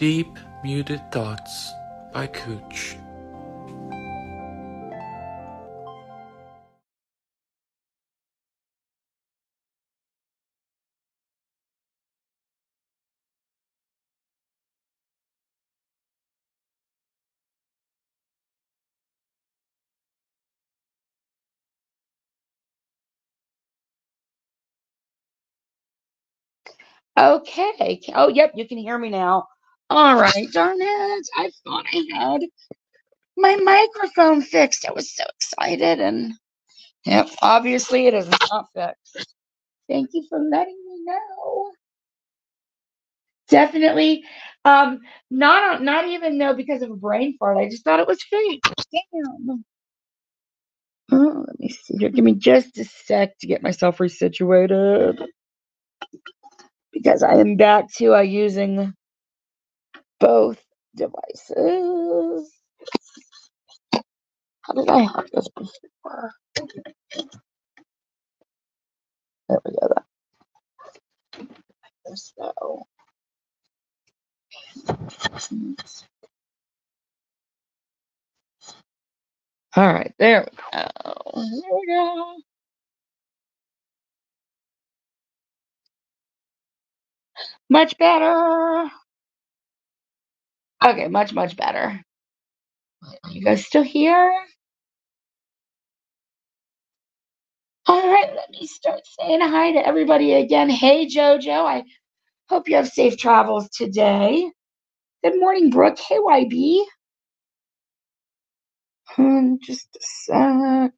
Deep Muted Thoughts by Cooch. Okay. Oh, yep, you can hear me now. All right, darn it. I thought I had my microphone fixed. I was so excited and yep, obviously it is not fixed. Thank you for letting me know. Definitely um not not even though because of a brain fart. I just thought it was fake. Damn. Oh, let me see here. Give me just a sec to get myself resituated because I am back to uh, using both devices. How did I have this before? There we go. Like this though. All right, there we go. There we go. Much better. Okay, much, much better. Are you guys still here? All right, let me start saying hi to everybody again. Hey, JoJo. I hope you have safe travels today. Good morning, Brooke. Hey, YB. Um, just a sec.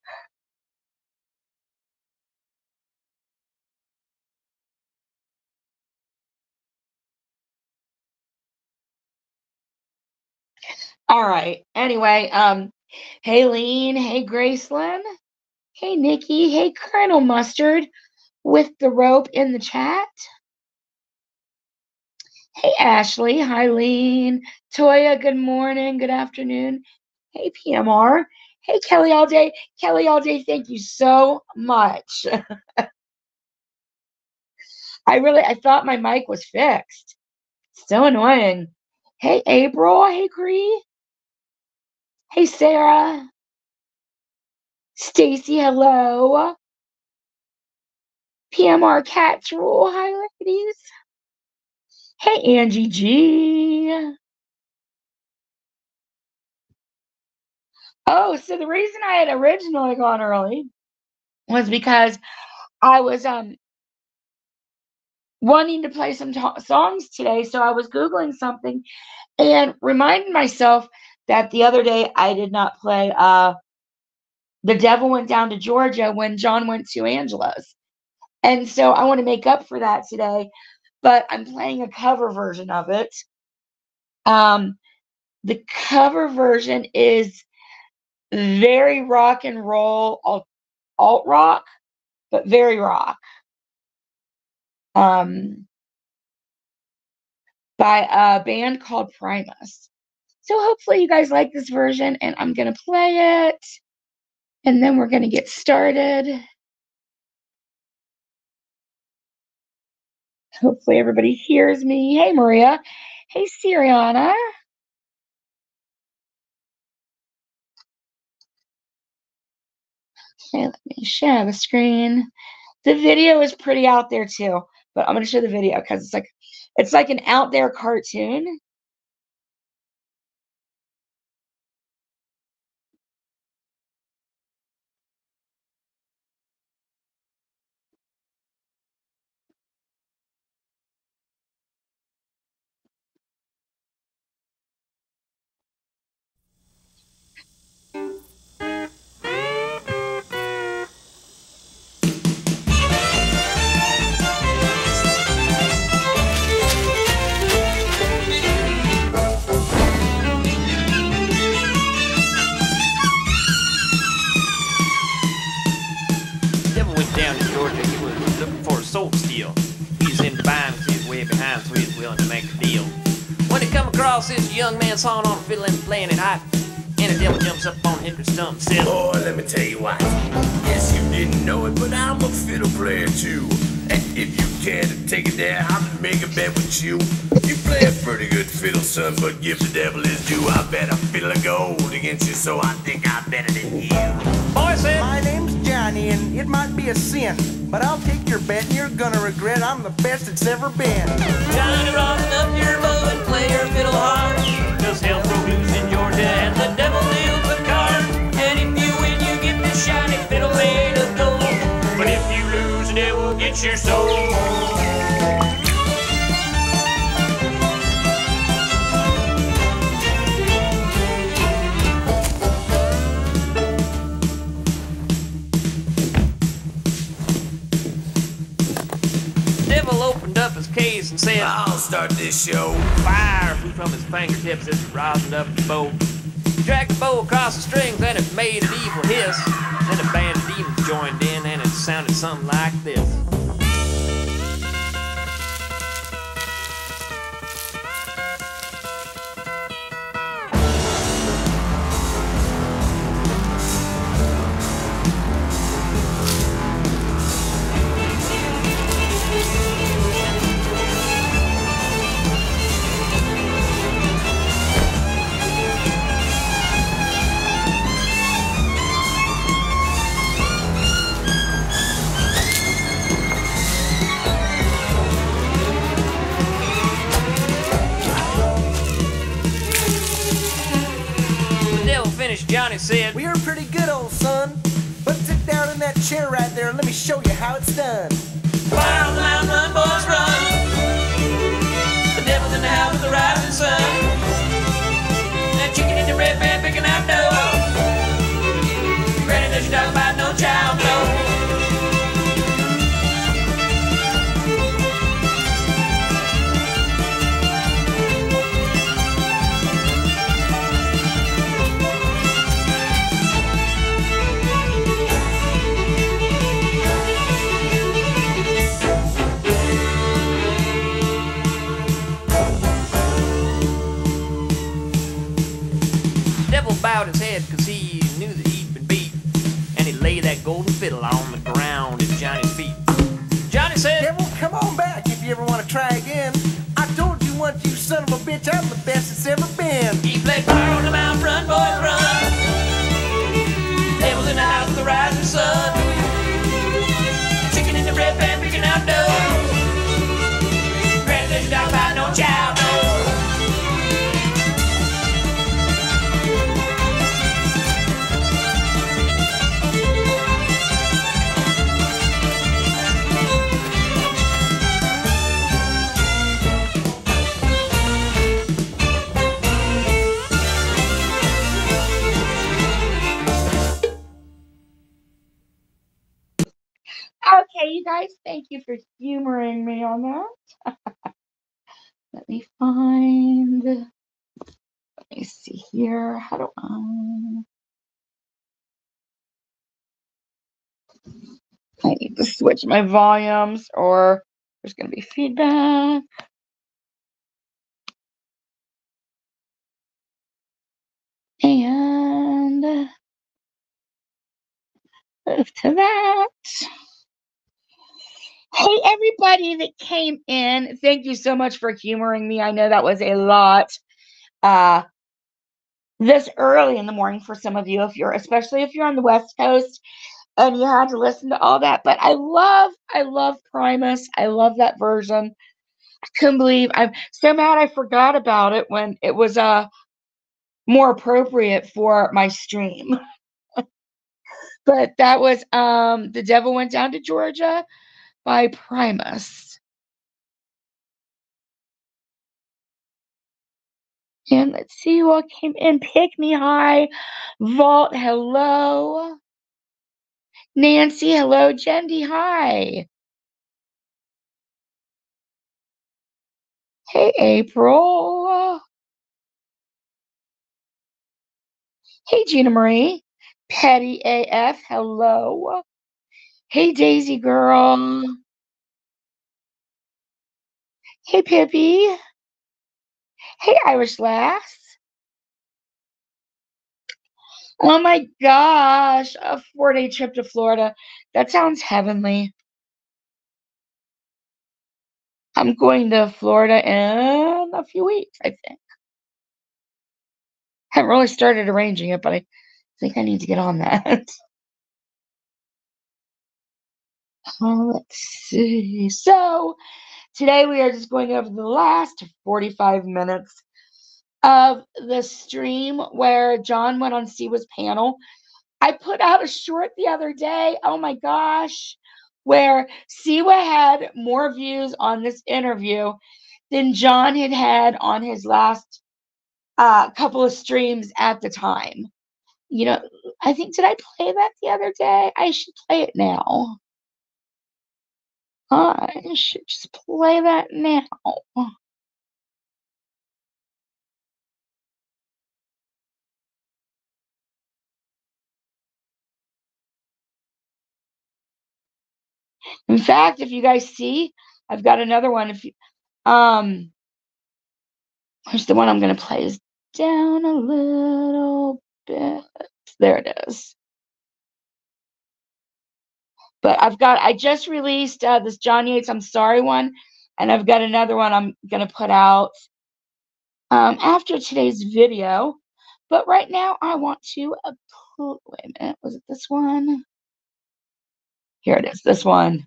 All right. Anyway, um, hey Lean, hey Gracelyn, hey Nikki, hey Colonel Mustard with the rope in the chat. Hey Ashley, hi Lean, Toya, good morning, good afternoon. Hey PMR, hey Kelly all day, Kelly all day. Thank you so much. I really, I thought my mic was fixed. So annoying. Hey April, hey Cree. Hey, Sarah. Stacy, hello. PMR Cats Rule. Hi, ladies. Hey, Angie G. Oh, so the reason I had originally gone early was because I was um wanting to play some songs today. So I was Googling something and reminded myself that the other day I did not play uh The Devil Went Down to Georgia when John went to Angela's. And so I want to make up for that today, but I'm playing a cover version of it. Um the cover version is very rock and roll alt, alt rock, but very rock. Um by a band called Primus. So hopefully you guys like this version and I'm going to play it and then we're going to get started. Hopefully everybody hears me. Hey Maria. Hey Siriana. Okay, let me share the screen. The video is pretty out there too, but I'm going to show the video because it's like it's like an out there cartoon. Bet you. You play a pretty good fiddle, son, but give the devil his due. I bet a fiddle of gold against you, so I think I'm better than you. Boy said, My name's Johnny, and it might be a sin, but I'll take your bet, and you're gonna regret I'm the best it's ever been. Johnny, rotten up your fingertips as up the bow. He dragged the bow across the strings and it made an evil hiss. Then a band of demons joined in and it sounded something like Johnny said, Well, you're pretty good, old son, but sit down in that chair right there and let me show you how it's done. The mountain, run, boys, run. The devil's in the house with the rising sun. That chicken in the red band switch my volumes, or there's going to be feedback. And move to that. Hey, everybody that came in, thank you so much for humoring me. I know that was a lot uh, this early in the morning for some of you, if you're especially if you're on the West Coast and you had to listen to all that. But I love, I love Primus. I love that version. I couldn't believe I'm so mad I forgot about it when it was uh more appropriate for my stream. but that was um The Devil Went Down to Georgia by Primus. And let's see who all came in. Pick Me High, Vault, hello. Nancy, hello. Jendi, hi. Hey, April. Hey, Gina Marie. Petty AF, hello. Hey, Daisy girl. Hey, Pippi. Hey, Irish Lass. Oh my gosh, a four day trip to Florida. That sounds heavenly. I'm going to Florida in a few weeks, I think. I haven't really started arranging it, but I think I need to get on that. Uh, let's see. So today we are just going over the last 45 minutes of the stream where John went on Siwa's panel. I put out a short the other day. Oh my gosh. Where Siwa had more views on this interview than John had had on his last uh, couple of streams at the time. You know, I think, did I play that the other day? I should play it now. I should just play that now. In fact, if you guys see, I've got another one. If you, um, here's the one I'm going to play is down a little bit. There it is. But I've got, I just released uh, this John Yates I'm Sorry one, and I've got another one I'm going to put out um, after today's video. But right now, I want to, uh, wait a minute, was it this one? Here it is, this one.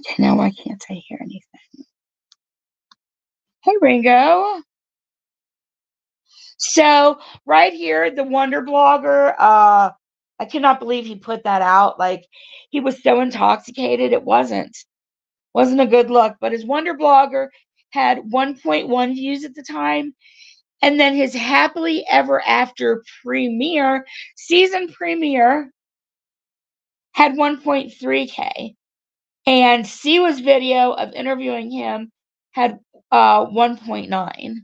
Okay, now why can't I hear anything? Hey, Ringo. So right here, the Wonder Blogger, uh, I cannot believe he put that out. Like he was so intoxicated, it wasn't wasn't a good look. But his Wonder Blogger had 1.1 views at the time, and then his Happily Ever After premiere season premiere had 1.3k, and Siwa's video of interviewing him had uh 1.9. I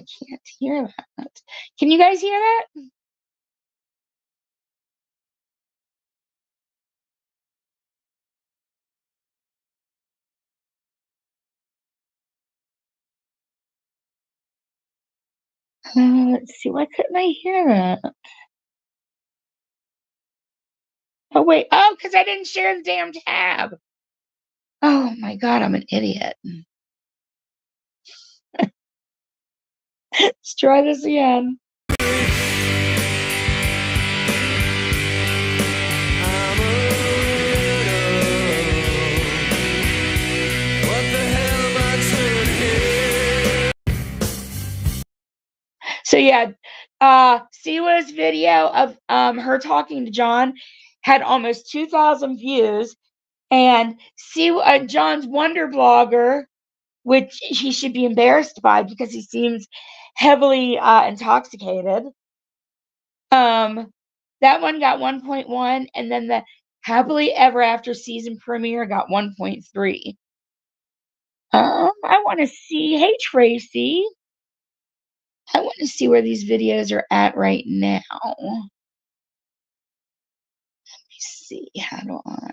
can't hear that. Can you guys hear that? Uh, let's see. Why couldn't I hear it? Oh wait. Oh, because I didn't share the damn tab. Oh my god, I'm an idiot. Let's try this again. So yeah, uh Siwa's video of um her talking to John had almost 2,000 views, and see, uh, John's Wonder Blogger, which he should be embarrassed by because he seems heavily uh, intoxicated. Um, that one got 1.1, and then the Happily Ever After season premiere got 1.3. Um, I want to see. Hey, Tracy. I want to see where these videos are at right now. See. How do I?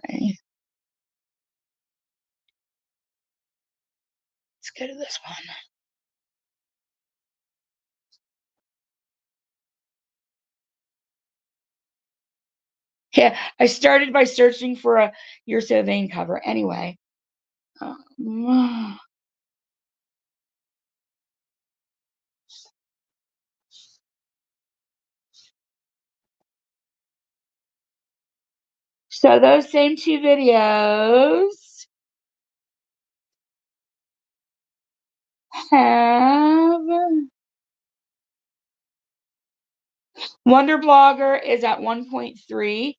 Let's go to this one. Yeah, I started by searching for a You're So Vain cover. Anyway. Um, So those same two videos have Wonder Blogger is at 1.3.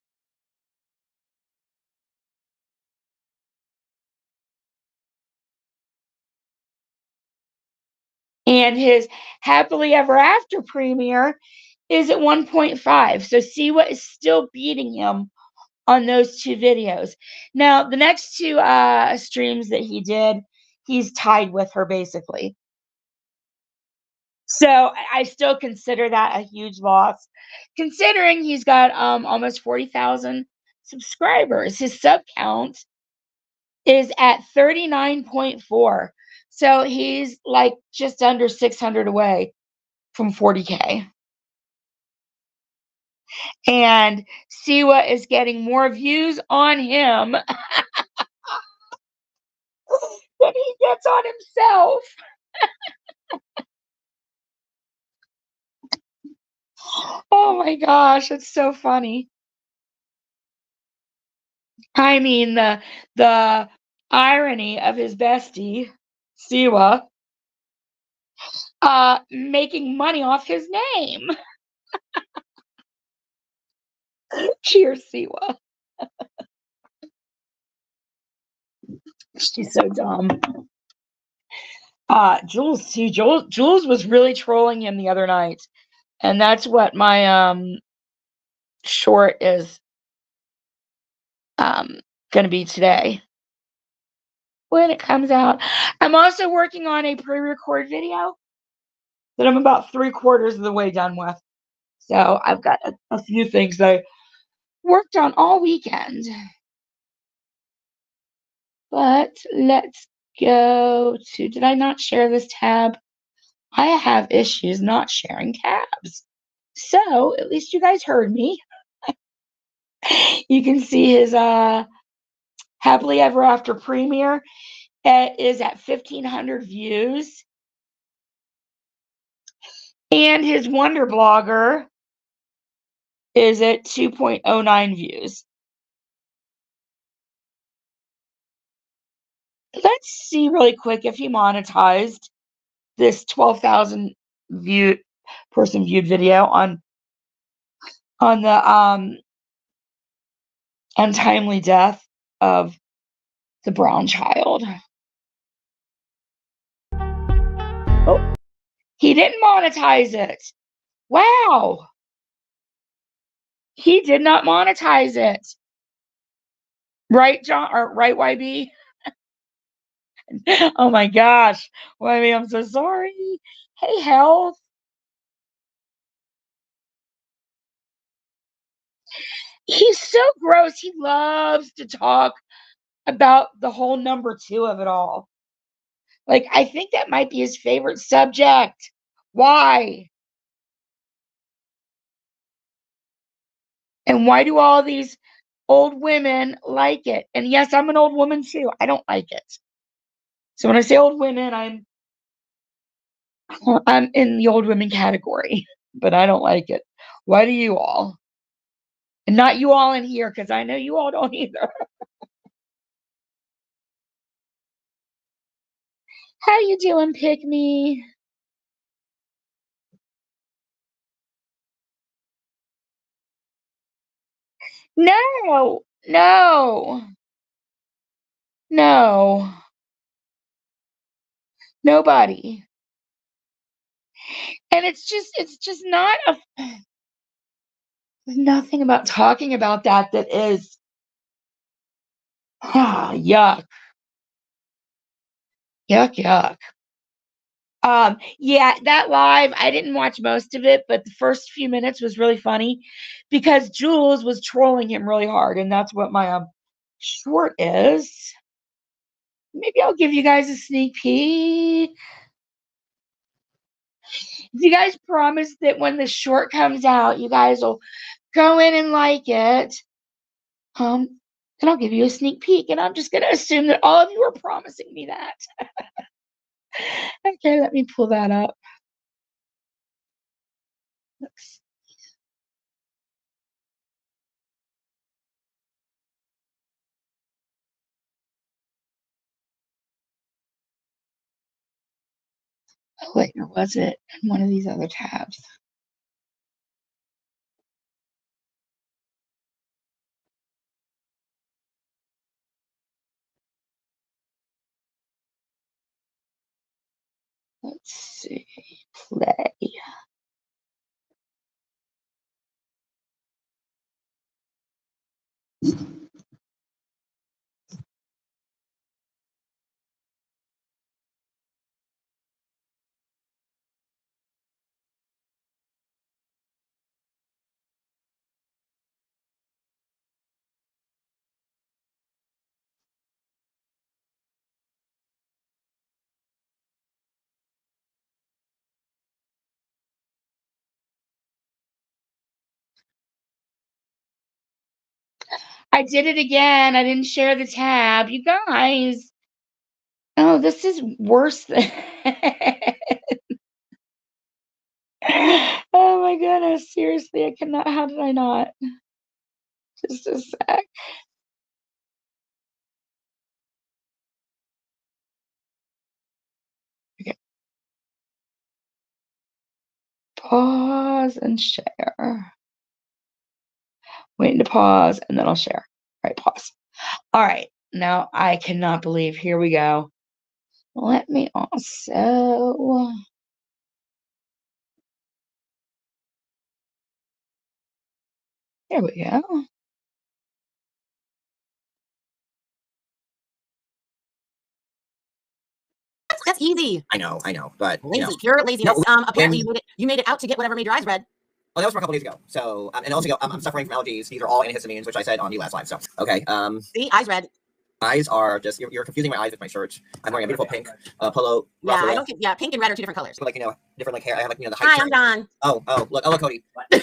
And his Happily Ever After premiere is at 1.5. So see what is still beating him on those two videos. Now, the next two uh, streams that he did, he's tied with her basically. So I still consider that a huge loss, considering he's got um, almost 40,000 subscribers. His sub count is at 39.4. So he's like just under 600 away from 40K. And Siwa is getting more views on him than he gets on himself. oh my gosh, it's so funny. I mean the the irony of his bestie, Siwa, uh, making money off his name. Cheers, Siwa. She's so dumb. Uh, Jules, see, Jules, Jules was really trolling him the other night, and that's what my um short is um going to be today when it comes out. I'm also working on a pre-record video that I'm about three quarters of the way done with. So I've got a, a few things I worked on all weekend. But let's go to, did I not share this tab? I have issues not sharing tabs. So at least you guys heard me. you can see his uh happily ever after premiere it is at 1500 views and his wonder blogger is at 2.09 views let's see really quick if he monetized this 12,000 view person viewed video on on the um untimely death of the brown child. Oh, he didn't monetize it. Wow. He did not monetize it. Right, John, or right, YB? oh my gosh. YB, I'm so sorry. Hey, health. He's so gross. He loves to talk about the whole number two of it all. Like, I think that might be his favorite subject. Why? And why do all these old women like it? And yes, I'm an old woman too. I don't like it. So when I say old women, I'm I'm in the old women category, but I don't like it. Why do you all? And not you all in here, because I know you all don't either. How you doing, pick me? No, no, no, nobody. And it's just, it's just not a, there's nothing about talking about that that is, ah, yuck. Yuck, yuck. Um, yeah, that live, I didn't watch most of it, but the first few minutes was really funny because Jules was trolling him really hard, and that's what my um, short is. Maybe I'll give you guys a sneak peek. If you guys promise that when the short comes out, you guys will go in and like it, um, then I'll give you a sneak peek. And I'm just going to assume that all of you are promising me that. okay, let me pull that up. Let's Oh, wait, or was it in one of these other tabs? Let's see, play. I did it again. I didn't share the tab. You guys. Oh, this is worse than. oh my goodness. Seriously, I cannot. How did I not? Just a sec. Okay. Pause and share. Waiting to pause and then I'll share. All right, pause. All right. Now I cannot believe. Here we go. Let me also. There we go. That's easy. I know, I know, but you Lazy, know. pure laziness. No, um, apparently you made it. You made it out to get whatever made your eyes red. Oh, that was from a couple days ago. So, um, and also, um, I'm suffering from allergies. These are all antihistamines, which I said on the last live. So, okay. Um, See, eyes red. eyes are just you're, you're confusing my eyes with my shirt. I'm wearing a beautiful pink uh, polo. Yeah, I don't get. Yeah, pink and red are two different colors. But like you know, different like hair. I have like you know the height. Hi. I'm John. Oh, oh, look, oh, look, Cody.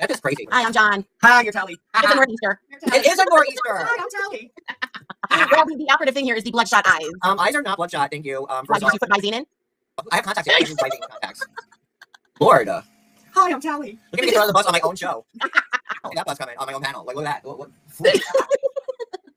That is crazy. Hi, I'm John. Hi, you're Tally. It's a nor'easter. It is a nor'easter. Hi, I'm Tally. well, the, the operative thing here is the bloodshot eyes. Um, eyes are not bloodshot. Thank you. Um, Why did you put Visine in? I have contacts. I use Visine contacts. Lord. Uh, Hi, I'm Tally. Look at me get on the bus on my own show. oh, that bus coming on my own panel. Like, look at that. What- what-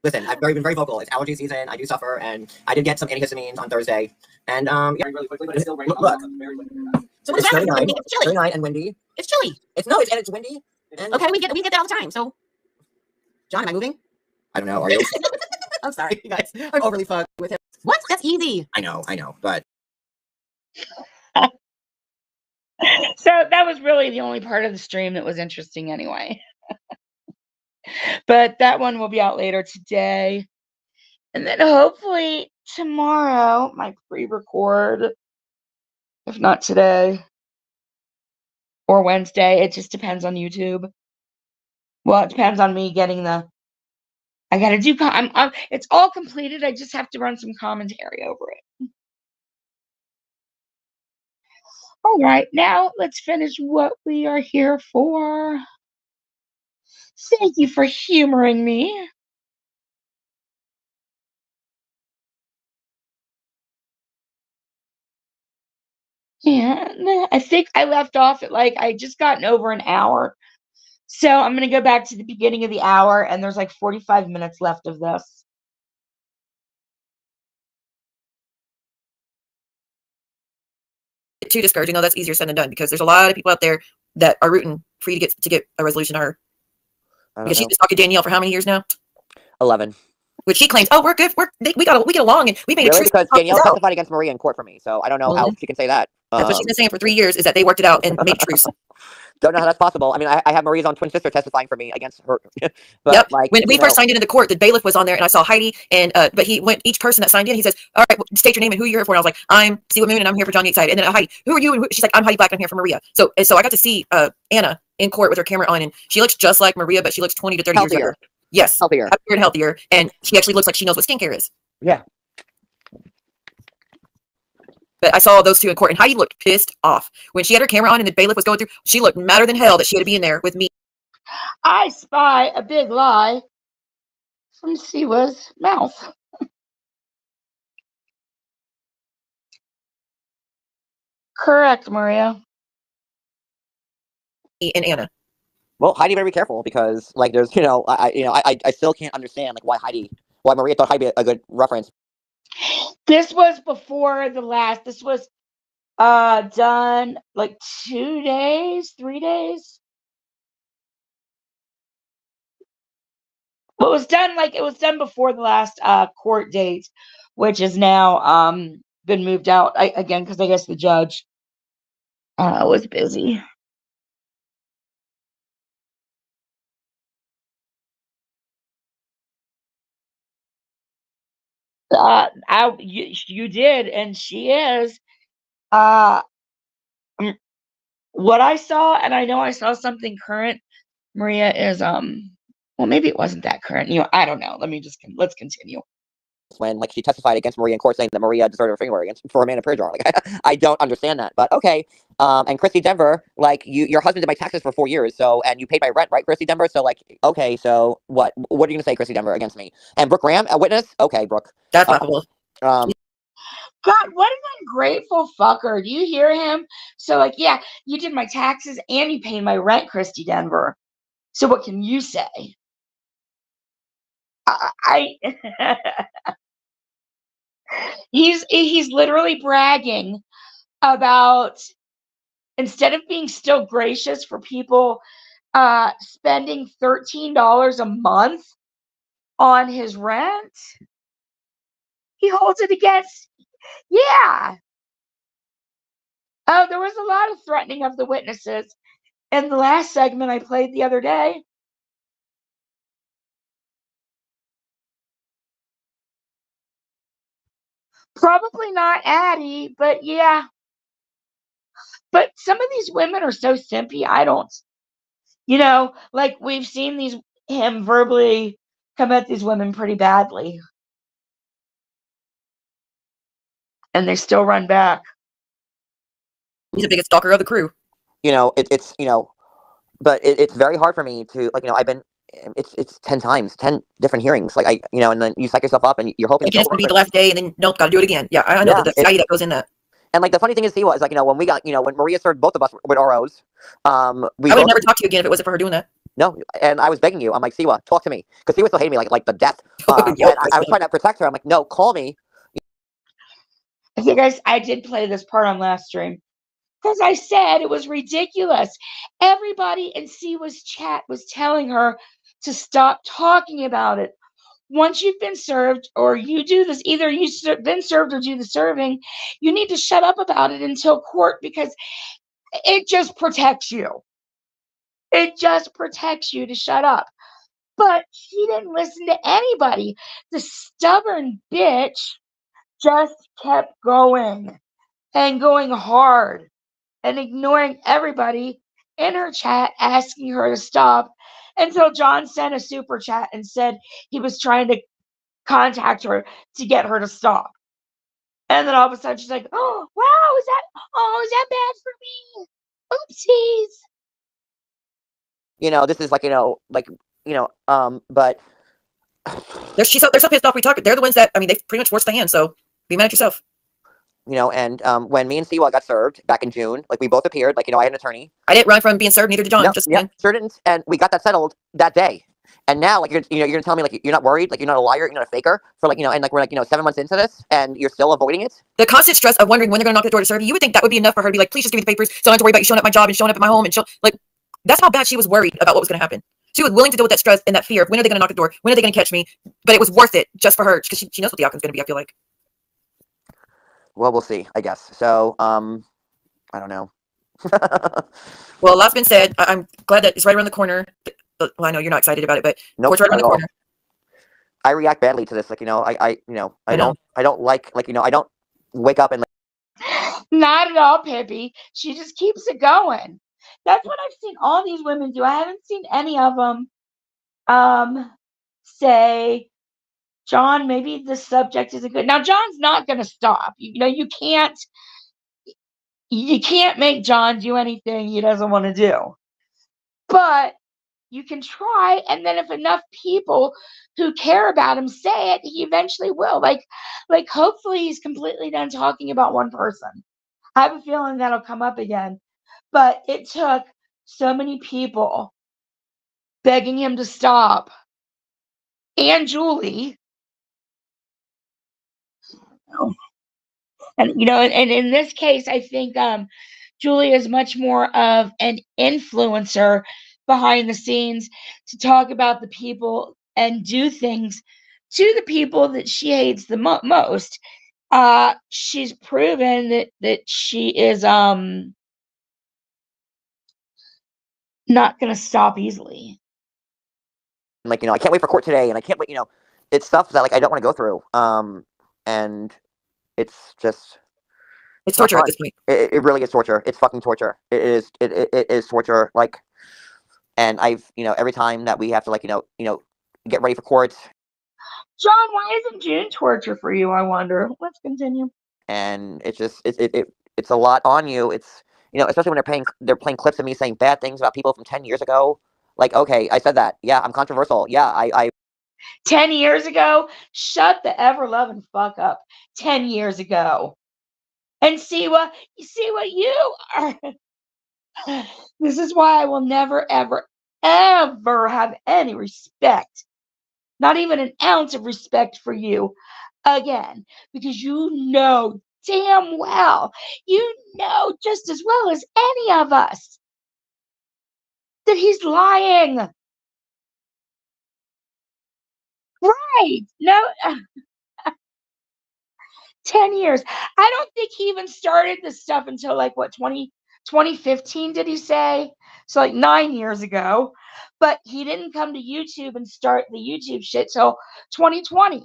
Listen, I've very, been very vocal. It's allergy season. I do suffer, and I did get some antihistamines on Thursday. And um, yeah, really quickly, but it's still raining. Look, So what's it's that? 39, It's chilly. 39 and windy. It's chilly. It's no, it's and it's windy. And Okay, we get we get that all the time. So, John, am I moving? I don't know. Are you? I'm sorry, you guys. I'm overly fucked with him. What? That's easy. I know, I know, but So that was really the only part of the stream that was interesting anyway. but that one will be out later today. And then hopefully tomorrow, my pre record, if not today or Wednesday, it just depends on YouTube. Well, it depends on me getting the. I got to do. I'm, I'm. It's all completed. I just have to run some commentary over it. All right, now let's finish what we are here for. Thank you for humoring me. And uh, I think I left off at like I just gotten over an hour. So I'm going to go back to the beginning of the hour, and there's like 45 minutes left of this. Too discouraging. Though that's easier said than done because there's a lot of people out there that are rooting for you to get to get a resolution on her. Because she's been talking to danielle for how many years now? Eleven. which she claims oh we're good we're they, we got we get along and we made a truce Because Danielle this out." testified against Maria in court for me, so I don't know how she can say that. that's what she's Um, been saying for three years is that they worked it out and made a truce don't know how that's possible. I mean, I, I have Maria's own twin sister testifying for me against her. but yep. like when we you first signed into the court, the bailiff was on there, and I saw Heidi, and uh, but he went each person that signed in. He says, "All right, well, state your name and who you're here for." And I was like, "I'm Siwa Moon, and I'm here for John Gateside." And then uh, Heidi, "Who are you?" And who? she's like, "I'm Heidi Black, and I'm here for Maria." So and so I got to see uh, Anna in court with her camera on, and she looks just like Maria, but she looks 20 to 30 years younger. Yes, healthier. healthier, and she actually looks like she knows what skincare is. Yeah. But I saw those two in court, and Heidi looked pissed off when she had her camera on, and the bailiff was going through. She looked madder than hell that she had to be in there with me. I spy a big lie from Siwa's mouth. Correct, Maria. and Anna. Well, Heidi better be careful because like there's you know I I- you know I I- I still can't understand like why Heidi why Maria thought Heidi a good reference. This was before the last. This was uh done like two days, three days. Well, it was done like it was done before the last uh court date, which is now um been moved out I, again because I guess the judge uh was busy. Uh, I you, you did, and she is. Uh, what I saw, and I know I saw something current. Maria is um. Well, maybe it wasn't that current. You know, I don't know. Let me just let's continue. When like she testified against Maria in court saying that Maria deserted her finger against for Amanda Pridgewater. Like I, I don't understand that, but okay. Um, and Christy Denver, like you, your husband did my taxes for four years, so and you paid my rent, right, Christy Denver? So like, okay, so what? What are you gonna say, Christy Denver, against me? And Brooke Graham, a witness? Okay, Brooke. That's Uh, laughable. Um, God, what an ungrateful fucker. Do you hear him? So, like, yeah, you did my taxes and you paid my rent, Christy Denver. So, what can you say? I, I he's he's literally bragging about instead of being still gracious for people uh spending $13 a month on his rent he holds it against yeah. Oh there was a lot of threatening of the witnesses. In the last segment i played the other day probably not addie but yeah but some of these women are so simpy i don't you know like we've seen these him verbally come at these women pretty badly and they still run back He's the biggest stalker of the crew. you know, it, it's you know, but it, it's very hard for me to like you know I've been. It's it's ten times, ten different hearings. Like I, you know, and then you psych yourself up, and you're hoping. Like, it's it's gonna be the last day, and then nope, gotta do it again. Yeah, I I know Yeah, the, the anxiety that goes in that. And like the funny thing is, he was like, you know, when we got, you know, when Maria served both of us with ROs, um, we I would both- never talk to you again if it wasn't for her doing that. no, and I was begging you. I'm like, Siwa, talk to me, because Siwa still hated me like like the death. Um, Yeah, and I, I was trying to protect her. I'm like, no, call me. I think I, s- I did play this part on last stream because I said it was ridiculous. Everybody in Siwa's chat was telling her to stop talking about it. Once you've been served, or you do this, either you've been served or do the serving, you need to shut up about it until court because it just protects you. It just protects you to shut up. But she didn't listen to anybody. The stubborn bitch just kept going and going hard and ignoring everybody in her chat asking her to stop until John sent a super chat and said he was trying to contact her to get her to stop. And then all of a sudden she's like, "Oh, wow, is that oh, is that bad for me? Oopsies." You know, this is like, you know, like, you know, um, but They're she's so, they're so pissed off. We talk. They're the ones that I mean, they pretty much forced the hand. So be mad at yourself. You know, and um, when me and Siwa got served back in June, like we both appeared, like you know, I had an attorney. I didn't run from being served. Neither did John. No, Just yeah, sure didn't, and we got that settled that day. And now, like you're, you know, you're gonna tell me like you're not worried, like you're not a liar, you're not a faker for like you know, and like we're like you know seven months into this, and you're still avoiding it. the constant stress of wondering when they're gonna knock the door to serve you. You would think that would be enough for her to be like, please just give me the papers, so I don't have to worry about you showing up at my job and showing up at my home and show like that's how bad she was worried about what was gonna happen. She was willing to deal with that stress and that fear of when are they gonna knock the door, when are they gonna catch me, but it was worth it just for her because she, she knows what the outcome's gonna be. I feel like. Well, we'll see, I guess. So, um, I don't know. Well, a lot's been said. I- I'm glad that it's right around the corner. Uh, Well, I know you're not excited about it, but Nope, court's right around the corner. I react badly to this. Like you know, I, I, you know, I, I know. don't, I don't like, like you know, I don't wake up and like. Not at all, Pippi. She just keeps it going. That's what I've seen all these women do. I haven't seen any of them um say, John, maybe the subject isn't good. Now, John's not going to stop. You, you know, you can't you can't make John do anything he doesn't want to do. But you can try, and then if enough people who care about him say it, he eventually will. Like, like hopefully he's completely done talking about one person. I have a feeling that'll come up again. But it took so many people begging him to stop. And Julie. And you know, and, in this case, I think um Julie is much more of an influencer behind the scenes to talk about the people and do things to the people that she hates the mo- most. Uh she's proven that that she is um not going to stop easily. like you know, I can't wait for court today, and I can't wait. You know, it's stuff that like I don't want to go through. Um, and it's just It's torture at this point. It, it really is torture. It's fucking torture. It is. It, it, it is torture. Like, and I've you know every time that we have to like you know you know get ready for court, John, why isn't June torture for you? I wonder. Let's continue. and it's just it, it, it it's a lot on you. It's you know, especially when they're playing they're playing clips of me saying bad things about people from ten years ago. Like, okay, I said that. Yeah, I'm controversial. Yeah, I, I 10 years ago, shut the ever loving fuck up. 10 years ago. And see what you see what you are. this is why I will never, ever, ever have any respect. Not even an ounce of respect for you again. Because you know damn well, you know just as well as any of us that he's lying. Right. No. Uh, 10 years. I don't think he even started this stuff until like what 20 2015 did he say? So like 9 years ago. But he didn't come to YouTube and start the YouTube shit till 2020.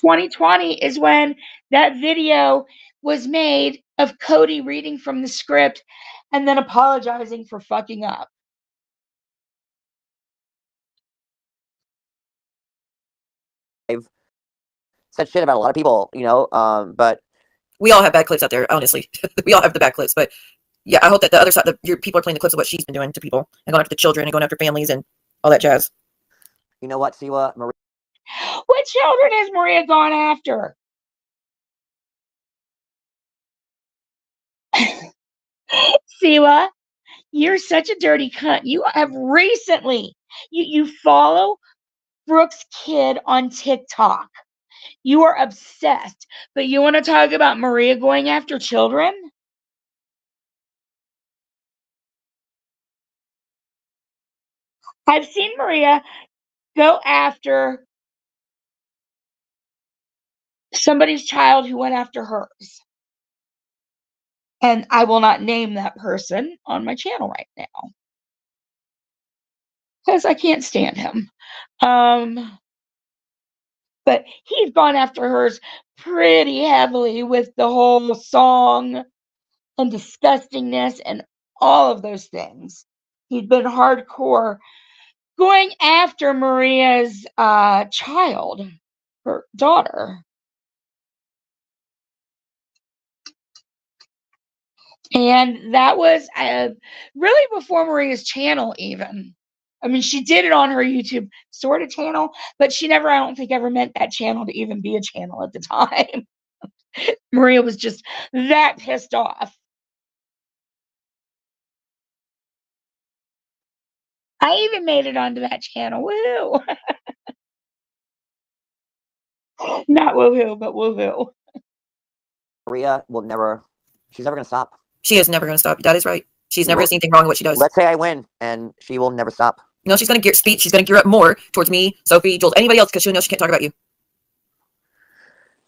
Twenty twenty is when that video was made of Cody reading from the script and then apologizing for fucking up. I've said shit about a lot of people, you know. Um, but We all have bad clips out there, honestly. we all have the bad clips, but yeah, I hope that the other side, the, your people are playing the clips of what she's been doing to people and going after the children and going after families and all that jazz. you know what, Siwa, Maria, What children has Maria gone after? Siwa, you're such a dirty cunt. You have recently, you, you follow Brooks Kid on TikTok. You are obsessed. But you want to talk about Maria going after children? I've seen Maria go after somebody's child who went after hers. And I will not name that person on my channel right now. Because I can't stand him. Um, but he's gone after hers pretty heavily with the whole song and disgustingness and all of those things. He's been hardcore going after Maria's uh, child, her daughter. And that was uh, really before Maria's channel, even. I mean, she did it on her YouTube sort of channel, but she never, I don't think, ever meant that channel to even be a channel at the time. Maria was just that pissed off. I even made it onto that channel. Woohoo! Not woohoo, but woohoo. Maria will never. She's never gonna stop. She is never going to stop. That is right. She's never Well, going to see anything wrong with what she does. Let's say I win, and she will never stop. No, she's going to gear speech. She's going to gear up more towards me, Sophie, Jules, anybody else because she knows she can't talk about you.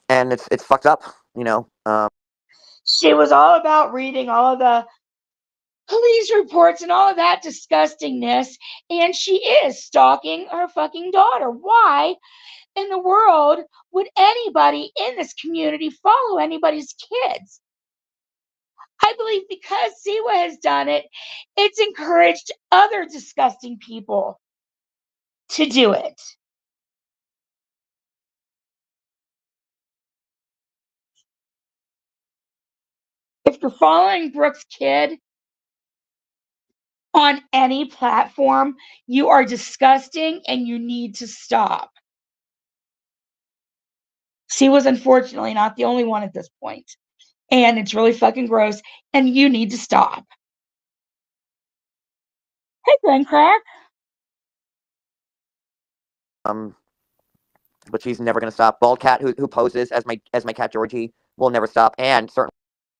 And it's it's fucked up, you know. Um, She was all about reading all of the police reports and all of that disgustingness, and she is stalking her fucking daughter. Why in the world would anybody in this community follow anybody's kids? I believe because Siwa has done it, it's encouraged other disgusting people to do it. If you're following Brooks Kid on any platform, you are disgusting and you need to stop. She was unfortunately not the only one at this point, And it's really fucking gross. And you need to stop. Hey, Glenn Crack. Um, but she's never gonna stop. Bald cat who who poses as my as my cat Georgie will never stop, and certainly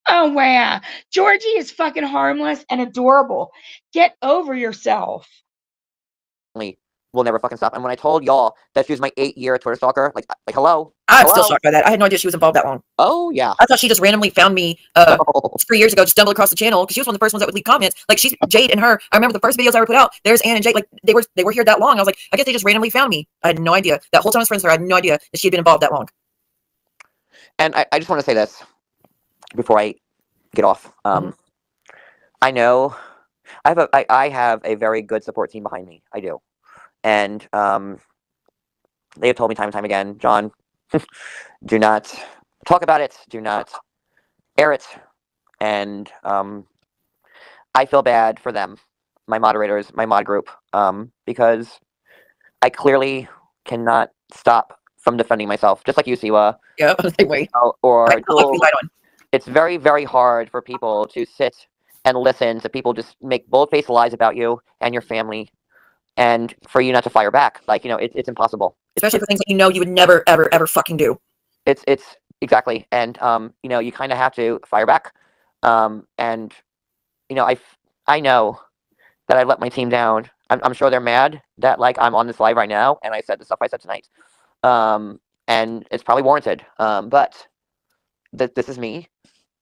Oh, wow. Georgie is fucking harmless and adorable. Get over yourself. Will never fucking stop. And when I told y'all that she was my eight year Twitter stalker, like like hello, I'm still shocked by that. I had no idea she was involved that long. oh yeah, I thought she just randomly found me uh, three years ago, just stumbled across the channel because she was one of the first ones that would leave comments. Like she's Jade and her. I remember the first videos I ever put out. There's Anne and Jade. Like they were they were here that long. I was like, I guess they just randomly found me. I had no idea. That whole time I was friends with her, I had no idea that she had been involved that long. and I, I just want to say this before I get off. Um, I know. I have a I, I have a very good support team behind me. I do, and um, they have told me time and time again, John, do not talk about it. Do not air it. And um, I feel bad for them, my moderators, my mod group, um, because I clearly cannot stop from defending myself, just like you, Siwa, Yeah, same way. or I feel like we Jules. lied on. It's very, very hard for people to sit and listen to people just make bold-faced lies about you and your family, and for you not to fire back. Like you know, it, it's impossible. Especially for things that you know you would never, ever, ever fucking do. it's it's exactly and um you know you kind of have to fire back um and you know I I know that i let my team down I'm, I'm sure they're mad that like i'm on this live right now and i said the stuff i said tonight um and it's probably warranted um but th- this is me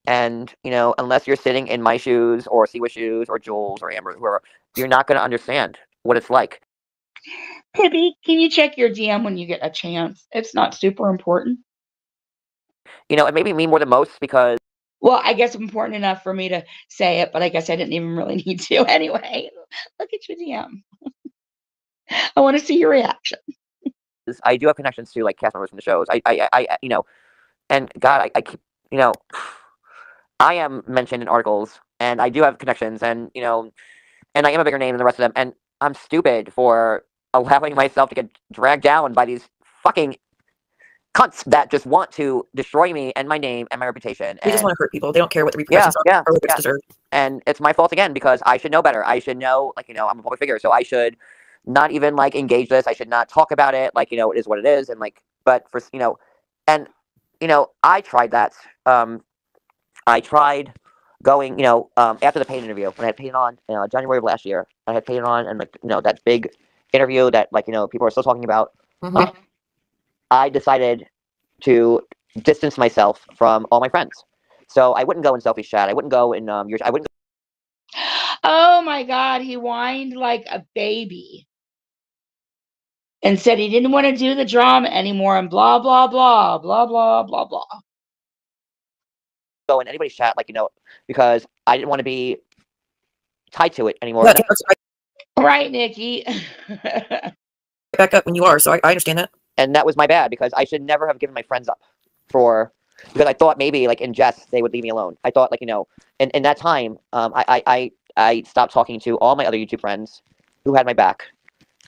and you know unless you're sitting in my shoes or Siwa shoes or Jules or Amber whoever you're not going to understand what it's like Pibby, can you check your DM when you get a chance? It's not super important. you know it maybe me more than most because Well, I guess important enough for me to say it, but I guess I didn't even really need to anyway. Look at your DM. I want to see your reaction. I do have connections to like cast members from the shows. I, I, I, I- you know, and God, I, I keep, you know, I am mentioned in articles, and I do have connections, and you know, and I am a bigger name than the rest of them, and I'm stupid for allowing myself to get dragged down by these fucking cunts that just want to destroy me and my name and my reputation. They just want to hurt people. They don't care what the yeah, repercussions are yeah, or what yeah. deserved. and it's my fault again because I should know better. I should know, like you know, I'm a public figure, so I should not even like engage this. I should not talk about it. Like you know, it is what it is, and like, but for you know, and you know, I tried that. Um, I tried going, you know, um, after the Payne interview when I had Payne on uh, January of last year. I had Payne on, and like you know, that big interview that like you know people are still talking about. Mhm. I decided to distance myself from all my friends. So I wouldn't go in Sophie chat. I wouldn't go in um your. I wouldn't Oh my God, he whined like a baby and said he didn't want to do the drama anymore and blah, blah, blah, blah, blah, blah, blah. Go in anybody's chat, like you know, because I didn't want to be tied to it anymore. Yeah, And right Right, Nikki. back up when you are, so I, I understand that. and that was my bad because I should never have given my friends up for because I thought maybe like in jest they would leave me alone. I thought like you know, in, in that time, um, I, I I I stopped talking to all my other YouTube friends who had my back,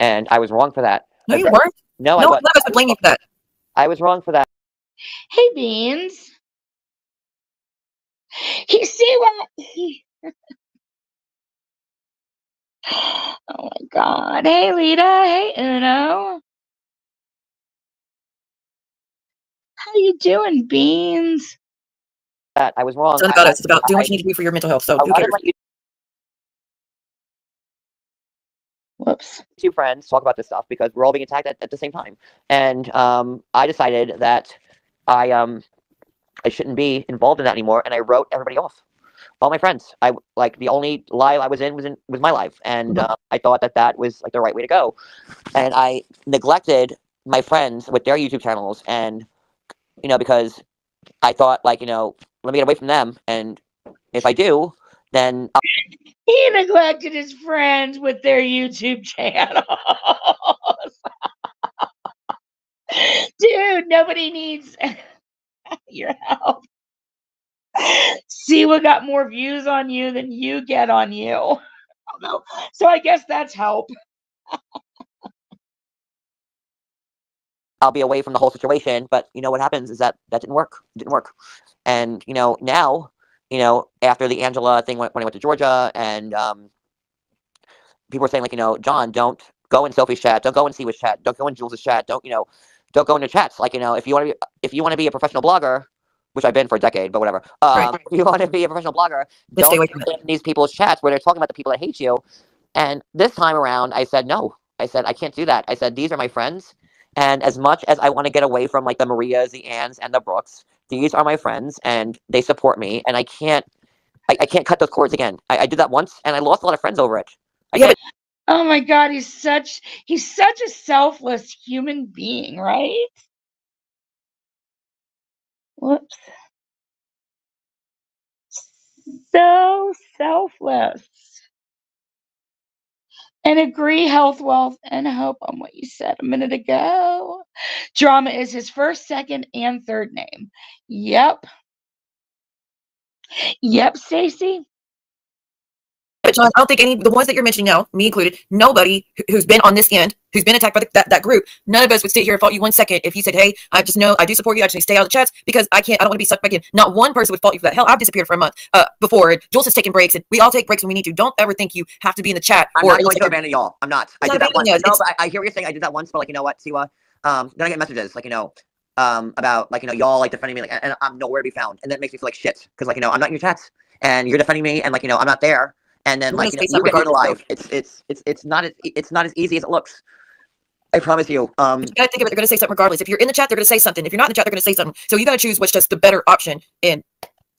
and I was wrong for that. No, you weren't. No, I No, was. none of us would blame you for that. I was wrong for that. hey, Beans. He see what he. oh my God. Hey, Lita. Hey, Uno. How you doing, Beans? That I was wrong. It's I- about I- us. It's about doing what you need to do for your mental health. So who cares? of my Whoops. two friends talk about this stuff because we're all being attacked at, at the same time. And um, I decided that I um I shouldn't be involved in that anymore, and I wrote everybody off. All my friends. I like the only live I was in was in was my life, and uh, I thought that that was like the right way to go. And I neglected my friends with their YouTube channels, and you know because I thought like you know let me get away from them, and if I do, then I'll He neglected his friends with their YouTube channels. Dude, nobody needs your help. See what got more views on you than you get on you. I. So I guess that's help. I'll be away from the whole situation. But you know what happens is that that didn't work. It didn't work. And you know now, you know after the Angela thing when, I went to Georgia, and um, people were saying like you know John, don't go in Sophie's chat, don't go in Siwa's chat, don't go in Jules' chat, don't you know, don't go into chats. Like you know if you want to be if you want to be a professional blogger. Which I've been for a decade, but whatever. Right. Um, if you want to be a professional blogger, stay don't get in these people's chats where they're talking about the people that hate you. And this time around, I said no. I said I can't do that. I said these are my friends, and as much as I want to get away from like the Marias, the Anns, and the Brooks, these are my friends, and they support me, and I can't, I, I can't cut those cords again. I, I did that once, and I lost a lot of friends over it. I Yeah, Oh my god, he's such he's such a selfless human being, right? Whoops. So selfless. And agree, health, wealth, and hope on what you said a minute ago. Drama is his first, second, and third name. Yep. Yep, Stacy. But John, I don't think any the ones that you're mentioning now, me included, nobody who- who's been on this end, who's been attacked by the, that, that group, none of us would sit here and fault you one second if you said, "Hey, I just know I do support you. I just stay out of the chats because I can't. I don't want to be sucked back in." Not one person would fault you for that. Hell, I've disappeared for a month uh, before. And Jules has taken breaks, and we all take breaks when we need to. Don't ever think you have to be in the chat I'm or not going to abandon y'all. I'm not. I Not did that once. us, No, but I, I hear what you're saying. I did that once, but like you know what, Siwa? Um, then I get messages like you know, um, about like you know y'all like defending me like, and I'm nowhere to be found, and that makes me feel like shit because like you know I'm not in your chats, and you're defending me, and like you know I'm not there, and then like you, know, you something get eaten regardless, alive. It's it's it's it's not as it's not as easy as it looks. I promise you. Um, you gotta think of it. They're gonna say something regardless. If you're in the chat, they're gonna say something. If you're not in the chat, they're gonna say something. So you gotta choose what's just the better option, and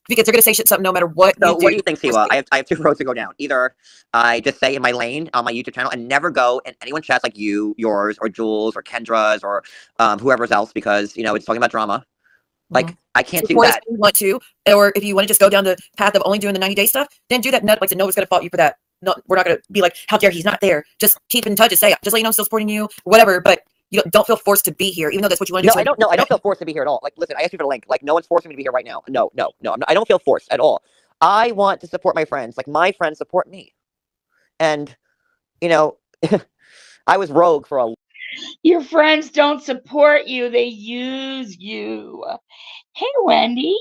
because they're gonna say shit something no matter what. So you what do you think, Siwa? I have, I have two roads to go down. Either I just stay in my lane on my YouTube channel and never go in anyone's chats like you, yours, or Jules, or Kendra's, or um, whoever's else because you know it's talking about drama. Like mm-hmm. I can't do support that. if you want to, or if you want to just go down the path of only doing the 90 day stuff, then do that. No, like no one's gonna fault you for that. No, we're not gonna be like, how dare he's not there. Just keep in touch and say, just let you know I'm still supporting you, whatever. But you don't, don't feel forced to be here, even though that's what you want to No, do. I don't. No, I don't feel forced to be here at all. Like, listen, I asked you for the link. Like, no one's forcing me to be here right now. No, no, no. Not, I don't feel forced at all. I want to support my friends. Like, my friends support me, and you know, I was rogue for a Your friends don't support you, they use you. Hey, Wendy.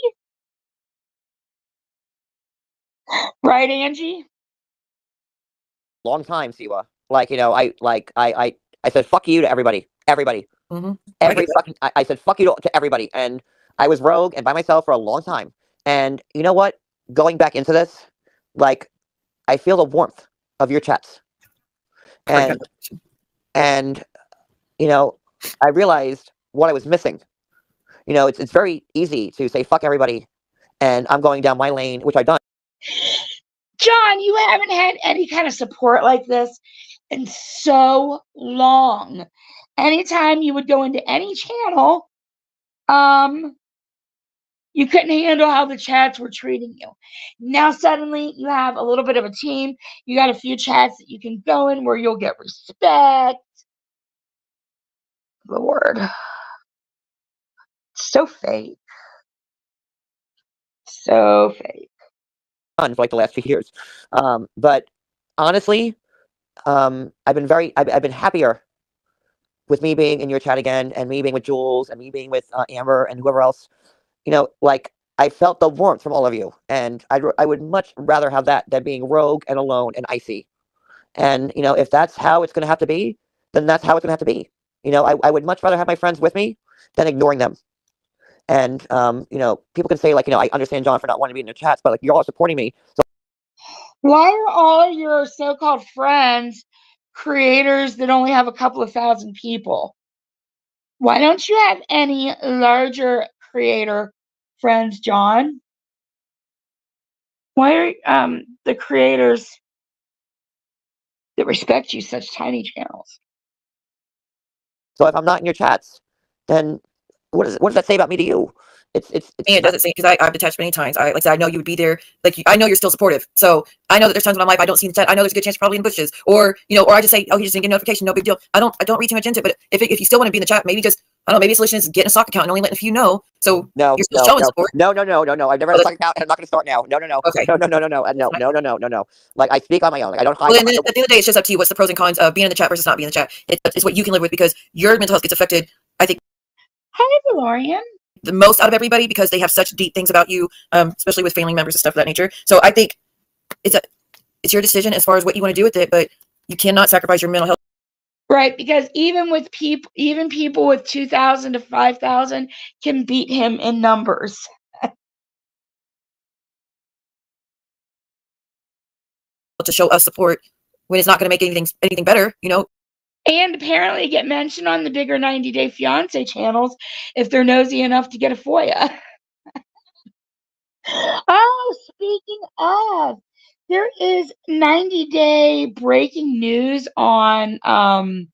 Right, Angie? long time, Siwa. Like, you know, I like I I I said fuck you to everybody. Everybody. Mhm. Every fucking I, I said fuck you to, to everybody. And I was rogue and by myself for a long time. And you know what? Going back into this, like I feel the warmth of your chats. And and you know, I realized what I was missing. You know, it's it's very easy to say fuck everybody and I'm going down my lane, which I've done. John, you haven't had any kind of support like this in so long. Anytime you would go into any channel, um, you couldn't handle how the chats were treating you. Now suddenly you have a little bit of a team. You got a few chats that you can go in where you'll get respect. Lord. So fake. So fake. done for like the last few years. Um, but honestly, um, I've been very, I've, I've been happier with me being in your chat again, and me being with Jules, and me being with uh, Amber, and whoever else. You know, like I felt the warmth from all of you, and I I would much rather have that than being rogue and alone and icy. And you know, if that's how it's going to have to be, then that's how it's going to have to be. You know, I, I would much rather have my friends with me than ignoring them. And um, you know, people can say like, you know, I understand John for not wanting to be in the chats, but like you're all supporting me, so Why are all your so called friends creators that only have a couple of thousand people? Why don't you have any larger creator friends, John? Why are um, the creators that respect you such tiny channels? So if I'm not in your chats, then what does what does that say about me to you? It's it's, it's And it doesn't say because I I've detached many times. I like I said, I know you would be there. Like you, I know you're still supportive. So I know that there's times in my life I don't see the chat. I know there's a good chance probably in bushes, or you know, or I just say, oh, he just didn't get a notification. No big deal. I don't I don't read too much into it. But if if you still want to be in the chat, maybe just I don't know. Maybe a solution is getting a stock account and only letting a few know. So no you're still no showing no, support. no no no no no I've never had a that's- second account and I'm not gonna start now. No no no Okay. no no no no no no no no no no no like I speak on my own. Like I don't hide. Well, then at the end of the day, it's just up to you. What's the pros and cons of being in the chat versus not being in the chat? It, it's what you can live with because your mental health gets affected. I think Hi, Valorian. the most out of everybody because they have such deep things about you, um, especially with family members and stuff of that nature. So I think it's a it's your decision as far as what you want to do with it, but you cannot sacrifice your mental health. Right, because even with people, even people with two thousand to five thousand can beat him in numbers. to show us support when it's not going to make anything anything better. You know, And apparently get mentioned on the bigger 90 Day Fiance channels if they're nosy enough to get a FOIA. oh, speaking of, there is 90 day breaking news on um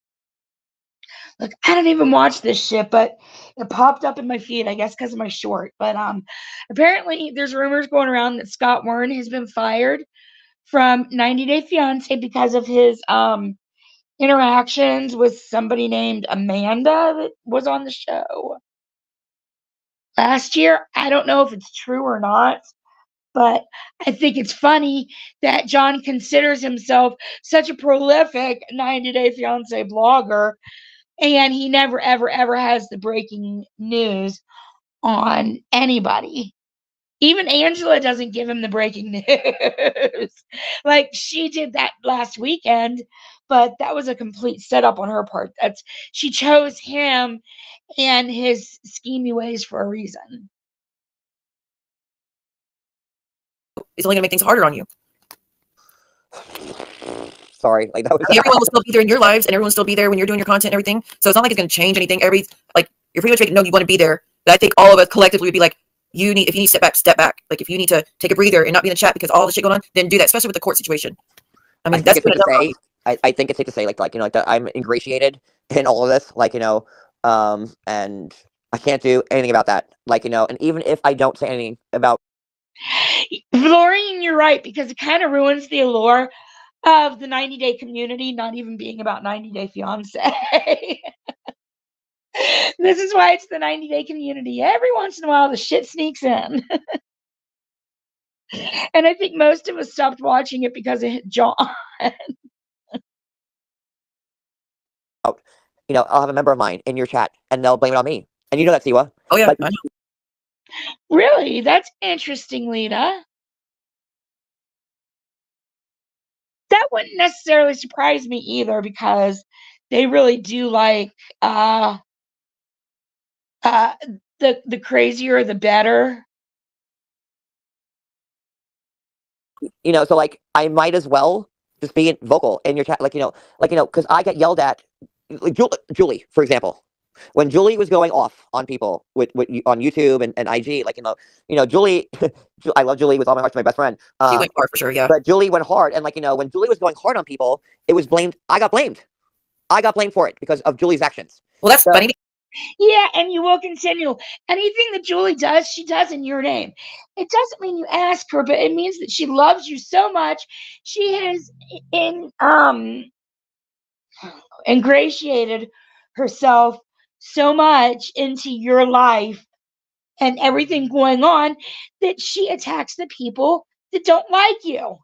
Like I don't even watch this shit, but it popped up in my feed, I guess, because of my short. But um, apparently, there's rumors going around that Scott Wern has been fired from 90 Day Fiance because of his um interactions with somebody named Amanda that was on the show last year. I don't know if it's true or not, but I think it's funny that John considers himself such a prolific 90 Day Fiance blogger and he never, ever, ever has the breaking news on anybody. Even Angela doesn't give him the breaking news. like she did that last weekend, but that was a complete setup on her part. That's she chose him and his schemey ways for a reason. It's only gonna make things harder on you. Sorry, like that was. everyone will still be there in your lives, and everyone will still be there when you're doing your content and everything. So it's not like it's gonna change anything. Every like you're pretty much making no, you want to be there. But I think all of us collectively would be like, you need if you need to step back, step back. Like if you need to take a breather and not be in the chat because all the shit going on, then do that. Especially with the court situation. I mean, I that's what gonna say. I, I think it's safe to say like like you know like that I'm ingratiated in all of this. Like you know, um, and I can't do anything about that. Like you know, and even if I don't say anything about Florian, you're right, because it kind of ruins the allure of the 90 day community not even being about 90 day fiance. this is why it's the 90 day community. Every once in a while, the shit sneaks in. and I think most of us stopped watching it because of John. Oh, you know I'll have a member of mine in your chat and they'll blame it on me. And you know that Siwa. Oh yeah, Like- I know. Really? That's interesting, Lita. That wouldn't necessarily surprise me either because they really do like uh uh the the crazier the better. you know, so like I might as well just be vocal in your chat, like you know, like you know, because I get yelled at. Like Julie, for example, when Julie was going off on people with, with on YouTube and, and IG, like you know, you know, Julie, I love Julie with all my heart, she's my best friend. She Uh, went far for sure. Yeah. but Julie went hard, and like you know, when Julie was going hard on people, it was blamed. I got blamed. I got blamed for it because of Julie's actions. Well, that's So- funny. Yeah, and you will continue. Anything that Julie does, she does in your name. It doesn't mean you ask her, but it means that she loves you so much. She has in um ingratiated herself so much into your life and everything going on that she attacks the people that don't like you.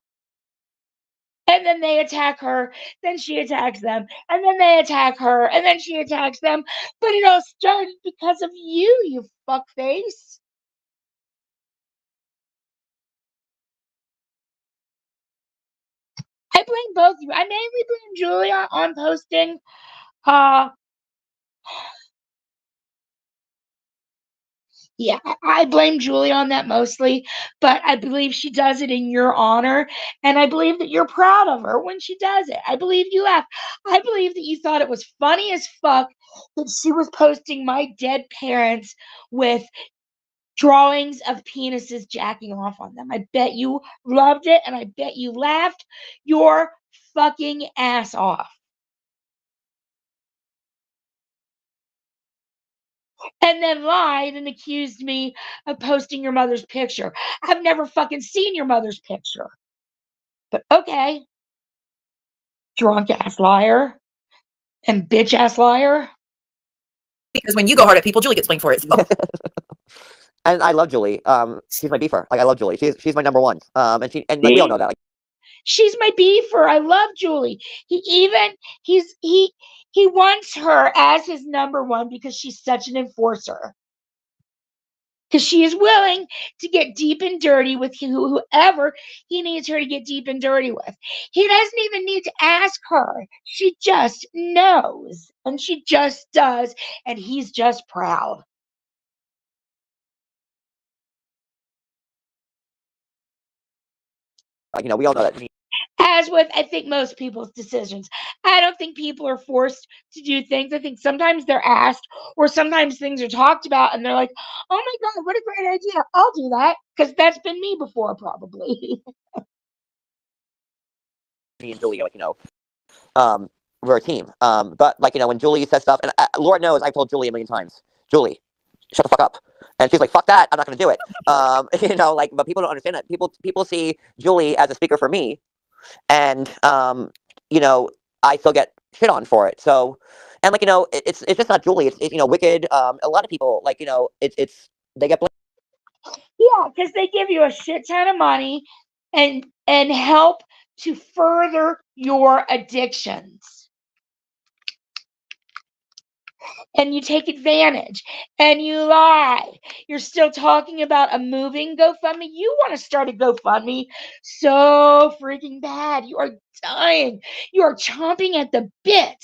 And then they attack her, then she attacks them, and then they attack her, and then she attacks them. But it all started because of you, you fuckface. I blame both you. I mainly blame Julia on posting uh Yeah, I- blame Julie on that mostly, but I believe she does it in your honor, and I believe that you're proud of her when she does it. I believe you laugh. I believe that you thought it was funny as fuck that she was posting my dead parents with drawings of penises jacking off on them. I bet you loved it, and I bet you laughed your fucking ass off. And then lied and accused me of posting your mother's picture. I've never fucking seen your mother's picture. But okay. Drunk ass liar and bitch ass liar. Because when you go hard at people, Julie gets blamed for it. So. And I love Julie. Um, she's my beefer. Like I love Julie. She's she's my number one. Um, and she and like, we all know that. Like, She's my beefer. I love Julie. He even he's he he wants her as his number one because she's such an enforcer. Because she is willing to get deep and dirty with whoever he needs her to get deep and dirty with. He doesn't even need to ask her. She just knows. And she just does. And he's just proud. Like you know, we all know that. as with I think most people's decisions. I don't think people are forced to do things. I think sometimes they're asked, or sometimes things are talked about, and they're like, "Oh my god, what a great idea! I'll do that." Because that's been me before, probably. me and Julia, like you know, um, we're a team. Um, but like you know when Julie says stuff, and uh, Lord knows I've told Julie a million times, Julie, shut the fuck up. And she's like, "Fuck that! I'm not going to do it." Um, you know, like, but people don't understand that. People people see Julie as a speaker for me, and um, you know, I still get shit on for it. So, and like you know, it, it's it's just not Julie. It's, it's you know, Wicked. Um, a lot of people like you know, it's it's they get blamed. Yeah, because they give you a shit ton of money and and help to further your addictions. And you take advantage and you lie. You're still talking about a moving GoFundMe. You want to start a GoFundMe so freaking bad. You are dying. You are chomping at the bit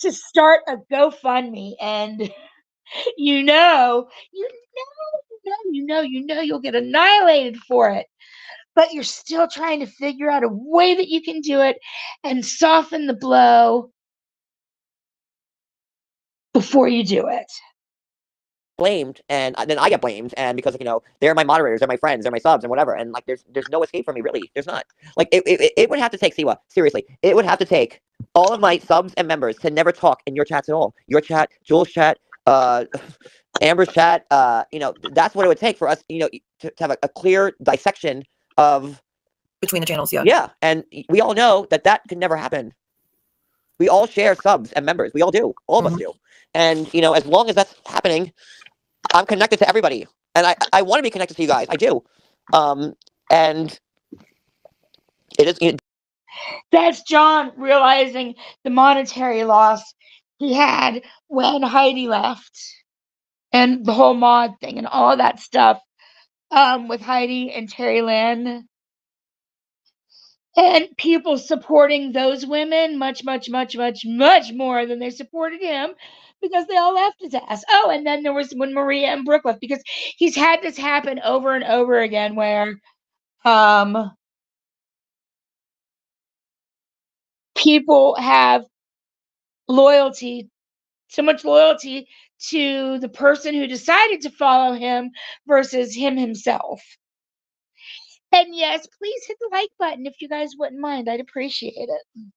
to start a GoFundMe. And you know, you know, you know, you know, you know you'll get annihilated for it. But you're still trying to figure out a way that you can do it and soften the blow before you do it. blamed and uh, then I get blamed and because you know they're my moderators, they're my friends, they're my subs and whatever and like there's there's no escape for me really. There's not. Like it, it, it would have to take Siwa, seriously. It would have to take all of my subs and members to never talk in your chats at all. Your chat, Jules chat, uh Amber's chat, uh, you know, that's what it would take for us, you know, to, to have a, a clear dissection of between the channels. Yeah. yeah, and we all know that that could never happen. We all share subs and members. We all do. All of us do. And you know, as long as that's happening, I'm connected to everybody, and I I want to be connected to you guys. I do. Um, and it is. It, That's John realizing the monetary loss he had when Heidi left and the whole mod thing and all that stuff um, with Heidi and Terry Lynn. And people supporting those women much, much, much, much, much more than they supported him because they all left his ass. Oh, and then there was when Maria and Brooke left because he's had this happen over and over again where um people have loyalty, so much loyalty to the person who decided to follow him versus him himself. And yes, please hit the like button if you guys wouldn't mind. I'd appreciate it.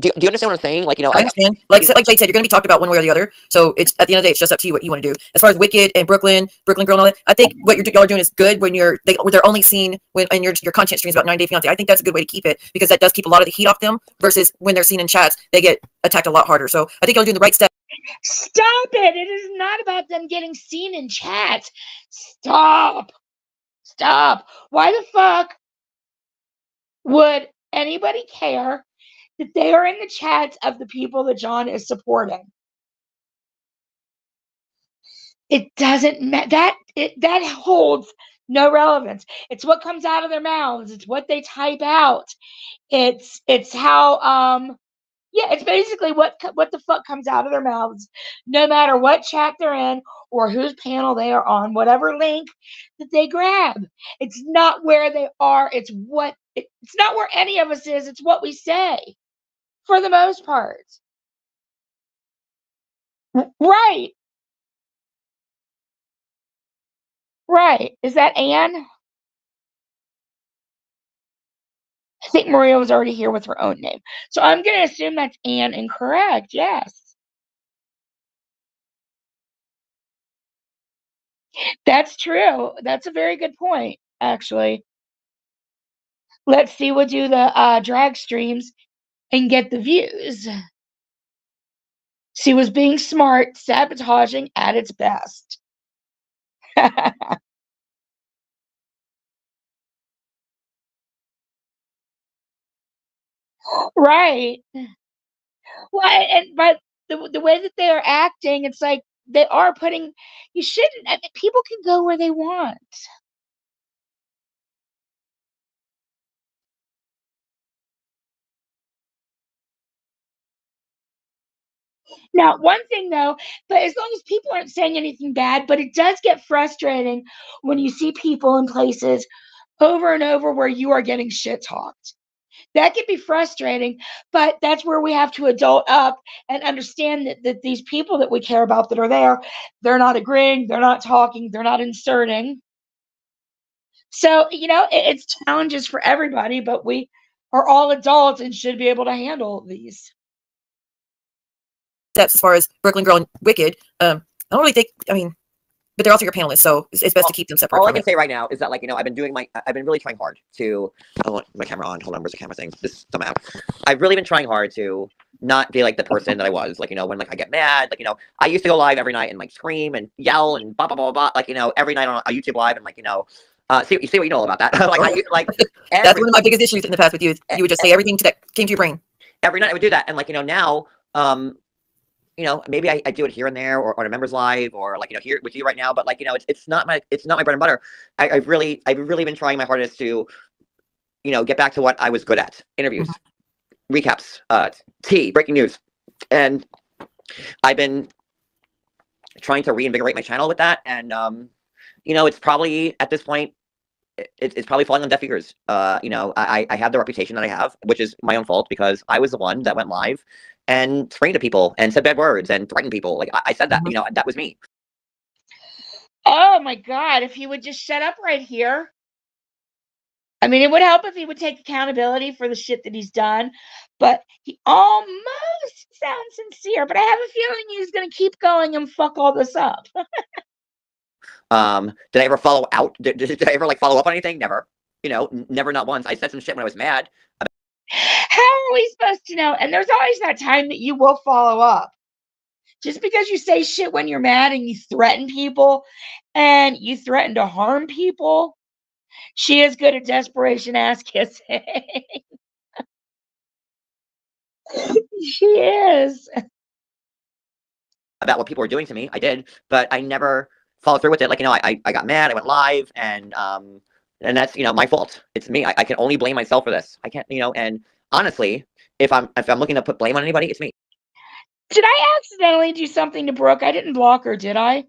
do, do you understand what I'm saying? Like you know, I I, understand. Like like Jade said, you're going to be talked about one way or the other. So it's at the end of the day, it's just up to you what you want to do. As far as Wicked and Brooklyn, Brooklyn Girl, and all that, I think what you're y'all are doing is good when you're they they're only seen when in your your content streams about 90 Day Fiance. I think that's a good way to keep it because that does keep a lot of the heat off them. Versus when they're seen in chats, they get attacked a lot harder. So I think y'all doing the right step. Stop it. It is not about them getting seen in chat. Stop. Stop. Why the fuck would anybody care that they are in the chats of the people that John is supporting? It doesn't matter. That it that holds no relevance. It's what comes out of their mouths. It's what they type out. It's it's how um yeah, it's basically what what the fuck comes out of their mouths, no matter what chat they're in or whose panel they are on, whatever link that they grab. It's not where they are. It's what it, it's not where any of us is. It's what we say, for the most part. Right, right. Is that Anne? Think Maria was already here with her own name, so I'm gonna assume that's Anne incorrect. Yes. That's true. That's a very good point, actually. Let's see what do the uh, drag streams and get the views. She was being smart, sabotaging at its best. right. Well, and but the the way that they are acting, it's like they are putting. You shouldn't. I mean, people can go where they want. Now, one thing though, but as long as people aren't saying anything bad, but it does get frustrating when you see people in places over and over where you are getting shit talked. That can be frustrating, but that's where we have to adult up and understand that, that these people that we care about that are there, they're not agreeing, they're not talking, they're not inserting. So, you know, it, it's challenges for everybody, but we are all adults and should be able to handle these. steps as far as Brooklyn Girl and Wicked. Um, I don't really think. I mean, but they're also your panelists, so it's, it's best to keep them separate. All I can it. say right now is that like you know I've been doing my I've been really trying hard to I want my camera on. Hold on, where's the camera thing? This is somehow. I've really been trying hard to not be like the person that I was. Like you know when like I get mad, like you know I used to go live every night and like scream and yell and blah blah blah blah. Like you know every night on a YouTube live and like you know. Uh, see, you see what you know about that? like, I, like That's one of my biggest issues in the past with you. Is you would just say everything to that came to your brain. every night I would do that, and like you know now, um, you know maybe I, I do it here and there or on a members live or like you know here with you right now, but like you know it's it's not my it's not my bread and butter. I, I've really I've really been trying my hardest to, you know, get back to what I was good at: interviews, recaps, uh, tea, breaking news, and I've been trying to reinvigorate my channel with that, and um, you know it's probably at this point. It, it's probably falling on deaf ears. Uh, you know, I, I have the reputation that I have, which is my own fault because I was the one that went live and screamed at people and said bad words and threatened people. Like I, I said that, you know, that was me. Oh my God, if he would just shut up right here. I mean, it would help if he would take accountability for the shit that he's done, but he almost sounds sincere. But I have a feeling he's going to keep going and fuck all this up. Um, did I ever follow out? Did, did, I ever like follow up on anything? Never. You know, never, not once. I said some shit when I was mad. How are we supposed to know? And there's always that time that you will follow up. Just because you say shit when you're mad and you threaten people and you threaten to harm people, she is good at desperation ass kissing. she is. about what people were doing to me. I did, but I never followed through with it. Like, you know, I, I, I got mad, I went live and, um, and that's, you know, my fault. It's me. I, I can only blame myself for this. I can't, you know, and honestly, if I'm, if I'm looking to put blame on anybody, it's me. Did I accidentally do something to Brooke? I didn't block her, did I?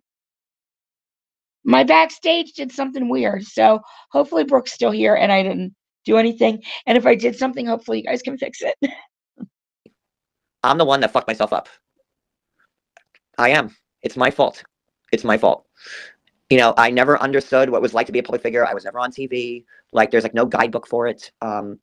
My backstage did something weird. So hopefully Brooke's still here and I didn't do anything. And if I did something, hopefully you guys can fix it. I'm the one that fucked myself up. I am. It's my fault. It's my fault. You know, I never understood what it was like to be a public figure. I was never on TV. Like, there's like no guidebook for it. Um,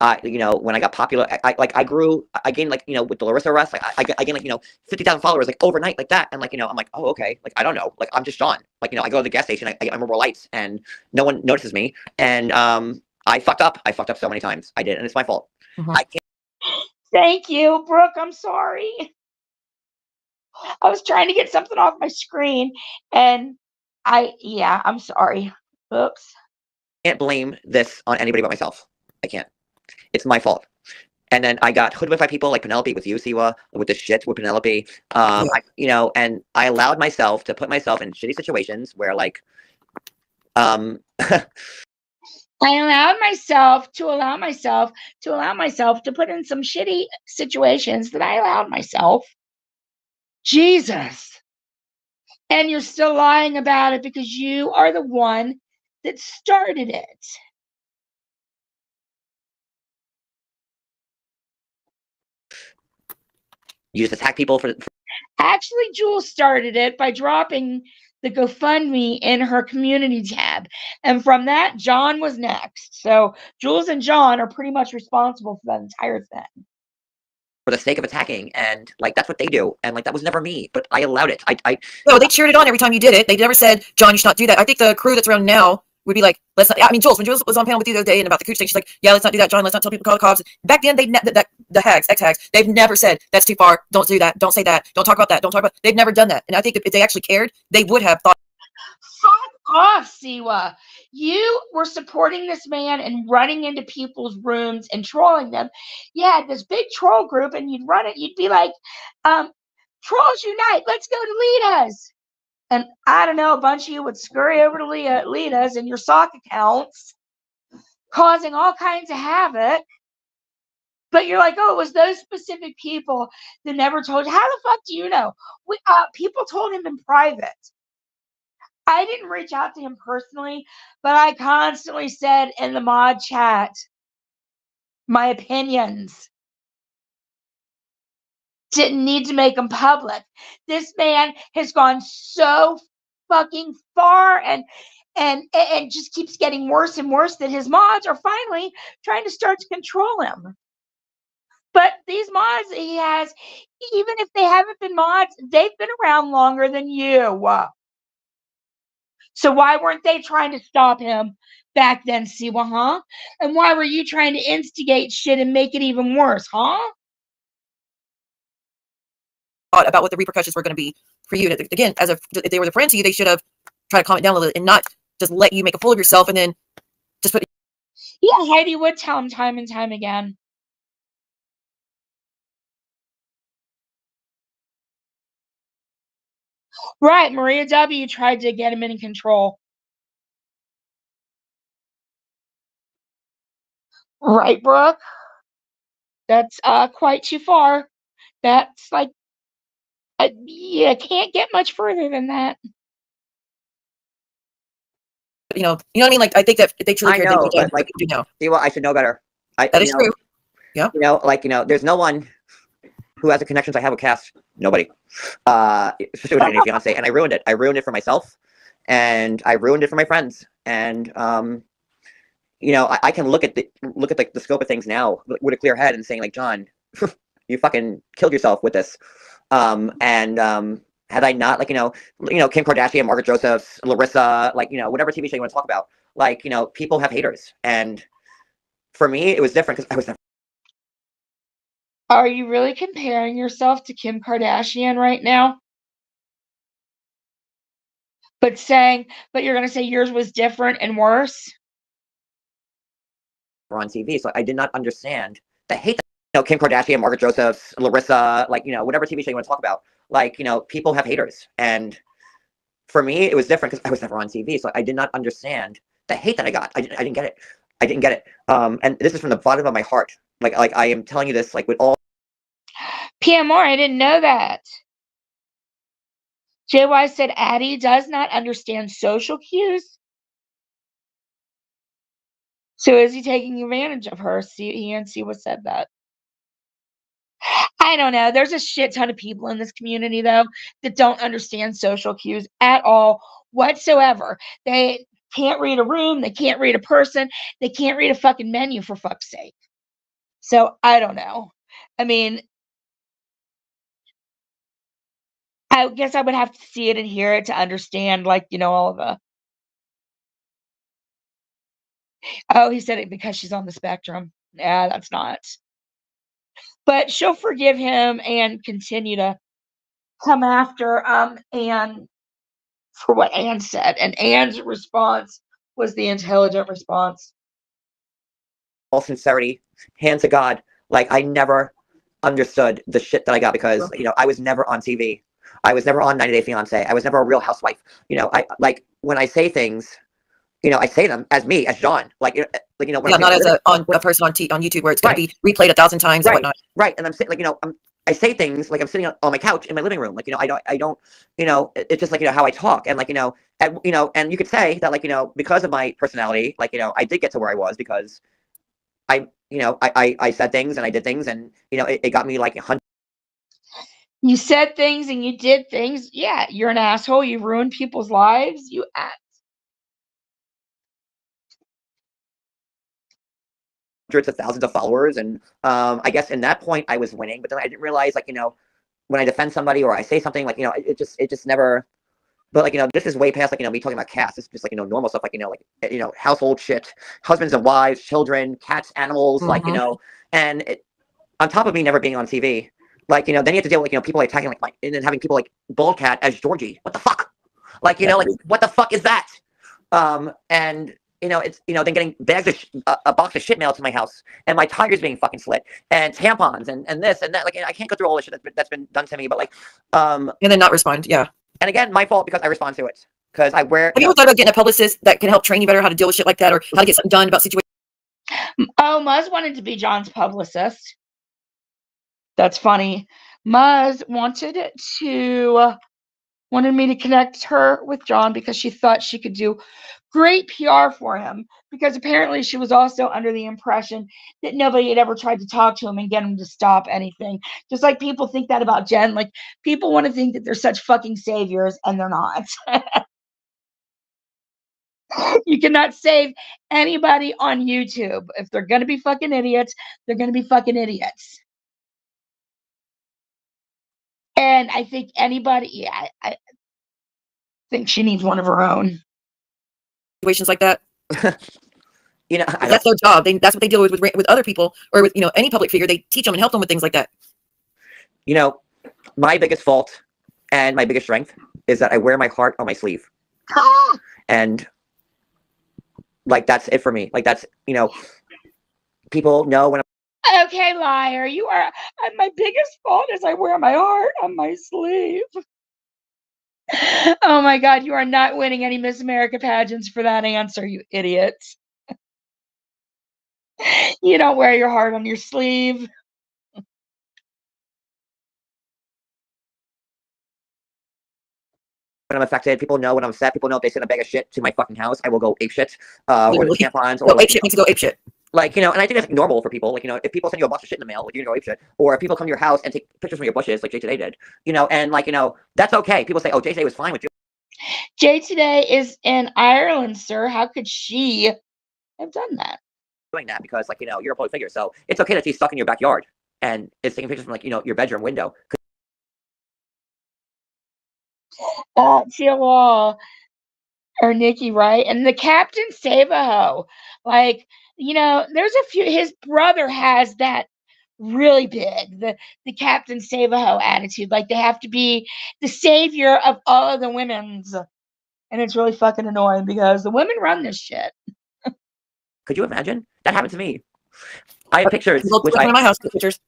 I, you know, when I got popular, I, I like I grew. I gained like you know with the Larissa arrest, like I, I, I gained like you know fifty thousand followers like overnight like that, and like you know I'm like oh okay, like I don't know, like I'm just Sean. Like you know I go to the gas station, I, I get my Marlboro Lights, and no one notices me, and um I fucked up. I fucked up so many times. I did, and it's my fault. Mhm. I can't. Thank you, Brooke. I'm sorry. I was trying to get something off my screen and I, yeah, I'm sorry. Oops. can't blame this on anybody but myself. I can't. It's my fault. And then I got hoodwinked by people like Penelope with you, Siwa, with the shit with Penelope. Um, Yeah. I, you know, and I allowed myself to put myself in shitty situations where, like, um, I allowed myself to allow myself to allow myself to put in some shitty situations that I allowed myself. Jesus. And you're still lying about it because you are the one that started it. you just attack people for, for Actually, Jules started it by dropping the GoFundMe in her community tab. And from that, John was next. So Jules and John are pretty much responsible for that entire thing. For the sake of attacking, and like that's what they do, and like that was never me, but I allowed it. I, I No, they cheered it on every time you did it. They never said, John, you should not do that. I think the crew that's around now would be like, let's not. I mean, Jules, when Jules was on panel with you the other day and about the cooch thing, she's like, yeah, let's not do that, John. Let's not tell people to call the cops. Back then, they ne- the, the, the hags, ex hags, they've never said that's too far. Don't do that. Don't say that. Don't talk about that. Don't talk about. They've never done that. And I think if they actually cared, they would have thought. Off, Siwa. You were supporting this man and running into people's rooms and trolling them. You had this big troll group and you'd run it. You'd be like, um, Trolls Unite, let's go to Lita's. And I don't know, a bunch of you would scurry over to Lita, Lita's and your sock accounts, causing all kinds of havoc. But you're like, oh, it was those specific people that never told you. How the fuck do you know? We, uh, people told him in private. I didn't reach out to him personally, but I constantly said in the mod chat my opinions. Didn't need to make them public. This man has gone so fucking far and and and just keeps getting worse and worse that his mods are finally trying to start to control him. But these mods he has, even if they haven't been mods, they've been around longer than you. So why weren't they trying to stop him back then, Siwa, huh? And why were you trying to instigate shit and make it even worse, huh? about what the repercussions were going to be for you. And again, as a if they were the friend to you, they should have tried to calm it down a little and not just let you make a fool of yourself and then just put Yeah, Heidi would tell him time and time again. Right, Maria W. tried to get him in control. Right, Brooke? That's uh quite too far. That's like uh, you can't get much further than that. you know, you know what I mean? Like I think that they truly I cared, know, but, like, you know. See what I should know better. I, That you is know, true. Yeah. You know, like you know, there's no one who has the connections I have with Cass. Nobody. Uh, especially with any fiance, and I ruined it. I ruined it for myself, and I ruined it for my friends. And um, you know, I, I can look at the look at like the scope of things now with a clear head and saying like, John, you fucking killed yourself with this. Um, and um, had I not like you know, you know, Kim Kardashian, Margaret Josephs, Larissa, like you know, whatever TV show you want to talk about, like you know, people have haters, and for me, it was different because I was never Are you really comparing yourself to Kim Kardashian right now? But saying, but you're going to say yours was different and worse? We're on TV, so I did not understand the hate that you know Kim Kardashian, Margaret Josephs, Larissa, like you know whatever TV show you want to talk about. Like you know people have haters, and for me it was different because I was never on TV, so I did not understand the hate that I got. I, didn't- I didn't get it. I didn't get it. Um, and this is from the bottom of my heart. Like like I am telling you this like with all PMR, I didn't know that. JY said Addie does not understand social cues. So is he taking advantage of her? See, he and Siwa said that. I don't know. There's a shit ton of people in this community though that don't understand social cues at all whatsoever. They can't read a room, they can't read a person, they can't read a fucking menu for fuck's sake. So I don't know. I mean, I guess I would have to see it and hear it to understand, like, you know, all of the. Oh, he said it because she's on the spectrum. Yeah, that's not. But she'll forgive him and continue to come after um Anne for what Anne said. And Anne's response was the intelligent response. All sincerity, hand to God, like I never understood the shit that I got because you know I was never on TV. I was never on 90 Day Fiance. I was never a real housewife. You know, I like when I say things, you know, I say them as me, as John. Like, you know, like you know, when Yeah, not as a on a person on t- on YouTube where it's going Right. to be replayed a thousand times and whatnot. right. And I'm saying, like, you know, I'm, I say things like I'm sitting on, on my couch in my living room. Like, you know, I don't, I don't, you know, it's just like you know how I talk, and like you know, and you know, and you could say that like you know because of my personality, like you know, I did get to where I was because I, you know, I, I, I said things and I did things, and you know, it, it got me like a hundred. You said things and you did things. Yeah, you're an asshole. You ruined people's lives. You act. hundreds of thousands of followers and um i guess in that point i was winning but then i didn't realize like you know when i defend somebody or i say something like you know it, it just it just never but like you know this is way past like you know me talking about cats this is just like you know normal stuff like you know like eh, you know household shit husbands and wives children cats animals like you Mhm. know and it, on top of me never being on tv like you know then you have to deal with you know people attacking like my and then having people like bald cat as georgie what the fuck like you know like what the fuck is that um and you know, it's you know, then getting bags of sh- a, a box of shit mailed to my house, and my tires being fucking slit, and tampons, and and this and that. Like, I can't go through all this shit that's been, that's been done to me, but like, um, And then not respond. Yeah. And again, my fault because I respond to it because I wear. Have you ever thought about getting a publicist that can help train you better how to deal with shit like that or how to get something done about situations? Oh, Muzz wanted to be John's publicist. That's funny. Muzz wanted to wanted me to connect her with John because she thought she could do great PR for him because apparently she was also under the impression that nobody had ever tried to talk to him and get him to stop anything. Just like people think that about Jen. Like people want to think that they're such fucking saviors and they're not. You cannot save anybody on YouTube. If they're going to be fucking idiots, they're going to be fucking idiots. And I think anybody, yeah, I, I think she needs one of her own. Situations like that. You know, I That's their job. They, that's what they deal with, with with other people or with you know any public figure. They teach them and help them with things like that. you know, my biggest fault and my biggest strength is that I wear my heart on my sleeve. and like that's it for me. Like that's you know, people know when I'm Okay, liar. You are uh, my biggest fault is I wear my heart on my sleeve. Oh my god, you are not winning any Miss America pageants for that answer, you idiots. You don't wear your heart on your sleeve. when I'm affected. People know when I'm upset. People know if they send a bag of shit to my fucking house, I will go ape shit. Uh, or the Literally. tampons, or Go like, ape shit means to go ape shit. Like you know, and I think that's normal for people. Like you know, if people send you a bunch of shit in the mail, like you go ape shit. Or if people come to your house and take pictures from your bushes, like Jay today did, you know, and like you know, that's okay. People say, oh, Jay today was fine with you. Jay today is in Ireland, sir. How could she have done that? doing that because like you know you're a public figure so it's okay that she's stuck in your backyard and is taking pictures from like you know your bedroom window Uh, Tia Wall or Nikki, right? And the Captain Savaho, like you know, there's a few. His brother has that really big the the Captain Savaho attitude. Like they have to be the savior of all of the women's, and it's really fucking annoying because the women run this shit. could you imagine that happened to me i have pictures People which come I, my house pictures.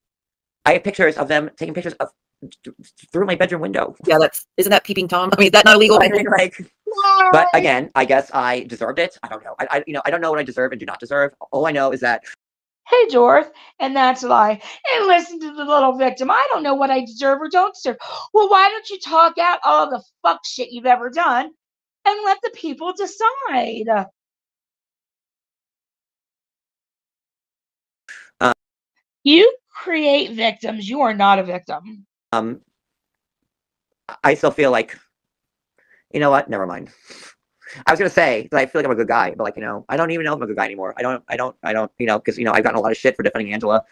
I have pictures of them taking pictures of through my bedroom window Yeah, that's isn't that peeping tom? I mean, is that not illegal? I mean, like but again i guess i deserved it i don't know I, I you know i don't know what i deserve and do not deserve all i know is that Hey, Jorth, and that's a lie. And listen to the little victim. I don't know what I deserve or don't deserve. Well, why don't you talk out all the fuck shit you've ever done and let the people decide? Uh, you create victims. You are not a victim. um i still feel like you know what never mind i was gonna say that i feel like i'm a good guy but like you know i don't even know i'm a good guy anymore i don't i don't i don't you know because you know i've gotten a lot of shit for defending angela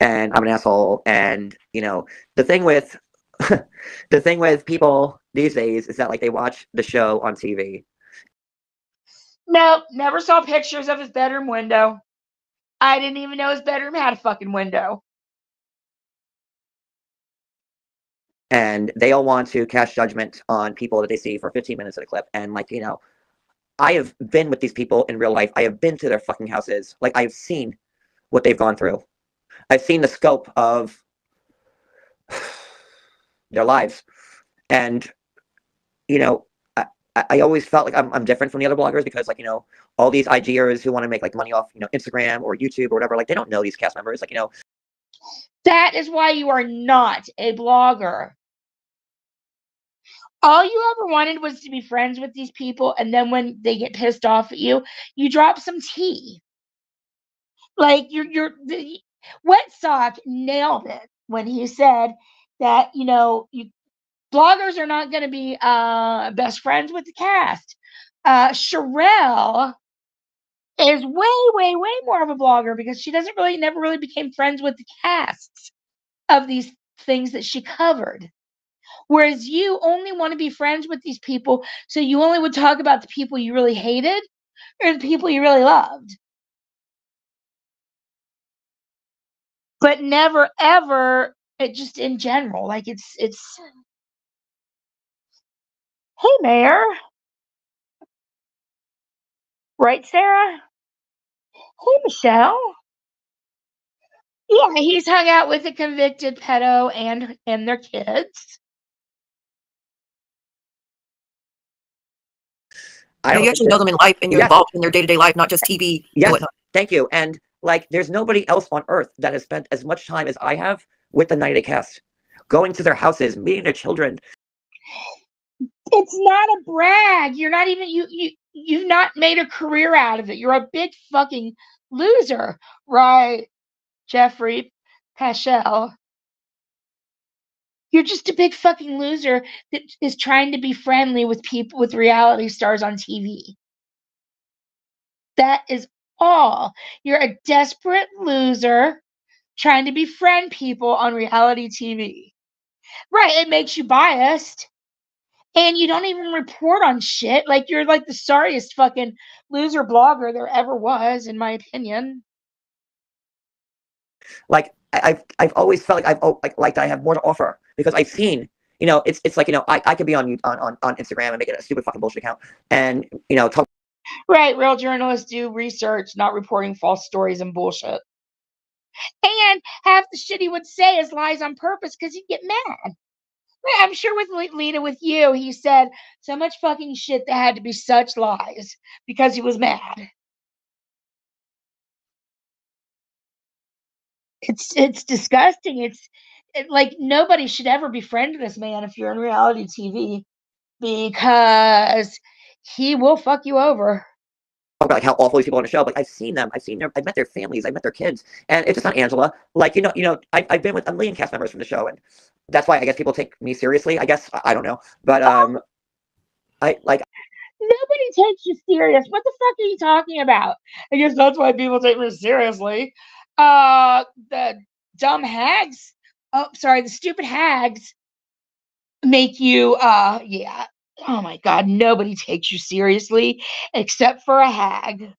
and i'm an asshole and you know the thing with the thing with people these days is that like they watch the show on tv No, never saw pictures of his bedroom window. I didn't even know his bedroom had a fucking window. And they all want to cast judgment on people that they see for 15 minutes at a clip. And like you know i have been with these people in real life. I have been to their fucking houses. Like i've seen what they've gone through. I've seen the scope of their lives. And you know I, I always felt like I'm, I'm different from the other bloggers because like you know all these igers who want to make like money off you know instagram or youtube or whatever like they don't know these cast members like you know. That is why you are not a blogger. All you ever wanted was to be friends with these people, and then when they get pissed off at you, you drop some tea. Like you're you're the Wet Sock nailed it when he said that you know you bloggers are not going to be uh, best friends with the cast. Uh, Sherelle is way, way, way more of a blogger because she doesn't really, never really became friends with the casts of these things that she covered. Whereas you only want to be friends with these people, so you only would talk about the people you really hated or the people you really loved. But never ever it just in general. Like it's it's Hey Mayor. Right, Sarah? Hey Michelle. Yeah, he's hung out with a convicted pedo and and their kids. I You actually know them in life and you're Yes. involved in their day to day life, not just TV. Yes, thank you. And like, there's nobody else on earth that has spent as much time as I have with the 90 cast, going to their houses, meeting their children. It's not a brag. You're not even you you you've not made a career out of it. You're a big fucking loser, right? Geoffrey Paschel. You're just a big fucking loser that is trying to be friendly with people with reality stars on TV. That is all. You're a desperate loser trying to befriend people on reality TV. Right, it makes you biased. And you don't even report on shit. Like you're like the sorriest fucking loser blogger there ever was, in my opinion. like I've I've always felt like I've like like I have more to offer because I've seen you know it's it's like you know I, I could be on on on on Instagram and make it a stupid fucking bullshit account and you know talk Right, real journalists do research, not reporting false stories and bullshit. And half the shit he would say is lies on purpose because he'd get mad. I'm sure with Lita, with you, he said so much fucking shit that had to be such lies because he was mad. It's it's disgusting. It's it, like nobody should ever befriend this man if you're in reality TV because he will fuck you over. about like how awful these people on the show. Like I've seen them. I've seen their. I've met their families. I've met their kids, and it's just not Angela. Like you know, you know, I, I've been with a million cast members from the show, and that's why I guess people take me seriously. I guess I, I don't know, but um, I like Nobody takes you serious. What the fuck are you talking about? I guess that's why people take me seriously. Uh, the dumb hags. Oh, sorry, the stupid hags make you. Uh, yeah. Oh my god, nobody takes you seriously except for a hag.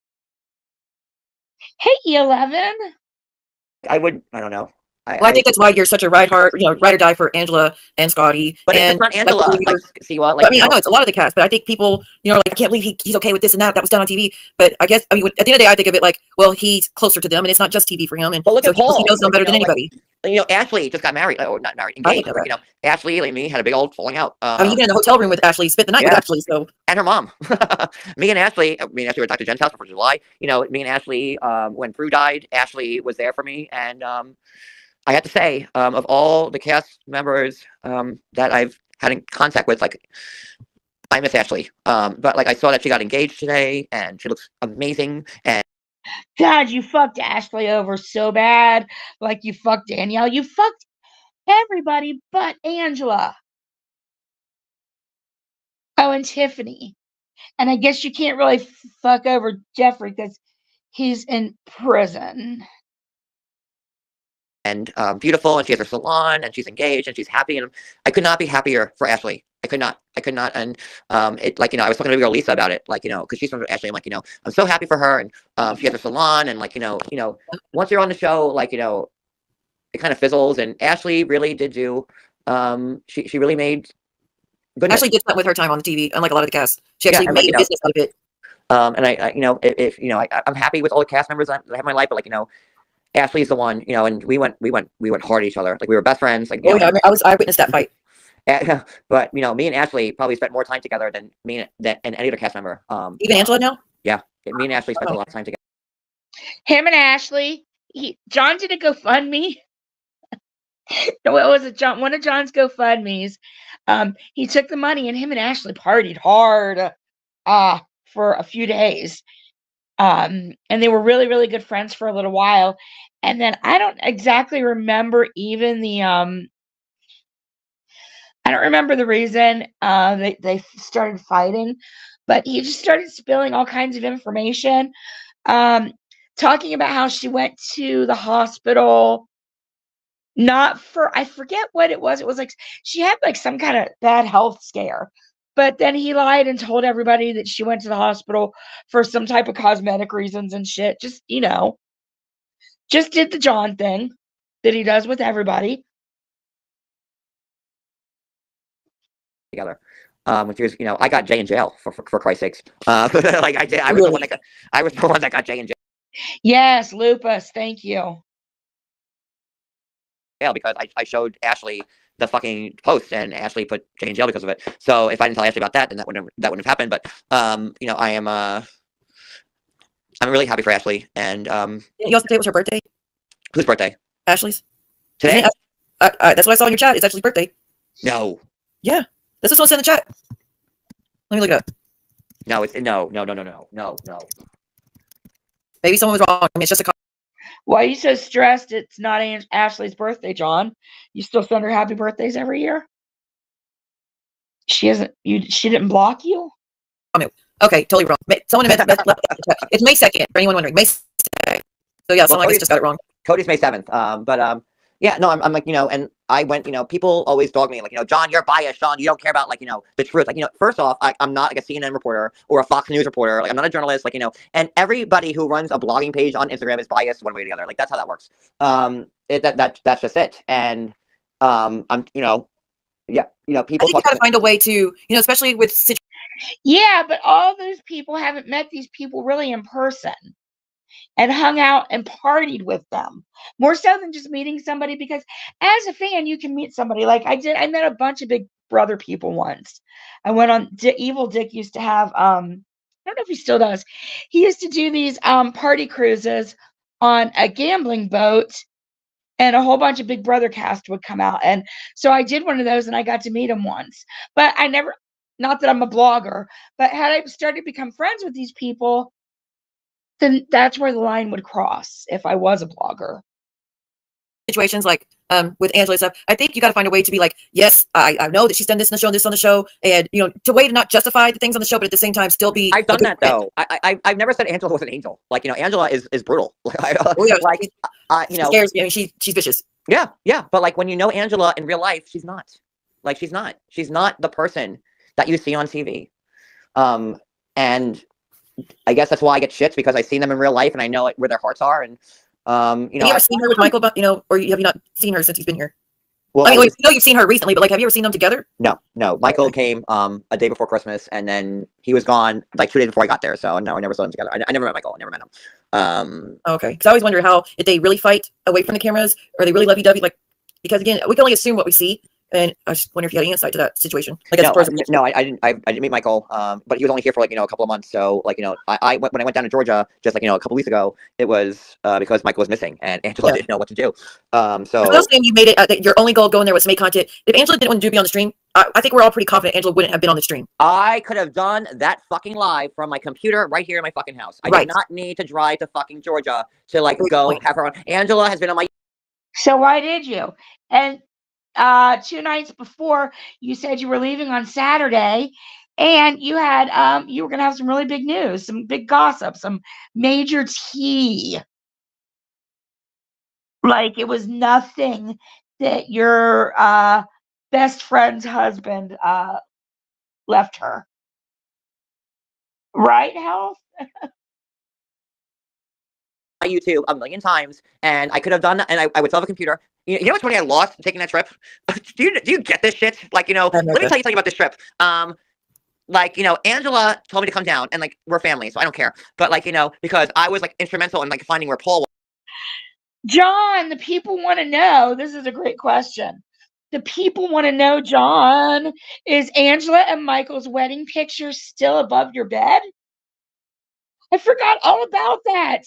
Hey, Eleven. I would. I don't know. I, Well, I think that's why you're such a ride hard, you know, ride or die for Angela and Scotty. but and it's Angela. Like, see what? Like I mean, I know, it's a lot of the cast, but I think people, you know, like I can't believe he, he's okay with this and that. That was done on TV. But I guess, I mean, at the end of the day, I think of it like, well, he's closer to them, and it's not just TV for him, and But look so at he, he knows them better you than know, like, anybody. you know, Ashley just got married, or not married, engaged. know but, you know, Ashley and me had a big old falling out. Uh, I mean, even in the hotel room with Ashley, spent the night with Ashley. So and her mom. me and Ashley, uh, me and Ashley were at Dr. Jen's house for July. You know, me and Ashley, um, when Prue died, Ashley was there for me. And um, I have to say, um, of all the cast members um, that I've had in contact with, like, I miss Ashley. Um, but like, I saw that she got engaged today, and she looks amazing. And God, you fucked Ashley over so bad. Like you fucked Danielle. You fucked everybody but Angela. Oh, and Tiffany. And I guess you can't really fuck over Geoffrey because he's in prison. And um, beautiful, and she has her salon, and she's engaged, and she's happy, and I could not be happier for Ashley. I could not, I could not, and um, it like you know, I was talking to girl Lisa about it, like you know, because she's from Ashley. I'm like, you know, I'm so happy for her, and um, she has her salon, and like you know, you know, once you're on the show, like you know, it kind of fizzles, and Ashley really did do, um, she she really made goodness. Ashley did something with her time on the TV, unlike a lot of the cast. She actually like, made you a know, business out of it. Um, and I, I, you know, if, you know, I, I'm happy with all the cast members that I have in my life, but like, you know, Ashley's the one, you know, and we went, we went, we went hard at each other. Like we were best friends. Like, Oh know, yeah, I, mean, I was I witnessed that fight. and- but you know, me and Ashley probably spent more time together than me and, than and any other cast member. Um, Even Angela now. yeah, me and Ashley spent a lot of time together. Him and Ashley. He, John did a GoFundMe. No, what was it? John, one of John's GoFundMe's. Um, he took the money and him and Ashley partied hard uh, for a few days. Um, and they were really, really good friends for a little while. And then I don't exactly remember even the um I don't remember the reason uh they, they started fighting, but he just started spilling all kinds of information. Um talking about how she went to the hospital not for I forget what it was. It was like she had like some kind of bad health scare. But then he lied and told everybody that she went to the hospital for some type of cosmetic reasons and shit. Just, you know, just did the John thing that he does with everybody. together. Um, which was, you know, I got Jay in jail for for, for Christ's sakes. Uh, like I did, I was the one that got, I was the one that got Jay in jail Yes, lupus. Thank you. Yeah, because I, I showed Ashley the fucking post and Ashley put Jay in jail because of it. So if I didn't tell Ashley about that, then that wouldn't have, that wouldn't have happened. But um, you know, I am uh, I'm really happy for Ashley. And um, You also say it was her birthday, whose birthday? Ashley's. Today? I, I, that's what I saw in your chat. It's Ashley's birthday. No, Yeah, this that's what's in the chat. Let me look it up. no, it's no, no, no, no, no, no, no. Maybe someone was wrong. I mean, it's just a. co- Why are you so stressed? It's not An- Ashley's birthday, John. You still send her happy birthdays every year? She isn't you she didn't block you? Okay, totally wrong. Someone meant, meant- left- it's May second. For anyone wondering, May. 2nd. So yeah, someone I just got it wrong. Cody's May seventh. Um, but um, yeah, no, I'm, I'm like you know, and I went, you know, people always dog me like you know, John, you're biased, Sean, you don't care about like you know the truth. Like you know, first off, I, I'm not like a CNN reporter or a Fox News reporter. Like I'm not a journalist. Like you know, and everybody who runs a blogging page on Instagram is biased one way or the other. Like that's how that works. Um, it, that that that's just it. And um, I'm you know, yeah, you know, people. I people think you talk. got to find a way to, you know, especially with situ- Yeah, but all those people haven't met these people really in person and hung out and partied with them more so than just meeting somebody because as a fan you can meet somebody. Like i did i met a bunch of big brother people once. I went on D- evil dick used to have um i don't know if he still does he used to do these um party cruises on a gambling boat and a whole bunch of big brother cast would come out and so i did one of those and i got to meet him once. But i never not that i'm a blogger but had i started to become friends with these people then that's where the line would cross if I was a blogger. situations like um with Angela and stuff, I think you got to find a way to be like, yes, I, I know that she's done this on the show, and this on the show, and you know, to way to not justify the things on the show, but at the same time still be. I've done that friend. though. I, I I've never said Angela was an angel. Like you know, Angela is is brutal. Like, I, Oh, yeah, like uh, you She know, scares me. I mean, she she's vicious. Yeah, yeah. But like when you know Angela in real life, she's not. Like she's not. She's not the person that you see on TV. Um, and I guess that's why I get shits because I've seen them in real life and I know it, where their hearts are. And um, you know, have you I- ever seen her with Michael? But you know, or have you not seen her since he's been here? well, I mean, you know, you've seen her recently, but like, have you ever seen them together? no, no. Michael came um a day before Christmas and then he was gone like two days before I got there. So no, I never saw them together. I, I never met Michael. I never met him. Um, Okay, because I always wonder how if they really fight away from the cameras, or they really lovey dovey. Like, because again, we can only assume what we see, and I just wonder if you had any insight to that situation. Like, as no, far as I, no, I, I didn't. I, I didn't meet Michael. Um, but he was only here for like you know a couple of months. So like you know, I, I went when I went down to Georgia just like you know a couple weeks ago. It was uh, because Michael was missing and Angela Yeah. didn't know what to do. Um, so For those saying you made it, uh, that your only goal going there was to make content. If Angela didn't want to do be on the stream, I, I think we're all pretty confident Angela wouldn't have been on the stream. I could have done that fucking live from my computer right here in my fucking house. I Right. did not need to drive to fucking Georgia to like Great go point. have her on. Angela has been on my So why did you? And uh two nights before you said you were leaving on Saturday and you had um you were gonna have some really big news, some big gossip, some major tea. Like it was nothing that your uh best friend's husband uh left her. Right, Health? my YouTube a million times, and I could have done that, and I, I would still have a computer. You, you know what's funny? I lost taking that trip. do you do you get this shit? Like you know, I have no let me idea. tell you something about this trip. Um, like you know, Angela told me to come down, and like we're family, so I don't care. But like you know, because I was like instrumental in like finding where Paul was. John, the people want to know. This is a great question. The people want to know, John, is Angela and Michael's wedding picture still above your bed? I forgot all about that.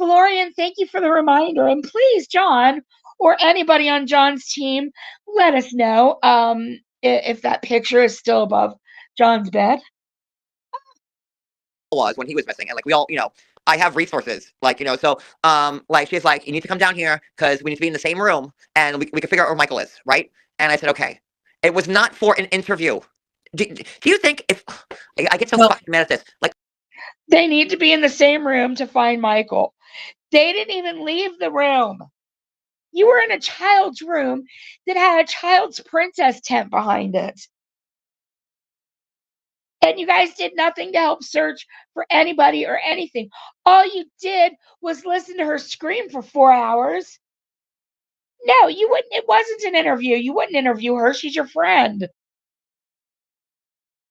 Valorian, thank you for the reminder. And please, John, or anybody on John's team, let us know um, i- if that picture is still above John's bed. was when he was missing and like we all you know i have resources like you know so um like she's like you need to come down here because we need to be in the same room and we, we can figure out where michael is right and i said okay it was not for an interview do, do you think if I, I get so Well- fucking mad at this like They need to be in the same room to find Michael. They didn't even leave the room. You were in a child's room that had a child's princess tent behind it. And you guys did nothing to help search for anybody or anything. All you did was listen to her scream for four hours. No, you wouldn't. It wasn't an interview. You wouldn't interview her. She's your friend.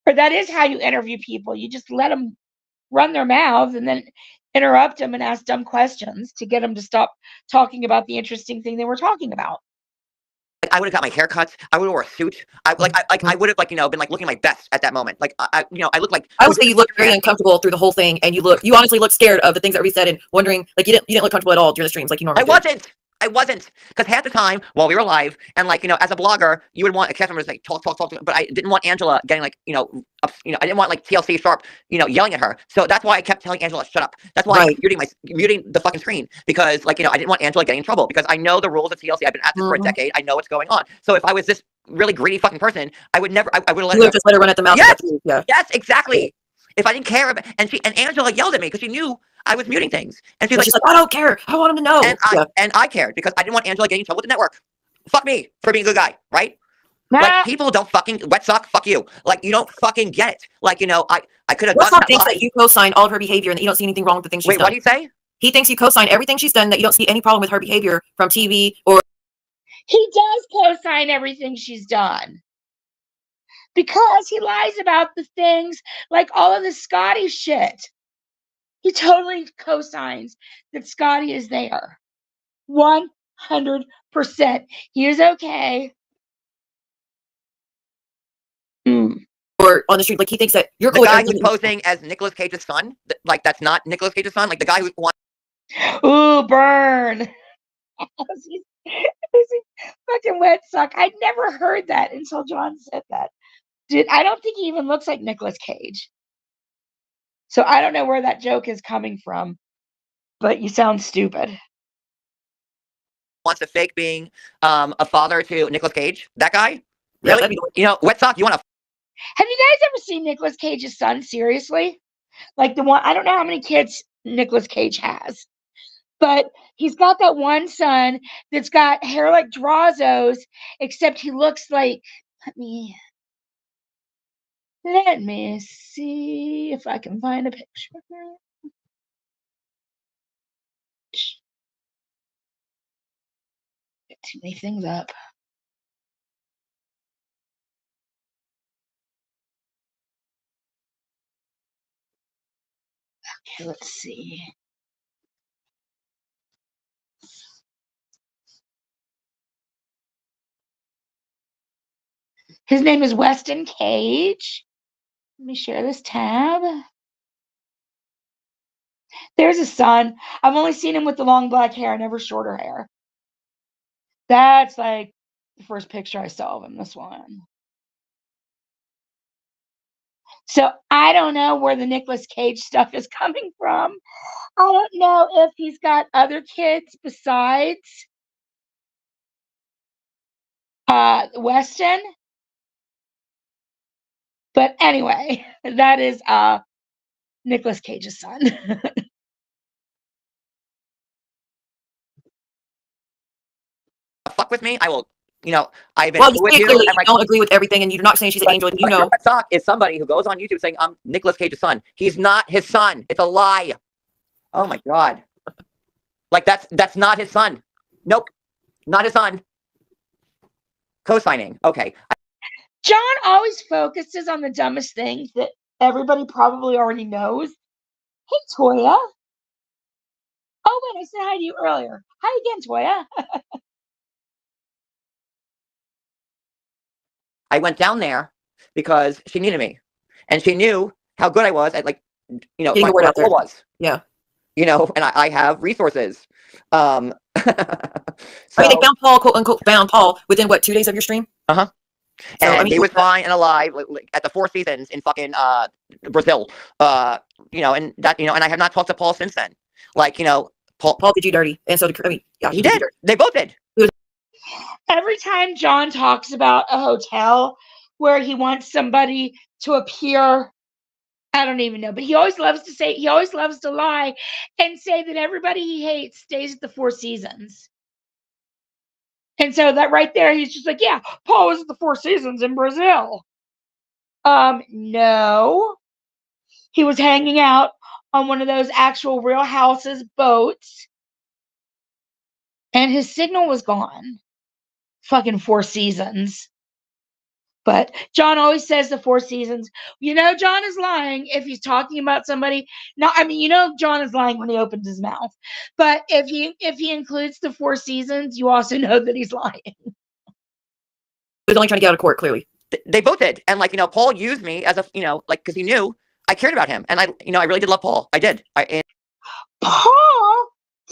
Or that is how you interview people. You just let them run their mouths and then interrupt them and ask dumb questions to get them to stop talking about the interesting thing they were talking about. Like I would have got my hair cut. I would have wore a suit. I mm-hmm. like, I, like, I mm-hmm. would have like, you know, been like looking my best at that moment. Like, I, I you know, I look like I would say you look very uncomfortable through the whole thing, and you look, you honestly look scared of the things that we said, and wondering, like you didn't, you didn't look comfortable at all during the streams, like you normally I do. wasn't. I wasn't because half the time while we were live and like you know as a blogger you would want a cast members like talk talk talk but I didn't want Angela getting like you know up, you know I didn't want like TLC sharp you know yelling at her so that's why I kept telling Angela shut up that's why I'm muting my muting the fucking screen because like you know I didn't want Angela getting in trouble because I know the rules of TLC I've been at this for a Mhm. decade I know what's going on so if I was this really greedy fucking person I would never I, I would let You have just let her run at the mouth. Yes! Yeah. yes exactly If I didn't care about, and she and Angela yelled at me because she knew I was muting things, and she's But like, she's like, I don't care. I want him to know. and I and I cared because I didn't want Angela getting in trouble with the network. Fuck me for being a good guy, right? Nah, Like people don't fucking wet sock. Fuck you. Like you don't fucking get it. Like you know, I I could have done Wet Sock that. thinks lie. that you co-sign all of her behavior and that you don't see anything wrong with the things she's Wait, what do you say? He thinks you co-sign everything she's done, that you don't see any problem with her behavior from TV or he does co-sign everything she's done because he lies about the things like all of the Scotty shit. He totally co-signs that Scotty is there. 100%. He is okay. Mm. or on the street. Like he thinks that you're The guy who's posing as Nicolas Cage's son, th- like that's not Nicolas Cage's son. Like the guy who wants Ooh, burn. He's- he's a fucking wet sock. I'd never heard that until John said that. Dude, I don't think he even looks like Nicolas Cage. So I don't know where that joke is coming from, but you sound stupid. wants to fake being um, a father to Nicolas Cage. That guy, really? that'd be the way- you know, wet sock. You want to Have you guys ever seen Nicolas Cage's son? Seriously? Like the one, I don't know how many kids Nicolas Cage has, but he's got that one son that's got hair like Drazo's, except he looks like, let me, let me see if I can find a picture. Get too many things up. Okay, let's see. His name is Weston Cage. Let me share this tab. There's a son. I've only seen him with the long black hair, never shorter hair. That's like the first picture I saw of him, this one. So I don't know where the Nicolas Cage stuff is coming from. I don't know if he's got other kids besides uh, Weston. But anyway, that is uh, Nicolas Cage's son. fuck with me, I will. You know, I've been Well, you you. clearly and, you like, don't agree with everything, and you're not saying she's an angel, and you know. Wet Sock is somebody who goes on YouTube saying I'm Nicolas Cage's son. He's not his son. It's a lie. Oh my god. Like that's that's not his son. Nope, not his son. Co-signing. Okay. John always focuses on the dumbest things that everybody probably already knows. Hey, Toya. Oh, wait, I said hi to you earlier. Hi again, Toya. I went down there because she needed me, and she knew how good I was at like, you know, Getting my the word out role there. was. Yeah. You know, and I, I have resources. Um, I mean, they found Paul, quote unquote, found Paul within what two days of your stream? Uh-huh. So, and I mean, he was fine and alive like, like, at the Four Seasons in fucking uh Brazil. Uh, you know, and that you know, and I have not talked to Paul since then. Like, you know, Paul, Paul did you dirty, and so did I mean, yeah, he did did. They both did. Every time John talks about a hotel where he wants somebody to appear, I don't even know, but he always loves to say, he always loves to lie and say that everybody he hates stays at the Four Seasons. And so that right there, he's just like, yeah, Paul was at the Four Seasons in Brazil. Um, no. He was hanging out on one of those actual real houses boats. And his signal was gone. Fucking Four Seasons. But John always says the Four Seasons. You know, John is lying if he's talking about somebody. Not, I mean, you know, John is lying when he opens his mouth. But if he if he includes the Four Seasons, you also know that he's lying. He was only trying to get out of court, clearly. They both did. And like, you know, Paul used me as a, you know, like because he knew I cared about him, and I, you know, I really did love Paul. I did. I, and Paul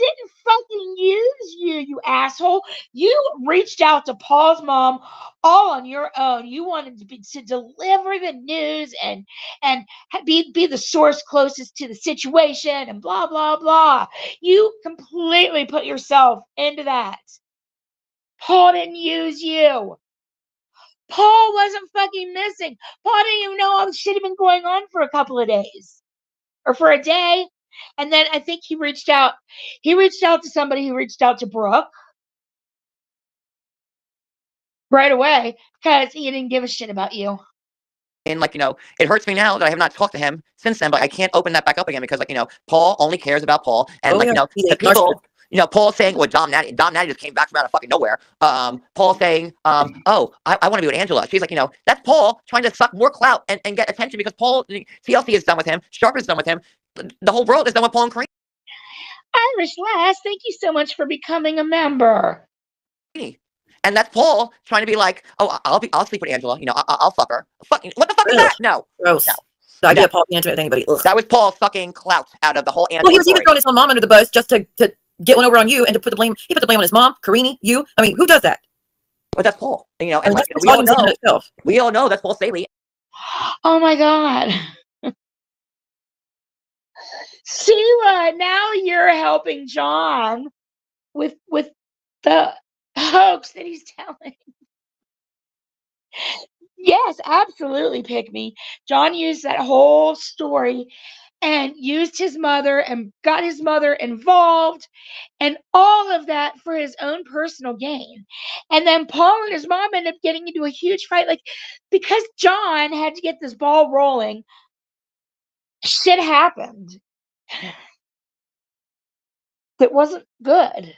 didn't fucking use you, you asshole. You reached out to Paul's mom all on your own. You wanted to be to deliver the news and and be be the source closest to the situation and blah blah blah. You completely put yourself into that. Paul didn't use you. Paul wasn't fucking missing. Paul didn't even know all the shit had been going on for a couple of days or for a day. And then I think he reached out. He reached out to somebody who reached out to Brooke right away because he didn't give a shit about you. And like, you know, it hurts me now that I have not talked to him since then, but I can't open that back up again because like, you know, Paul only cares about Paul. And Oh, like, yeah. you know, the people, you know, Paul saying, well, Dom Natty, Dom Natty just came back from out of fucking nowhere. Um, Paul saying, um, oh, I, I want to be with Angela. She's like, you know, that's Paul trying to suck more clout and, and get attention because Paul, TLC is done with him. Sharp is done with him. The- The whole world is done with Paul and Karine. Irish Lass, thank you so much for becoming a member. And that's Paul trying to be like, oh, I- I'll be, I'll sleep with Angela. You know, I, I- I'll fuck her. Fucking, what the fuck is that? No, Gross. No. The idea No. of Paul being intimate with anybody. Ugh. that was Paul fucking clout out of the whole Angela Well, he was even throwing his own mom under the bus just to, to get one over on you and to put the blame. He put the blame on his mom, Karine, you. I mean, who does that? But that's Paul. You know, I and like, we all know, we all know that's Paul Staehle. Oh my god. Sheila, now you're helping John with with the hoax that he's telling. Yes, absolutely pick me. John used that whole story and used his mother and got his mother involved and all of that for his own personal gain. And then Paul and his mom end up getting into a huge fight like because John had to get this ball rolling. Shit happened. That wasn't good.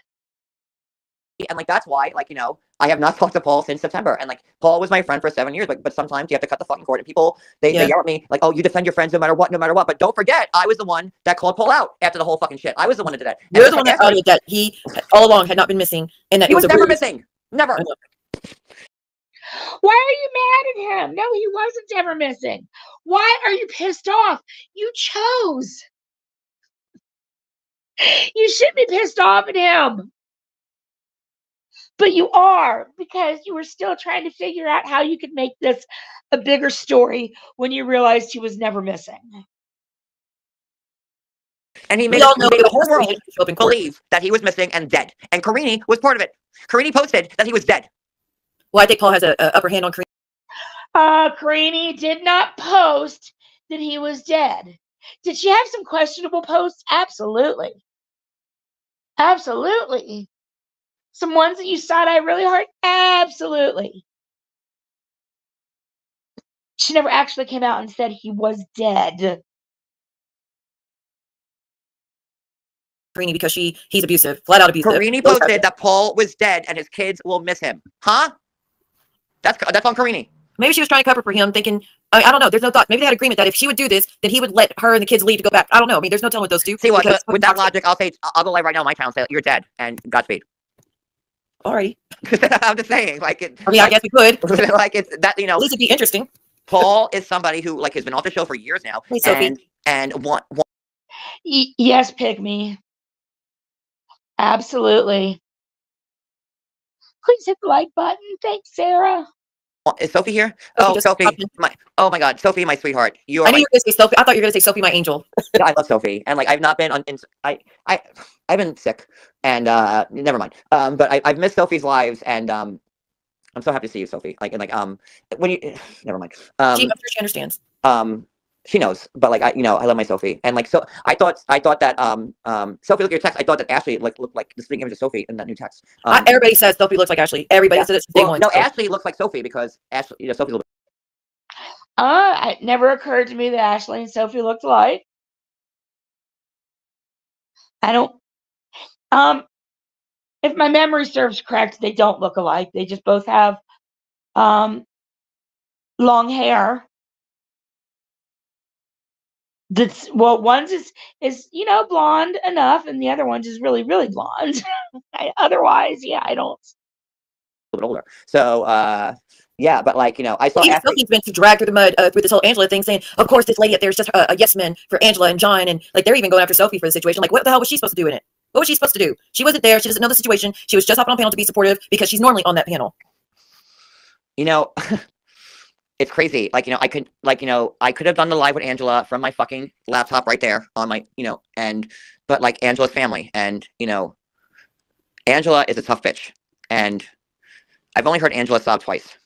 And like that's why, like, you know, I have not talked to Paul since September. And like Paul was my friend for seven years, but but sometimes you have to cut the fucking cord. And people they, Yeah. they yell at me like, oh, you defend your friends no matter what, no matter what. But don't forget, I was the one that called Paul out after the whole fucking shit. I was the one that did that. And You're the one that outed that he all along had not been missing and that he was, was never ruse. missing. Never. I know. Why are you mad at him? No, he wasn't ever missing. Why are you pissed off? You chose. You shouldn't be pissed off at him. But you are because you were still trying to figure out how you could make this a bigger story when you realized he was never missing. And he We made, all know made the whole world to show up in court. believe that he was missing and dead. And Karine was part of it. Karine posted that he was dead. Well, I think Paul has a, a upper hand on Karine. Uh, Karine did not post that he was dead. Did she have some questionable posts? Absolutely. Absolutely. Some ones that you side eye really hard? Absolutely. She never actually came out and said he was dead. Karine because she he's abusive, flat out abusive. Karine posted that Paul was dead and his kids will miss him. Huh? That's that's on Karine. Maybe she was trying to cover for him, thinking I, I don't know. There's no thought. Maybe they had agreement that if she would do this, then he would let her and the kids leave to go back. I don't know. I mean, there's no telling with those two. See what? because- With that logic, I'll say I'll go live right now my channel. Say you're dead and Godspeed. Alrighty. I'm just saying, like it. I mean, I guess we could. like it's that you know, At least it'd be interesting. Paul is somebody who like has been off the show for years now, Hey, Sophie. and and want, want yes, pick me. Absolutely. Please hit the like button. Thanks, Sarah. is Sophie here? Sophie oh, just Sophie, my oh my God, Sophie, my sweetheart. You are. I knew my- you were going to say Sophie. I thought you were going to say Sophie, my angel. I love Sophie, and like I've not been on. In, I I I've been sick, and uh never mind. Um, but I I've missed Sophie's lives, and um, I'm so happy to see you, Sophie. Like and like um, when you never mind. Um, she, I'm sure she understands. um she knows but like i you know i love my sophie and like so i thought i thought that um um sophie look at your text i thought that ashley like looked like the spitting image of sophie in that new text I, um, everybody says Sophie looks like Ashley. Everybody Yeah. says it's well, one. no so- ashley looks like sophie because ashley you know Sophie. a little Uh, it never occurred to me that Ashley and Sophie looked alike. I don't. Um, if my memory serves correct, they don't look alike. They just both have um long hair. That's well, one's is is you know blonde enough, and the other one's is really really blonde. I, otherwise, yeah, I don't. a bit older so uh yeah but like you know i saw Even ashley Sophie's been dragged through the mud uh, through this whole Angela thing, saying, "Of course, this lady up there is just a, a yes man for Angela and John," and like they're even going after Sophie for the situation. Like, what the hell was she supposed to do in it? What was she supposed to do? She wasn't there. She doesn't know the situation. She was just hopping on panel to be supportive because she's normally on that panel. you know it's crazy like you know i could like you know i could have done the live with angela from my fucking laptop right there on my you know and but like angela's family and you know angela is a tough bitch and i've only heard angela sob twice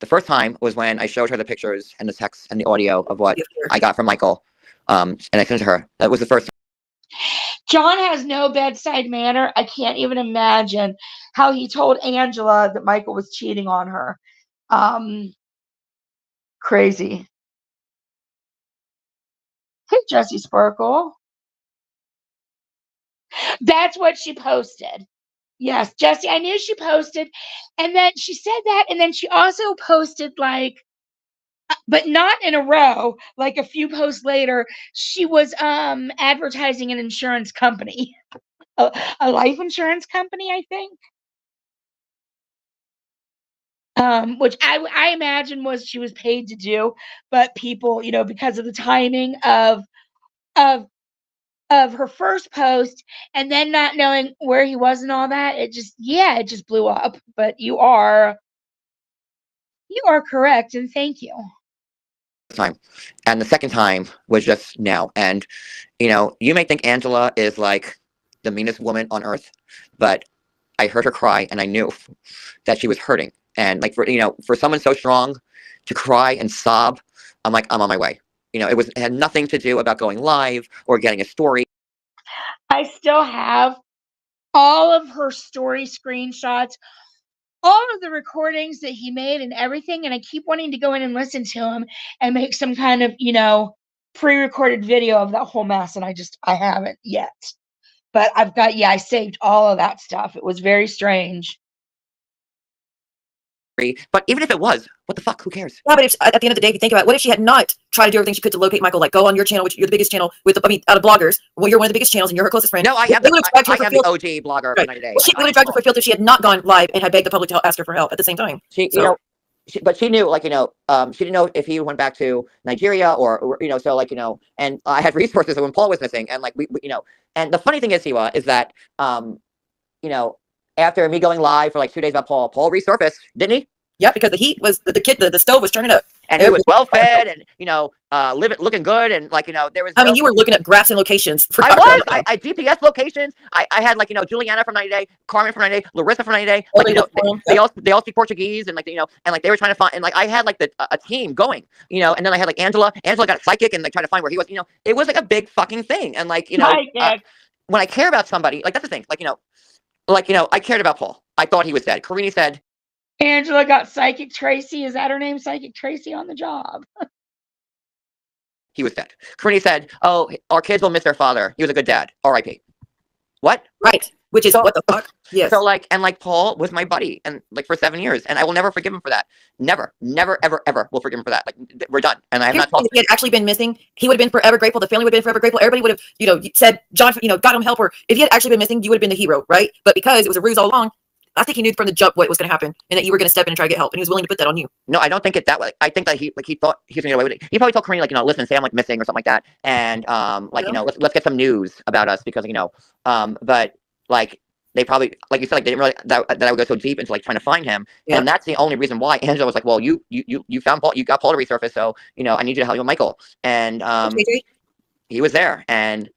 The first time was when I showed her the pictures and the text and the audio of what I got from Michael, um, and I sent it to her. That was the first. time. John has no bedside manner. I can't even imagine how he told Angela that Michael was cheating on her. Um, crazy. Hey, Jesse Sparkle. That's what she posted. Yes, Jesse, I knew she posted. And then she said that. And then she also posted, like, uh, but not in a row, like a few posts later, she was um advertising an insurance company, a, a life insurance company, I think. Um, which I I imagine was she was paid to do, but people, you know, because of the timing of of of her first post and then not knowing where he was and all that, it just yeah, it just blew up. But you are you are correct, and thank you. time. And the second time was just now. And, you know, you may think Angela is like the meanest woman on earth, but I heard her cry and I knew that she was hurting. And like for you know, for someone so strong to cry and sob, I'm like, I'm on my way. You know, it was it had nothing to do about going live or getting a story. I still have all of her story screenshots, all of the recordings that he made and everything. And I keep wanting to go in and listen to him and make some kind of, you know, pre recorded video of that whole mess. And I just, I haven't yet. But I've got, yeah, I saved all of that stuff. It was very strange. But even if it was, what the fuck? Who cares? Yeah, but if, at the end of the day, if you think about it, what if she had not tried to do everything she could to locate Michael? Like, go on your channel, which you're the biggest channel with, the, I mean, out of bloggers. Well, you're one of the biggest channels, and you're her closest friend. No, I They have the, I, I have the OG blogger Right. for 90 days. Well, she would have dragged her for filth if she had not gone live and had begged the public to ask her for help at the same time. she, So- you know, she, but she knew, like, you know, um, she didn't know if he went back to Nigeria or, or, you know, so like, you know, and I had resources when Paul was missing, and like, we, we you know, and the funny thing is, Siwa, is that, um, you know, after me going live for like two days about Paul, Paul resurfaced, didn't he? Yeah, because the heat was the, the kid, the, the stove was turning up. And It was was- well fed, and you know, uh, living, looking good, and like, you know, there was. I mean, you were looking at graphs and locations. For I was. I, I GPS locations. I, I had like you know Juliana from 90 Day, Carmen from 90 Day, Larissa from 90 Day. Like you know, they, they all they all speak Portuguese and like you know and like they were trying to find and like I had like the a a team going, you know, and then I had like Angela. Angela got psychic and like trying to find where he was. You know, it was like a big fucking thing. And like you know, uh, when I care about somebody, like that's the thing. Like you know, like you know, I cared about Paul. I thought he was dead. Karine said Angela got Psychic Tracy. Is that her name? Psychic Tracy on the job. he was dead. Karine said, "Oh, our kids will miss their father. He was a good dad. R.I.P." What? Right. Which is what the fuck? Yes. So like, and like Paul was my buddy, and like for seven years, and I will never forgive him for that. Never, never, ever, ever will forgive him for that. Like we're done, and I have Here's not the thing, if he had actually been missing, he would have been forever grateful. The family would have been forever grateful. Everybody would have, you know, said, John, you know, got him help. Or if he had actually been missing, you would have been the hero, right? But because it was a ruse all along, I think he knew from the jump what was going to happen and that you were going to step in and try to get help. And he was willing to put that on you. No, I don't think it that way. I think that he like he thought he was gonna get away with it. He probably told Karine like you know, listen, say I'm like missing or something like that, and um like you know, let's let's get some news about us because you know, um but like they probably like you said like they didn't really that, that I would go so deep into like trying to find him, Yeah. and that's the only reason why Angela was like, well, you you you you found Paul, you got Paul to resurface, so you know, I need you to help you with Michael, and um he was there and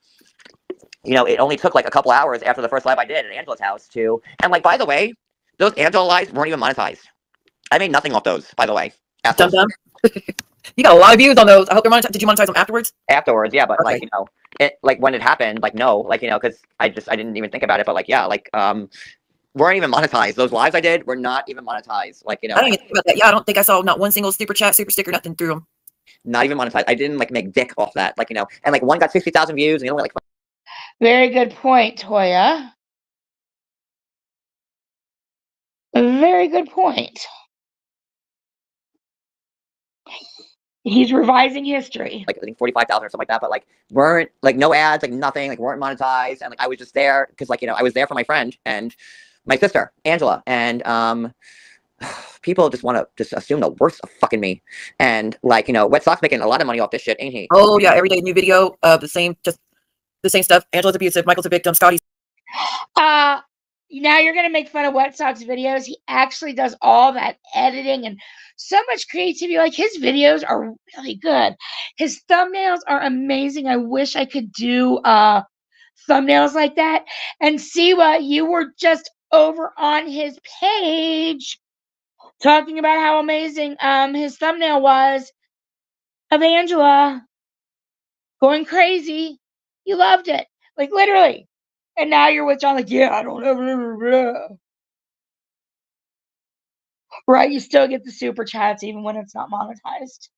you know it only took like a couple hours after the first live i did at angela's house to and like by the way those angela lives weren't even monetized i made nothing off those by the way Dum Assholes. dum. You got a lot of views on those. I hope they're monetized. Did you monetize them afterwards? afterwards yeah but like you know it like when it happened like no like you know because i just i didn't even think about it but like yeah like um weren't even monetized those lives i did were not even monetized like you know I don't even think about that. Yeah, I don't think I saw not one single super chat, super sticker, nothing through them. not even monetized i didn't like make dick off that like you know and like one got 60000 views and the other like Very good point, Toya. A very good point. He's revising history. like I think forty five thousand or something like that, but like weren't like no ads, like nothing, like weren't monetized, and like I was just there because like you know I was there for my friend and my sister Angela, and um people just want to just assume the worst of fucking me, and like you know Wet Sock's making a lot of money off this shit, ain't he? Oh yeah, every day new video of the same, just the same stuff. Angela's abusive, Michael's a victim, Scotty's. Uh now you're gonna make fun of Wet Sock's videos. He actually does all that editing and so much creativity. Like his videos are really good. His thumbnails are amazing. I wish I could do uh thumbnails like that. And what you were just over on his page. talking about how amazing um his thumbnail was of Angela going crazy. You loved it. Like literally. And now you're with John, like, yeah, I don't ever. Right, you still get the super chats even when it's not monetized.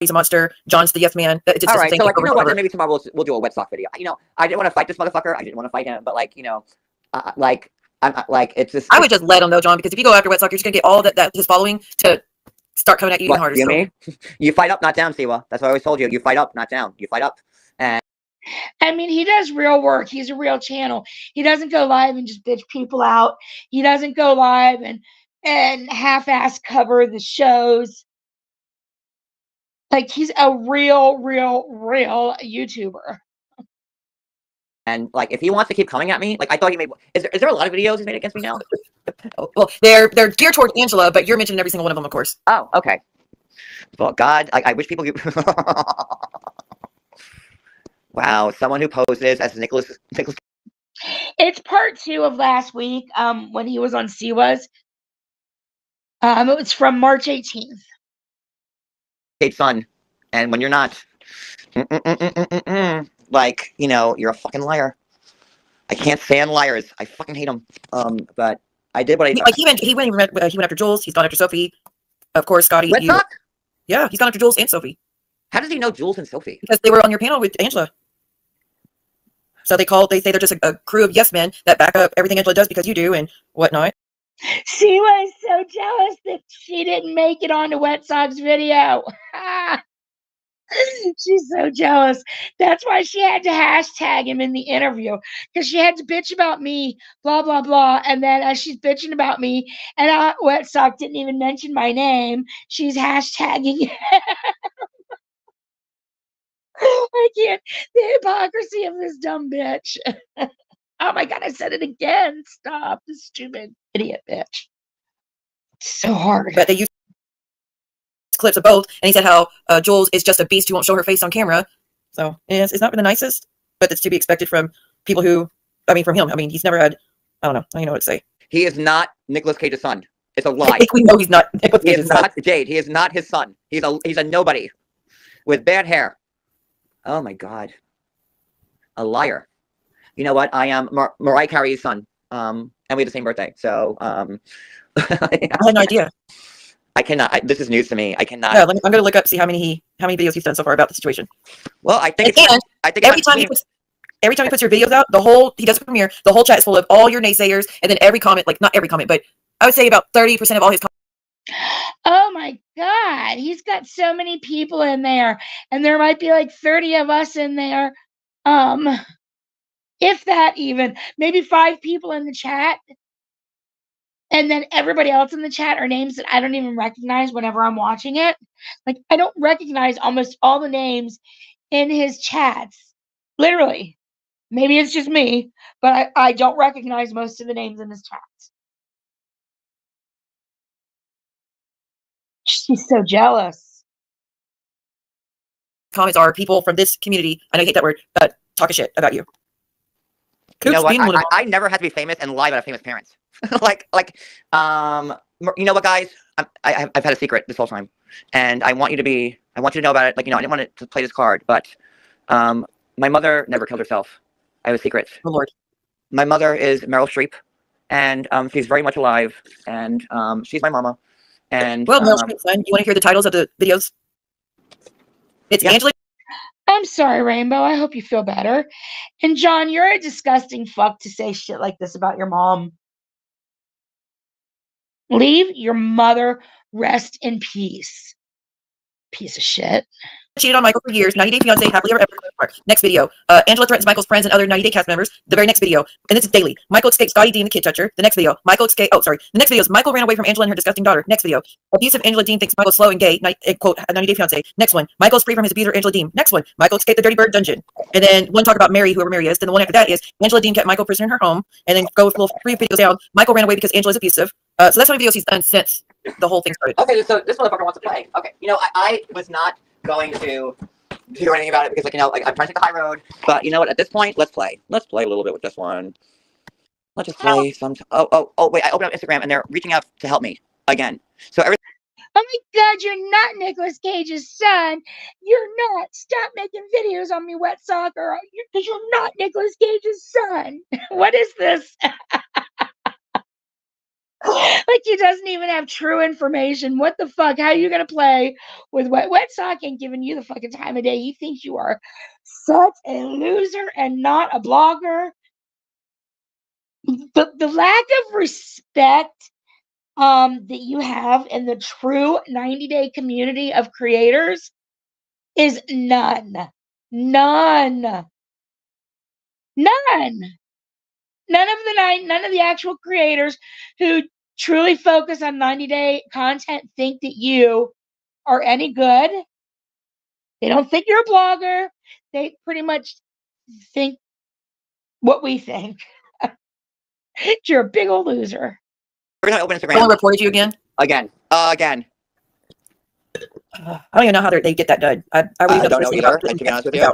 He's a monster. John's the yes man. It just All doesn't right, think so like you know what? Then maybe tomorrow we'll, we'll do a wet sock video. You know, I didn't want to fight this motherfucker. I didn't want to fight him, but like you know, uh, like I'm uh, like it's just. I would just let him though, John, because if you go after Wet Sock, you're just gonna get all that, that his following to start coming at you even harder. you so- mean? You fight up, not down, Siwa. That's what I always told you. You fight up, not down. You fight up. And I mean, he does real work. He's a real channel. He doesn't go live and just bitch people out. He doesn't go live and and half-ass cover the shows. Like he's a real, real, real YouTuber. and like if he wants to keep coming at me, like I thought he made. Is there is there a lot of videos he's made against me now? Well, they're they're geared toward Angela, but you're mentioning every single one of them, of course. Oh, okay. Well, God, I, I wish people. Could... wow, someone who poses as Nicolas Nicolas It's part two of last week, um, when he was on Siwa's. Um, it was from March 18th. Cage's fun, and when you're not, like you know, you're a fucking liar. I can't stand liars. I fucking hate them. Um, but I did what I. He, like he went he went uh, he went after Jules. He's gone after Sophie. Of course, Scotty. Red you- Sox? yeah, he's gone after Jules and Sophie How does he know Jules and Sophie? because they were on your panel with Angela. So they call. They say they're just a, a crew of yes men that back up everything Angela does because you do and whatnot. She was so jealous that she didn't make it onto Wet Sock's video. She's so jealous. That's why she had to hashtag him in the interview because she had to bitch about me, blah, blah, blah. And then as she's bitching about me, and Wet Sock didn't even mention my name, she's hashtagging. I can't. The hypocrisy of this dumb bitch. oh my God, I said it again. Stop, this stupid idiot bitch. So hard. But they used clips of both, and he said how uh, Jules is just a beast who won't show her face on camera. So it's, it's not been the nicest, but it's to be expected from people who, I mean, from him. I mean, he's never had. I don't know. I don't know what to say. He is not Nicolas Cage's son. It's a lie. think we know he's not. Nicolas he Cage's is son. not Jade. He is not his son. He's a he's a nobody with bad hair. Oh my god, a liar. You know what? I am Mar- Mariah Carey's son. Um, and we have the same birthday. So um, I had no idea. I cannot. I, this is news to me. I cannot. Yeah, me, I'm gonna look up see how many he how many videos he's done so far about the situation. well, I think And, and I think every time he puts every time he puts your videos out, the whole he does a premiere, the whole chat is full of all your naysayers, and then every comment, like not every comment, but I would say about thirty percent of all his comments. Oh my God, he's got so many people in there, and there might be like 30 of us in there. Um, if that even, maybe five people in the chat. And then everybody else in the chat are names that I don't even recognize whenever I'm watching it. Like, I don't recognize almost all the names in his chats. Literally. Maybe it's just me, but I, I don't recognize most of the names in his chats. She's so jealous. comments are people from this community. I know you hate that word, but talk a shit about you. You know Coops what? I, one of I, I never had to be famous and lie about famous parents. like, like, um, you know what, guys? I'm, I, I've- I've had a secret this whole time, and I want you to be. I want you to know about it. Like, you know, I didn't want to play this card, but um, my mother never killed herself. I have a secret. Oh Lord. My mother is Meryl Streep, and um, she's very much alive, and um, she's my mama. And Well, Meryl um, Streep's you want to hear the titles of the videos? It's Yeah. Angela. I'm sorry, Rainbow. I hope you feel better. And John, you're a disgusting fuck to say shit like this about your mom. Leave your mother rest in peace. Piece of shit. Cheated on Michael for years. 90 Day Fiance, happily ever after. Next video. Uh, Angela threatens Michael's friends and other 90 Day cast members. The very next video. And this is daily. Michael escaped Scotty Deem, the kid toucher. The next video. Michael escaped. Oh, sorry. The next video is Michael ran away from Angela and her disgusting daughter. Next video. Abusive Angela Deem thinks Michael's slow and gay. Ni- eh, quote, 90 Day Fiance. Next one. Michael's free from his abuser, Angela Deem. Next one. Michael escaped the Dirty Bird dungeon. And then one talk about Mary, whoever Mary is. Then the one after that is Angela Deem kept Michael prisoner in her home. And then go with little three videos down. Michael ran away because Angela is abusive. Uh, so that's how many videos he's done since the whole thing started. Okay, so this motherfucker wants to play. Okay, you know, I, I was not going to do anything about it because, like, you know, like I'm trying to take the high road. But you know what? At this point, let's play. Let's play a little bit with this one. Let's just play some. Oh, oh, oh! Wait, I opened up Instagram and they're reaching out to help me again. So every Oh my God, you're not Nicolas Cage's son. You're not. Stop making videos on me, wet soccer, because you're not Nicolas Cage's son. what is this? like he doesn't even have true information. What the fuck? How are you gonna play with wet wet sock ain't giving you the fucking time of day? You think you are such a loser and not a blogger. The the lack of respect um that you have in the true 90 day community of creators is none. None. None. None of the nine, none of the actual creators who truly focus on 90 day content think that you are any good. They don't think you're a blogger. They pretty much think what we think. you're a big old loser. time I open Someone Instagram reported you again. again, uh, again. I don't even know how they they get that done. I, I really I don't know either, first thing and to be honest with it. you.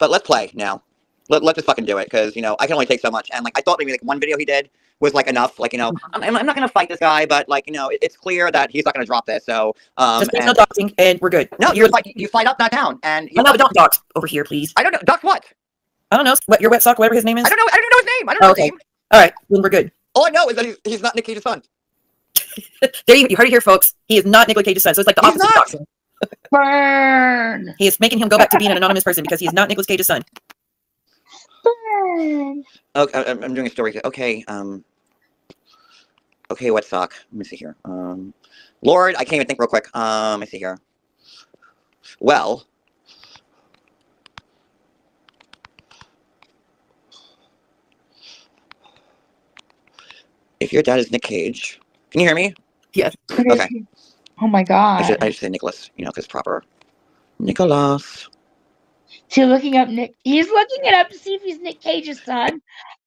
But let's play now. Let, let's just fucking do it because you know I can only take so much. And like I thought maybe like one video he did was like enough. Like you know I'm, I'm not gonna fight this guy, but like you know it, it's clear that he's not gonna drop this. So um Just please no and, doxing, and we're good. no, you're you fight you fight up not down. And I know, but don't dox over here, please. I don't know. Doc what? I don't know. What your wet sock, whatever his name is. I don't know. I don't know his name. I don't know Okay. his name. All right, then we're good. All I know is that he's, he's not Nick Cage's son. There you, you heard it here, folks. He is not Nicolas Cage's son, so it's like the He's opposite not. of doxing. Burn. He is making him go back to being an anonymous person because he is not Nicolas Cage's son. Burn. Okay, I'm, I'm doing a story. Okay, um, okay, Wet Sock? Let me see here. Um, Lord, I can't even think real quick. Um, let me see here. Well, if your dad is Nick Cage, can you hear me? Yes. Okay. Oh my God. I God. should, I should say Nicolas, you know, because proper. Nicolas. You're looking up Nick. He's looking it up to see if he's Nick Cage's son.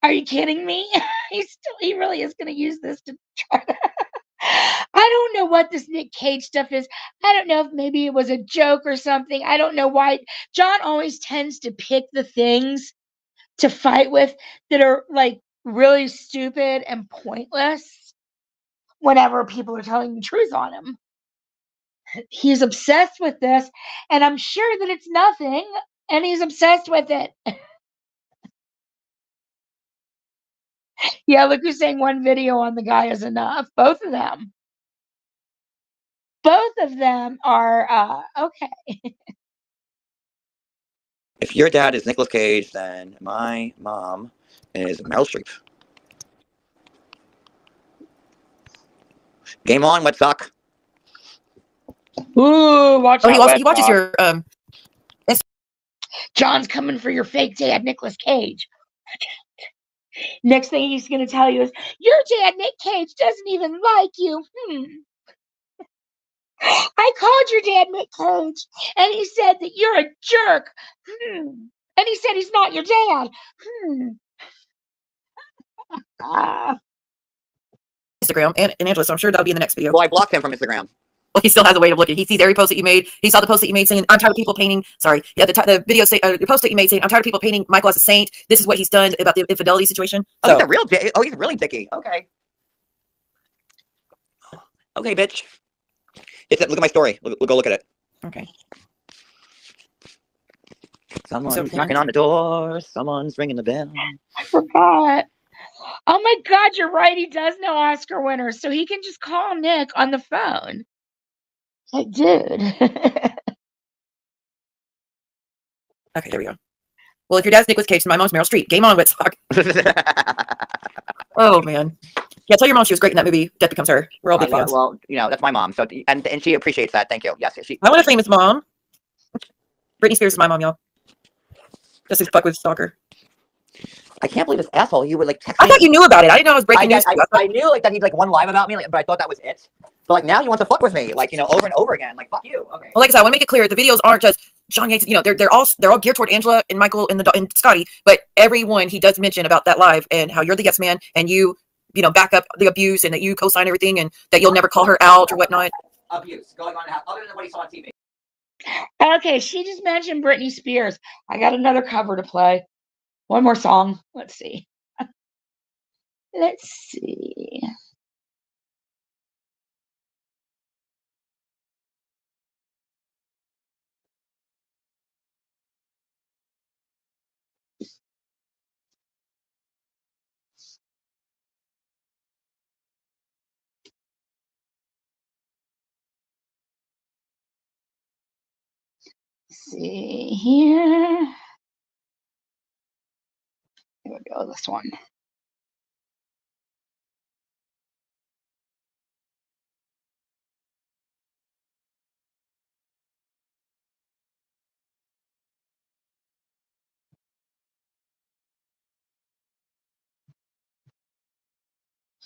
Are you kidding me? He's still. He really is going to use this to try to. I don't know what this Nick Cage stuff is. I don't know if maybe it was a joke or something. I don't know why. John always tends to pick the things to fight with that are like really stupid and pointless whenever people are telling the truth on him. He's obsessed with this, and I'm sure that it's nothing, and he's obsessed with it. yeah, look who's saying one video on the guy is enough. Both of them. Both of them are uh okay. If your dad is Nicolas Cage, then my mom is Meryl Streep. Game on, Wet Sock? Ooh, watch Oh, he, out, watches, Red he watches your um. John's coming for your fake dad, Nicolas Cage. Next thing he's going to tell you is, Your dad, Nick Cage, doesn't even like you. Hmm. I called your dad, Nick Cage, and he said that you're a jerk. Hmm. And he said he's not your dad. Hmm. Instagram and, and Angela, so I'm sure that'll be in the next video. Well, I blocked him from Instagram. Well, he still has a way of looking. He sees every post that you made. He saw the post that you made saying, "I'm tired of people painting." Sorry, yeah, the, ti- the video say uh, the post that you made saying, "I'm tired of people painting Michael as a saint." This is what he's done about the infidelity situation. Oh, So, he's a real dick. Oh, he's really dicky. Okay. Okay, bitch. It's look at my story. Look, go look at it. okay. Someone's So- knocking on the door. Someone's ringing the bell. I forgot. Oh my God, you're right. He does know Oscar winners, so he can just call Nick on the phone. Like, dude. Okay, there we go. Well, if your dad's Nicolas Cage and my mom's Meryl Streep, game on, Wet Sock. Oh man. Yeah, tell your mom she was great in that movie. Death Becomes Her. We're all Uh, big yeah, well, you know that's my mom. So and and she appreciates that. Thank you. Yes, she. I want a famous mom. Britney Spears is my mom, y'all. Just to fuck with stalker. I can't believe this asshole. You would like text I me. thought you knew about it. I didn't know I was breaking guess, news. I, I knew like that he'd like one live about me, like, but I thought that was it. But like now you want to fuck with me, like you know, over and over again. Like fuck you. Okay. Well, like I said, I want to make it clear the videos aren't just John Yates. You know, they're they're all they're all geared toward Angela and Michael and the and Scotty. But everyone he does mention about that live and how you're the yes man and you you know back up the abuse and that you co-sign everything and that you'll never call her out or whatnot. Abuse going on in the house, other than what he saw on TV. okay, she just mentioned Britney Spears. I got another cover to play. one more song. Let's see. Let's see. See here. Here we go, this one.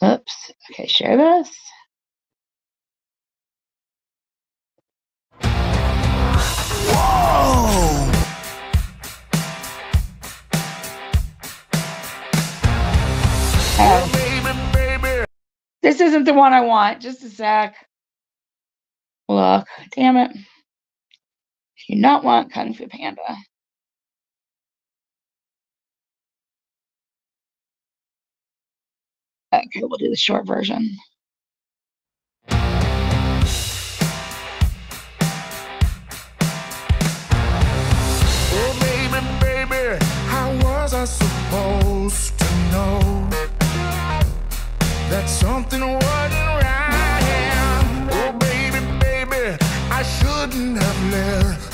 Oops. Okay, share this. Whoa! Oh, Baby, baby. this isn't the one I want. Just a sec. Look, damn it. I do not want Kung Fu Panda. Okay, we'll do the short version. Was I supposed to know that something wasn't right? Oh, baby, baby, I shouldn't have let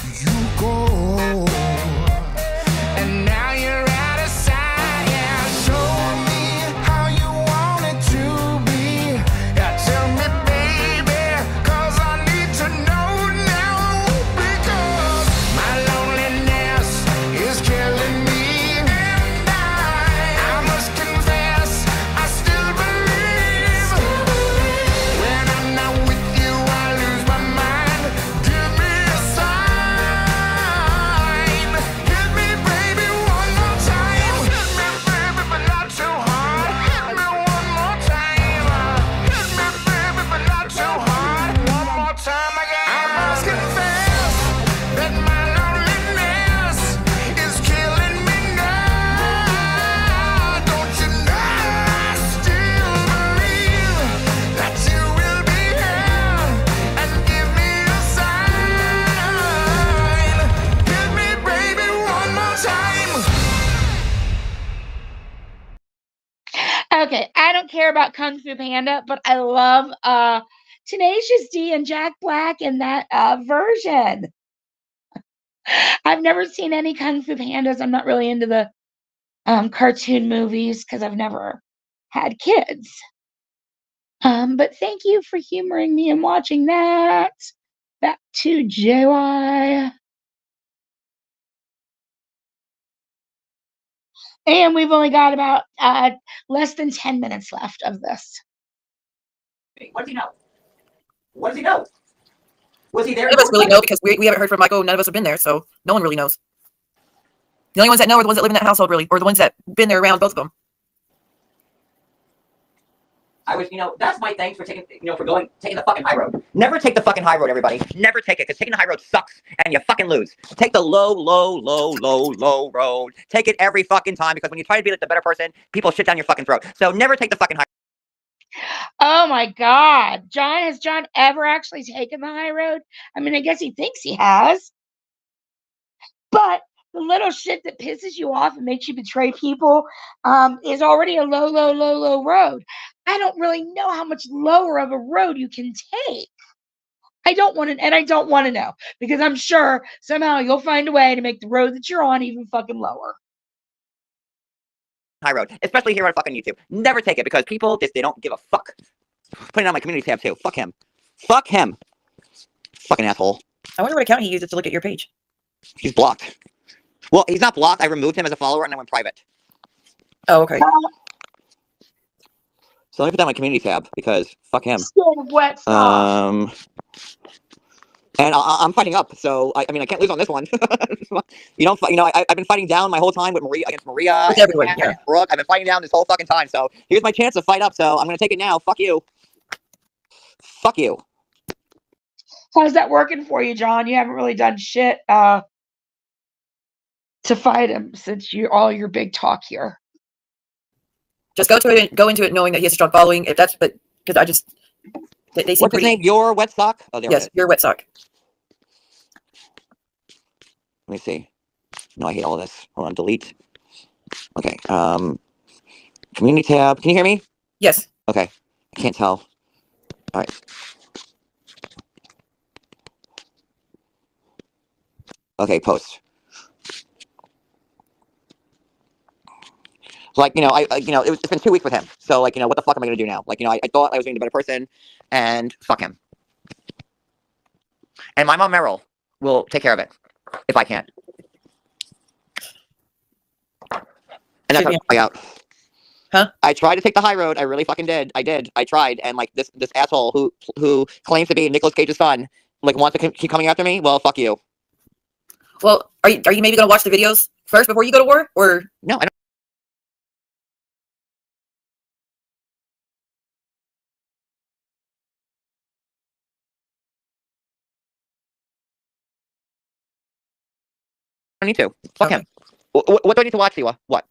Okay, I don't care about Kung Fu Panda, but I love uh Tenacious D and Jack Black in that uh version. I've never seen any Kung Fu Pandas. I'm not really into the um cartoon movies because I've never had kids. Um, but thank you for humoring me and watching that. Back to JY. And we've only got about uh less than 10 minutes left of this. What does he know? What does he know? Was he there? None of us really know because we, we haven't heard from Michael. None of us have been there, so no one really knows. The only ones that know are the ones that live in that household, really, or the ones that been there around both of them. I was, you know, that's my thanks for taking, you know, for going, taking the fucking high road. Never take the fucking high road, everybody. Never take it, because taking the high road sucks, and you fucking lose. Take the low, low, low, low, low road. Take it every fucking time, because when you try to be like the better person, people shit down your fucking throat. So never take the fucking high. Oh my God. John, has John ever actually taken the high road? I mean, I guess he thinks he has. But the little shit that pisses you off and makes you betray people um, is already a low, low, low, low road. I don't really know how much lower of a road you can take. I don't want to, and I don't want to know because I'm sure somehow you'll find a way to make the road that you're on even fucking lower. high road, especially here on fucking YouTube. Never take it because people just they don't give a fuck. Putting it on my community tab too. Fuck him. Fuck him. Fucking asshole. I wonder what account he uses to look at your page. He's blocked. Well, he's not blocked. I removed him as a follower and I went private. Oh, okay. So let me put that on my community tab because fuck him. Scared of wet stuff. Um, and I, I- I'm fighting up, so I, I mean I can't lose on this one. you don't, you know, I, I've been fighting down my whole time with Maria against Maria. With everyone, and yeah. Brooke. I've been fighting down this whole fucking time. So here's my chance to fight up. So I'm gonna take it now. Fuck you. Fuck you. How's that working for you, John? You haven't really done shit. Uh, to fight him since you all your big talk here. Just go to it. Go into it knowing that he has a strong following. If that's, but because I just they, they seem What's his name? Your wet sock? Oh, there Yes, is. you're wet sock. Let me see. No, I hate all this. Hold on, delete. Okay. Um, community tab. Can you hear me? Yes. Okay. I can't tell. All right. Okay, post. Like you know, I, I you know it was, it's been two weeks with him. So like you know, what the fuck am I gonna do now? Like you know, I, I thought I was being a better person, and fuck him. And my mom Meryl will take care of it if I can't. And that's how I out. Huh? I tried to take the high road. I really fucking did. I did. I tried, and like this this asshole who who claims to be Nicolas Cage's son, like wants to keep- keep coming after me. Well, fuck you. Well, are you are you maybe gonna watch the videos first before you go to war, or No, I don't. Don't need to. Fuck Okay. him. What, what do I need to watch, Siwa? What?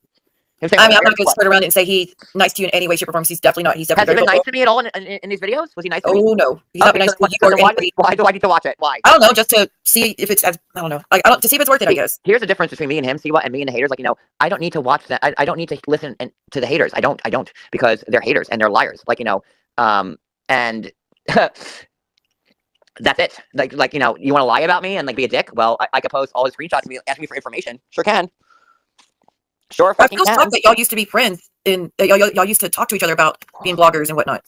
I mean, I'm not gonna skirt around and say he's nice to you in any way, shape, or form. He's definitely not. He's Has he been nice to me at all in, in, in these videos? Was he nice to me? Oh no, he's not Okay, been nice so to you why, why do I need to watch it? Why? I don't know, just to see if it's as I don't know. Like I don't to see if it's worth it. I guess. Here's the difference between me and him, Siwa, and me and the haters. Like, you know, I don't need to watch that. I, I don't need to listen and, to the haters. I don't. I don't because they're haters and they're liars. Like, you know, um, and that's it. Like, like you know, you want to lie about me and like be a dick? Well, I, I could post all the screenshots and me asking me for information. Sure can. Sure fucking I feel can. that y'all used to be friends and y'all, y'all y'all used to talk to each other about being bloggers and whatnot.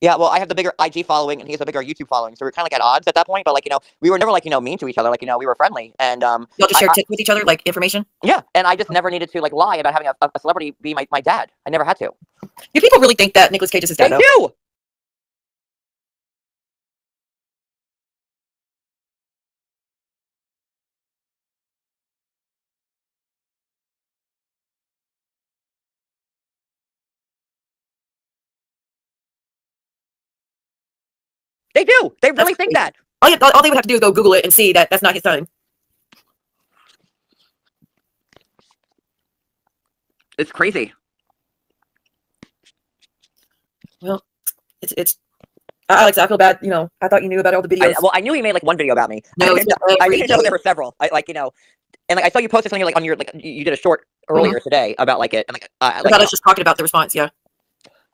Yeah, well, I have the bigger IG following and he has a bigger YouTube following, so we're kind of like at odds at that point. But like, you know, we were never like you know mean to each other. Like, you know, we were friendly, and um, Y'all just share tips with each other, like information. yeah, and I just never needed to like lie about having a, a celebrity be my, my dad. I never had to. Do people really think that Nicolas Cage is his They dad? though? do. They do. They really think crazy. that. All, you- all all they would have to do is go Google it and see that that's not his son. It's crazy. Well, it's it's. Alex, I feel bad. You know, I thought you knew about all the videos. I, well, I knew he made like one video about me. No, I it's didn't, know, I didn't know there were several. I like you know, and like I saw you posted something like on your like you, you did a short earlier today about like it and like uh, I like thought I was just talking about the response. Yeah.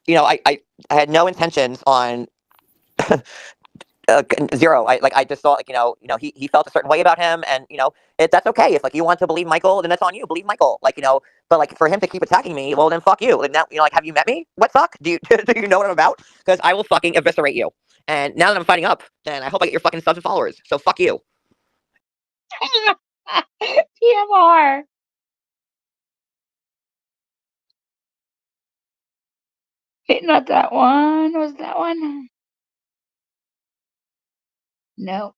you know, I, I, I had no intentions on zero. I like I just thought like you know, you know, he, he felt a certain way about him, and you know, it, that's okay. If like you want to believe Michael, then that's on you. Believe Michael, like you know. But like for him to keep attacking me, well then fuck you. Like now, you know, like have you met me? What fuck? Do you do you know what I'm about? Because I will fucking eviscerate you. And now that I'm fighting up, then I hope I get your fucking subs and followers. So fuck you. TMR. Wait, not that one. Was that one? No.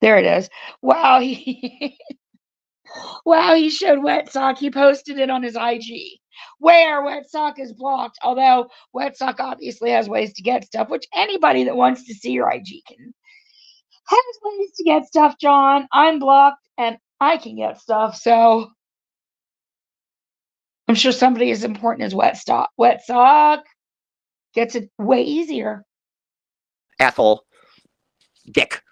There it is. Wow, he Wow, he showed Wet Sock. He posted it on his IG. Where Wet Sock is blocked. Although Wet Sock obviously has ways to get stuff, which anybody that wants to see your IG can has ways to get stuff, John. I'm blocked and I can get stuff, so I'm sure somebody as important as Wet Sock Wet Sock gets it way easier. Asshole. Dick.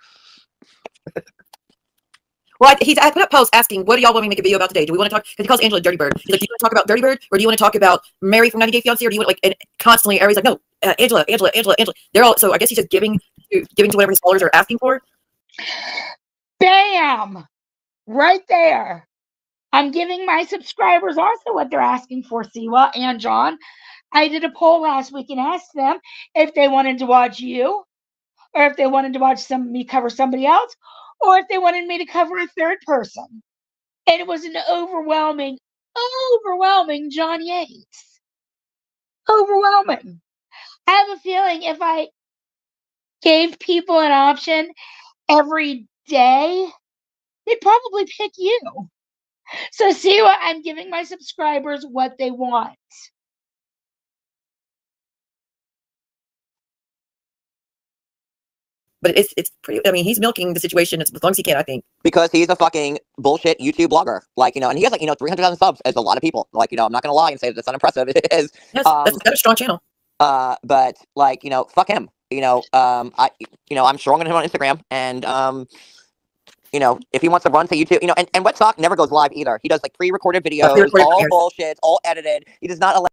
Well, I, he's I put up posts asking, "What do y'all want me to make a video about today? Do we want to talk?" Because he calls Angela Dirty Bird. He's like, "Do you want to talk about Dirty Bird, or do you want to talk about Mary from 90 Day Fiancé, or do you want like?" And constantly, everybody's like, "No, uh, Angela, Angela, Angela, Angela." They're all so. I guess he's just giving to, giving to whatever his followers are asking for. Bam! Right there. I'm giving my subscribers also what they're asking for, Siwa and John. I did a poll last week and asked them if they wanted to watch you, or if they wanted to watch some me cover somebody else, or if they wanted me to cover a third person. And it was an overwhelming, overwhelming John Yates. Overwhelming. I have a feeling if I gave people an option every day, they'd probably pick you. So see what I'm giving my subscribers what they want. But it's it's pretty. I mean, he's milking the situation as long as he can. I think. because he's a fucking bullshit YouTube blogger. Like, you know, and he has like, you know, 300,000 subs as a lot of people. Like, you know, I'm not going to lie and say that's unimpressive. It is. Yes, Um, that's, that's a strong channel. Uh, but like, you know, fuck him. You know, um, I, you know, I'm strong on him on Instagram and, um, you know, if he wants to run to YouTube, you know, and, and Wet Sock never goes live either. He does like pre-recorded videos, pre-recorded all bullshit, all edited. He does not allow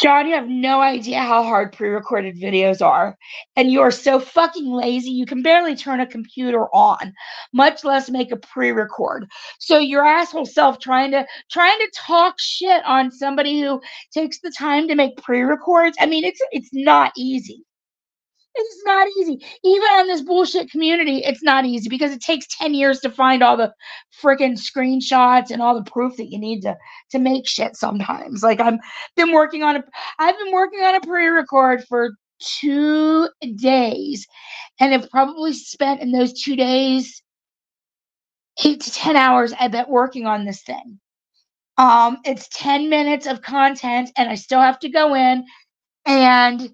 John, you have no idea how hard pre-recorded videos are. And you are so fucking lazy, you can barely turn a computer on, much less make a pre-record. So your asshole self trying to trying to talk shit on somebody who takes the time to make pre-records. I mean, it's it's not easy. It's not easy. Even on this bullshit community, it's not easy because it takes 10 years to find all the freaking screenshots and all the proof that you need to to make shit sometimes. Like I'm been working on a I've been working on a pre-record for two days and have probably spent in those two days eight to ten hours I bet working on this thing. Um it's 10 minutes of content and I still have to go in and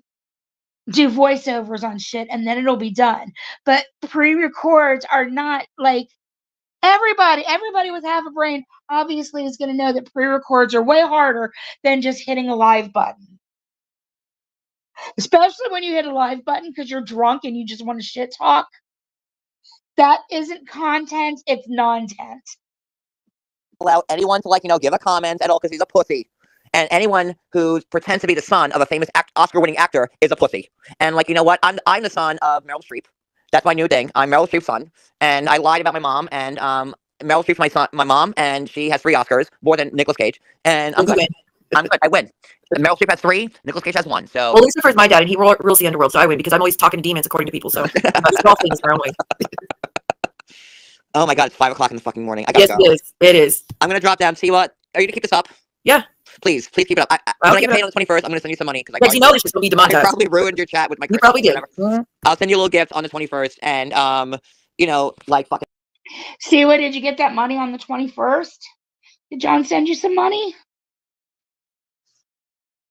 do voiceovers on shit and then it'll be done. But pre-records are not like everybody, everybody with half a brain obviously is going to know that pre-records are way harder than just hitting a live button. Especially when you hit a live button because you're drunk and you just want to shit talk. That isn't content, it's nonsense. allow anyone to like you know give a comment at all because he's a pussy and anyone who pretends to be the son of a famous act- oscar-winning actor is a pussy. And like you know what? I'm, I'm the son of meryl streep. That's my new thing. I'm meryl streep's son. And i lied about my mom. And um meryl streep's my son my mom. And she has three oscars more than Nicolas cage. And i'm good. win. i'm good. I win. Meryl streep has three. Nicolas cage has one. So Well, Lucifer's my dad, and he ru- rules the underworld, so I win because I'm always talking to demons according to people. So uh, small things are only. oh my god it's five o'clock in the fucking morning. I gotta Yes, go. it is. It is. i'm gonna drop down. See what? Are you gonna keep this up Yeah. please please keep it up I, I, I'll when i get it paid on the 21st i'm gonna send you some money because Because you know this is going to be I demonetized. probably ruined your chat with my You probably did. whatever. Mhm. I'll send you a little gift on the 21st, and um, you know, like fucking. See what did you get that money on the 21st? Did John send you some money?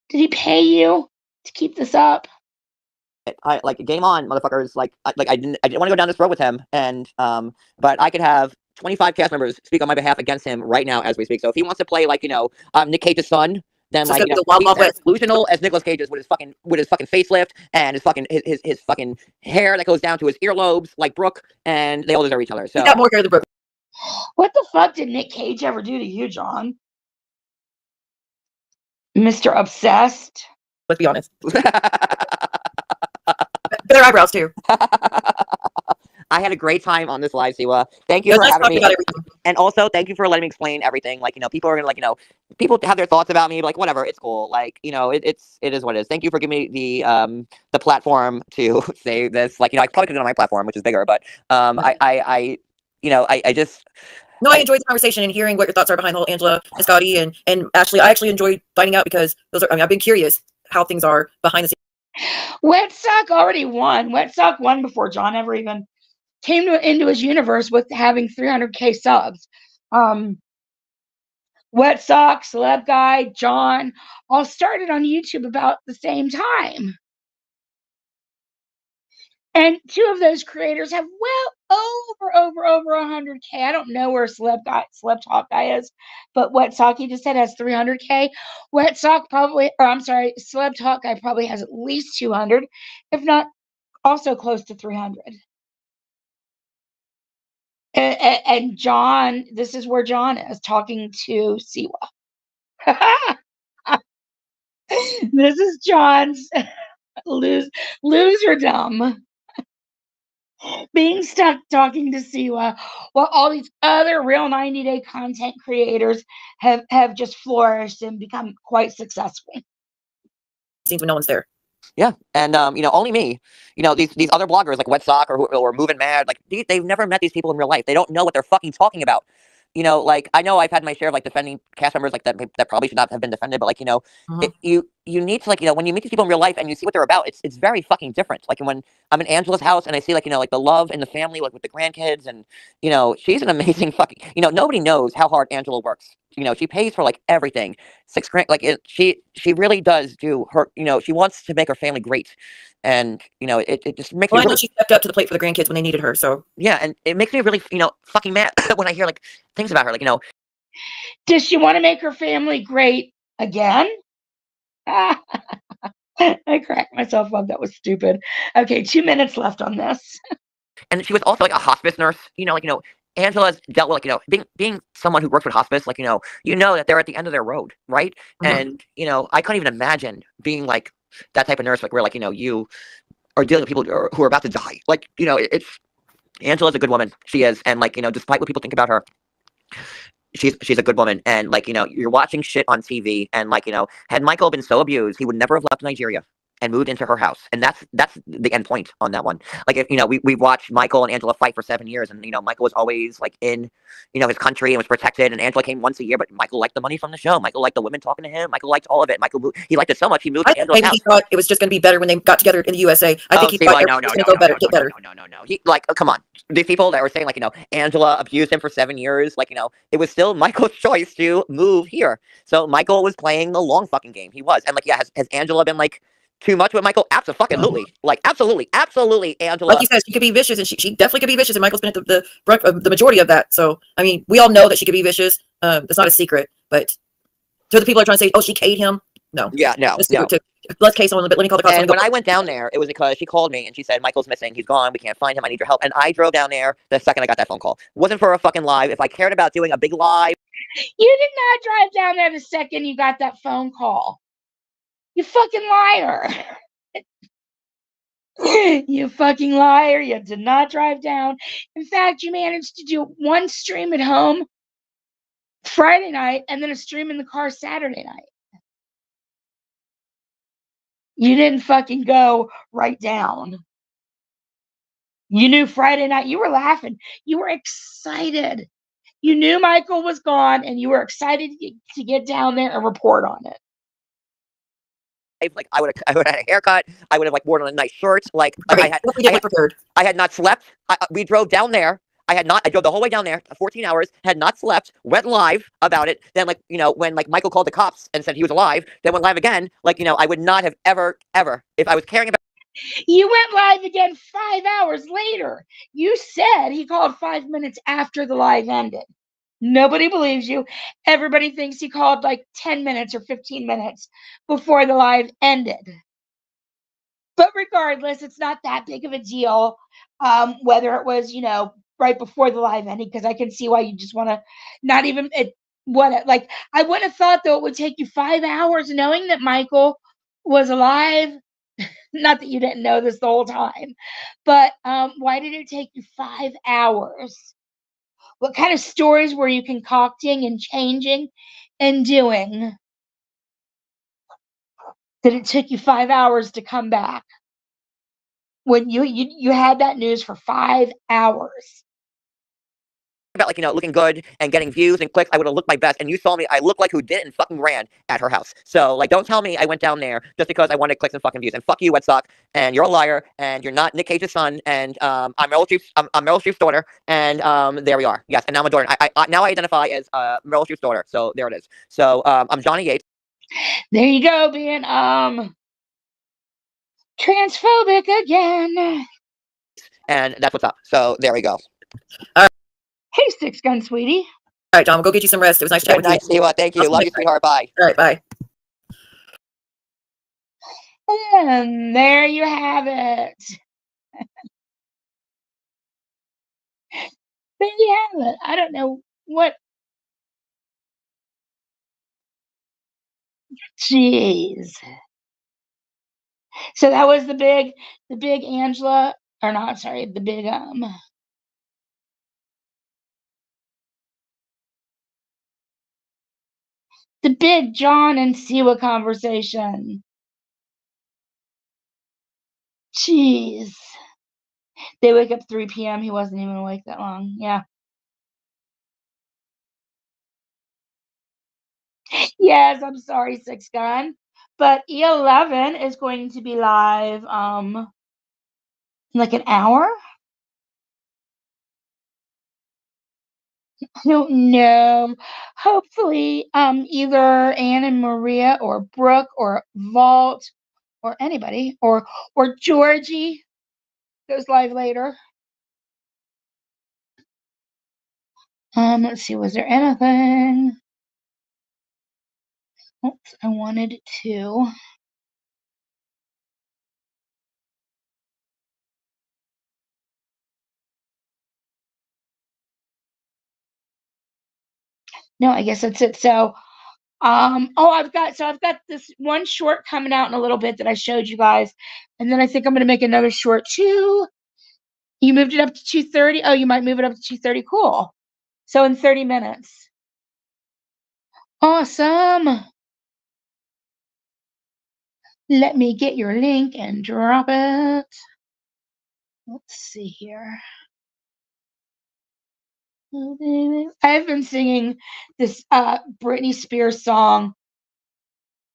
Did he pay you to keep this up? I like game on, motherfuckers. Like, I, like I didn't, I didn't want to go down this road with him, and um, but I could have 25 cast members speak on my behalf against him right now as we speak. So if he wants to play like you know, um, Nick Cage's son. Then So like you know, be the Wild he's Wild as West. delusional as Nicolas Cage is with his fucking with his fucking facelift and his fucking his, his his fucking hair that goes down to his earlobes like Brooke, and they all deserve each other. So He got more hair than Brooke. What the fuck did Nick Cage ever do to you, John? Mr. Obsessed? Let's be honest. Better eyebrows too. I had a great time on this live, Siwa. Thank you It for having me. And also, thank you for letting me explain everything. Like, you know, people are gonna like, you know, people have their thoughts about me, like whatever, it's cool. Like, you know, it, it's it is what it is. Thank you for giving me the um the platform to say this. Like, you know, I probably could do it on my platform, which is bigger, but um I I, I you know, I, I just No, I enjoyed the conversation and hearing what your thoughts are behind the whole Angela and Scotty and and Ashley. I actually enjoyed finding out because those are. I mean, I've been curious how things are behind the scenes. Wet Sock already won. Wet Sock won before John ever even came to, into his universe with having 300k subs. Um, Wet Sock, Celeb Guy, John all started on YouTube about the same time. And two of those creators have well over, over, over 100k. I don't know where Celeb Guy, Celeb Talk Guy is, but Wet Sock, he just said has 300k. Wet Sock probably, or I'm sorry, Celeb Talk Guy probably has at least 200, if not also close to 300. And, and, John, this is where John is talking to Siwa. this is John's lose, loserdom being stuck talking to Siwa while all these other real 90 day content creators have, have just flourished and become quite successful. Seems when no one's there. Yeah. And um, you know, only me. You know, these these other bloggers like Wet Sock or or Moving Mad, like these, they've never met these people in real life. They don't know what they're fucking talking about. You know, like I know I've had my share of like defending cast members like that that probably should not have been defended, but like you know, Mhm. it, you you need to like you know when you meet these people in real life and you see what they're about, it's it's very fucking different. Like when I'm in Angela's house and I see like you know like the love and the family like with the grandkids and you know she's an amazing fucking you know nobody knows how hard Angela works you know she pays for like everything six grand like it, she she really does do her you know she wants to make her family great and you know it, it just makes Well, me I know really, she stepped up to the plate for the grandkids when they needed her. So yeah and it makes me really you know fucking mad when i hear like things about her like you know Does she want to make her family great again? I cracked myself up. That was stupid. Okay, two minutes left on this. and she was also like a hospice nurse you know like you know angela's dealt with like you know being being someone who works with hospice like you know you know that they're at the end of their road right Mhm. and you know i couldn't even imagine being like that type of nurse like where like you know you are dealing with people who are, who are about to die like you know it- it's angela's a good woman she is and like you know despite what people think about her she's she's a good woman. And like you know you're watching shit on tv and like you know had michael been so abused he would never have left nigeria and moved into her house and that's that's the end point on that one like if you know we, we watched michael and angela fight for seven years and you know michael was always like in you know his country and was protected and angela came once a year but michael liked the money from the show michael liked the women talking to him michael liked all of it michael mo- he liked it so much he moved I to think angela's maybe house he thought it was just going to be better when they got together in the USA. I Oh, think he see, thought like, it no, was no, going no, to go no, better, no, get no, better. no, no, no, no. He, like, oh, come on. These people that were saying, like, you know, Angela abused him for seven years, like, you know, it was still Michael's choice to move here. So Michael was playing the long fucking game. He was. And, like, yeah, has, has Angela been, like, too much with Michael? Absolutely. Like, absolutely. Absolutely, Angela. Like you said, she could be vicious, and she, she definitely could be vicious. And Michael's been at the the, brunt of the majority of that. So I mean, we all know that she could be vicious. Um, it's not a secret. But to the people who are trying to say, "Oh, she K'd him," no, yeah, no, no. secret. Let's K someone a little bit. Let me call the cops. And when I went down there, it was because she called me and she said, Michael's missing. He's gone. We can't find him. I need your help. And I drove down there the second I got that phone call. wasn't for a fucking live. If I cared about doing a big live, You did not drive down there the second you got that phone call. You fucking liar. you fucking liar. You did not drive down. In fact, you managed to do one stream at home Friday night and then a stream in the car Saturday night. You didn't fucking go right down. You knew Friday night. You were laughing. You were excited. You knew Michael was gone and you were excited to get, down there and report on it. Like I would have, I would have had a haircut. I would have like worn a nice shirt. Like I- I had, I had, prepared. I had not slept. I, I- we drove down there. I had not. I drove the whole way down there, uh, 14 hours. Had not slept. Went live about it. Then, like you know, when like Michael called the cops and said he was alive, then went live again. Like you know, I would not have ever, ever, if I was caring about. You went live again five hours later. You said he called five minutes after the live ended. Nobody believes you. Everybody thinks he called like 10 minutes or 15 minutes before the live ended. But regardless, it's not that big of a deal um, whether it was, you know, right before the live ended, because I can see why you just want to not even it, what like I would have thought though it would take you five hours knowing that Michael was alive not that you didn't know this the whole time, but um, why did it take you five hours? What kind of stories were you concocting and changing and doing that it took you five hours to come back when you you, you had that news for five hours? About like you know looking good and getting views and clicks, I would have looked my best. And you saw me, I looked like who did it and fucking ran at her house. So like, don't tell me I went down there just because I wanted clicks and fucking views. And fuck you, Wet Sock. And you're a liar. And you're not Nick Cage's son. And um, I'm Meryl Streep's, I'm, I'm Meryl Streep's daughter. And um, there we are. Yes, and now I'm a daughter. I, I, I now I identify as uh, Meryl Streep's daughter. So there it is. So um, I'm Johnny Yates. There you go, being um transphobic again. and that's what's up. So there we go. Hey, six gun sweetie. All right, John, we'll go get you some rest. It was nice chatting Good with night, Siwa. Thank you. Awesome. Love you, sweetheart. Bye. All right, bye. And there you have it. there you have it. I don't know what. Jeez. So that was the big, the big Angela, or not? Sorry, the big um. The big John and Siwa conversation. Jeez. They wake up 3 p.m. He wasn't even awake that long. Yeah. Yes, I'm sorry, Six Gun. But E11 is going to be live um in like an hour. I don't know. Hopefully, um, either Anne and Maria or Brooke or Vault or anybody or or Georgie goes live later. Um, let's see, was there anything? Oops, I wanted to. No, I guess that's it. So, um, oh, I've got so I've got this one short coming out in a little bit that I showed you guys, and then I think I'm gonna make another short too. You moved it up to 2:30. Oh, you might move it up to 2:30. Cool. So in 30 minutes. Awesome. Let me get your link and drop it. Let's see here. I've been singing this uh, Britney Spears song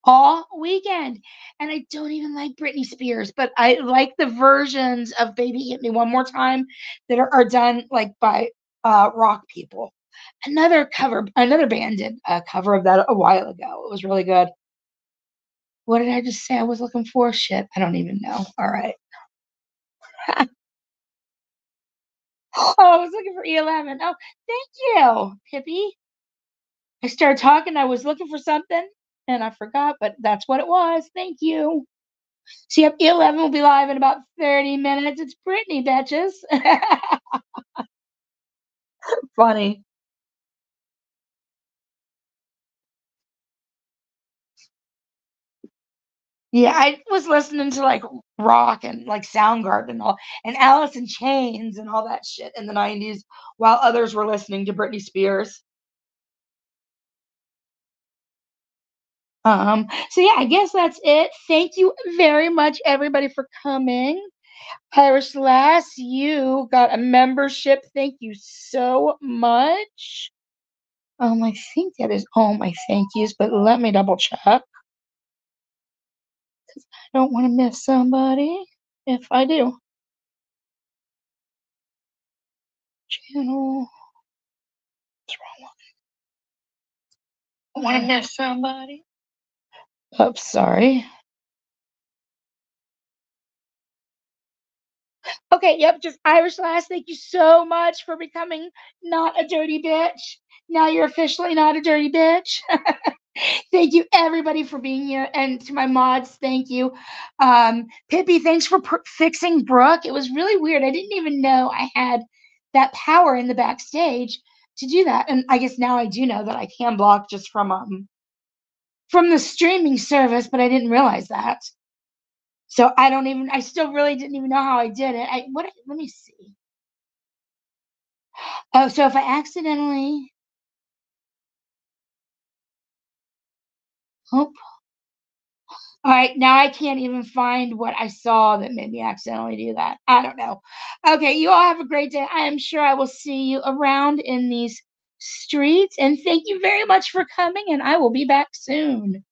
all weekend, and I don't even like Britney Spears, but I like the versions of "Baby Hit Me One More Time" that are, are done like by uh, rock people. Another cover, another band did a cover of that a while ago. It was really good. What did I just say? I was looking for shit. I don't even know. All right. Oh, I was looking for E11. Oh, thank you, Pippi. I started talking. I was looking for something and I forgot, but that's what it was. Thank you. So, yep, E11 will be live in about 30 minutes. It's Britney, bitches. Funny. Yeah, I was listening to like rock and like Soundgarden and all, and Alice in Chains and all that shit in the 90s while others were listening to Britney Spears. Um, so yeah, I guess that's it. Thank you very much, everybody, for coming. Irish Lass, you got a membership. Thank you so much. Um, I think that is all my thank yous, but let me double check. Don't want to miss somebody if I do. Channel. What's wrong with I want to miss somebody. Oops, sorry. Okay, yep, just Irish Lass. thank you so much for becoming not a dirty bitch. Now you're officially not a dirty bitch. thank you everybody for being here and to my mods, thank you. Um Pippi, thanks for fixing Brooke. It was really weird. I didn't even know I had that power in the backstage to do that. And I guess now I do know that I can block just from um from the streaming service, but I didn't realize that. So I don't even I still really didn't even know how I did it. I what let me see. Oh, so if I accidentally Oh. All right, now I can't even find what I saw that made me accidentally do that. I don't know. Okay, you all have a great day. I am sure I will see you around in these streets and thank you very much for coming and I will be back soon.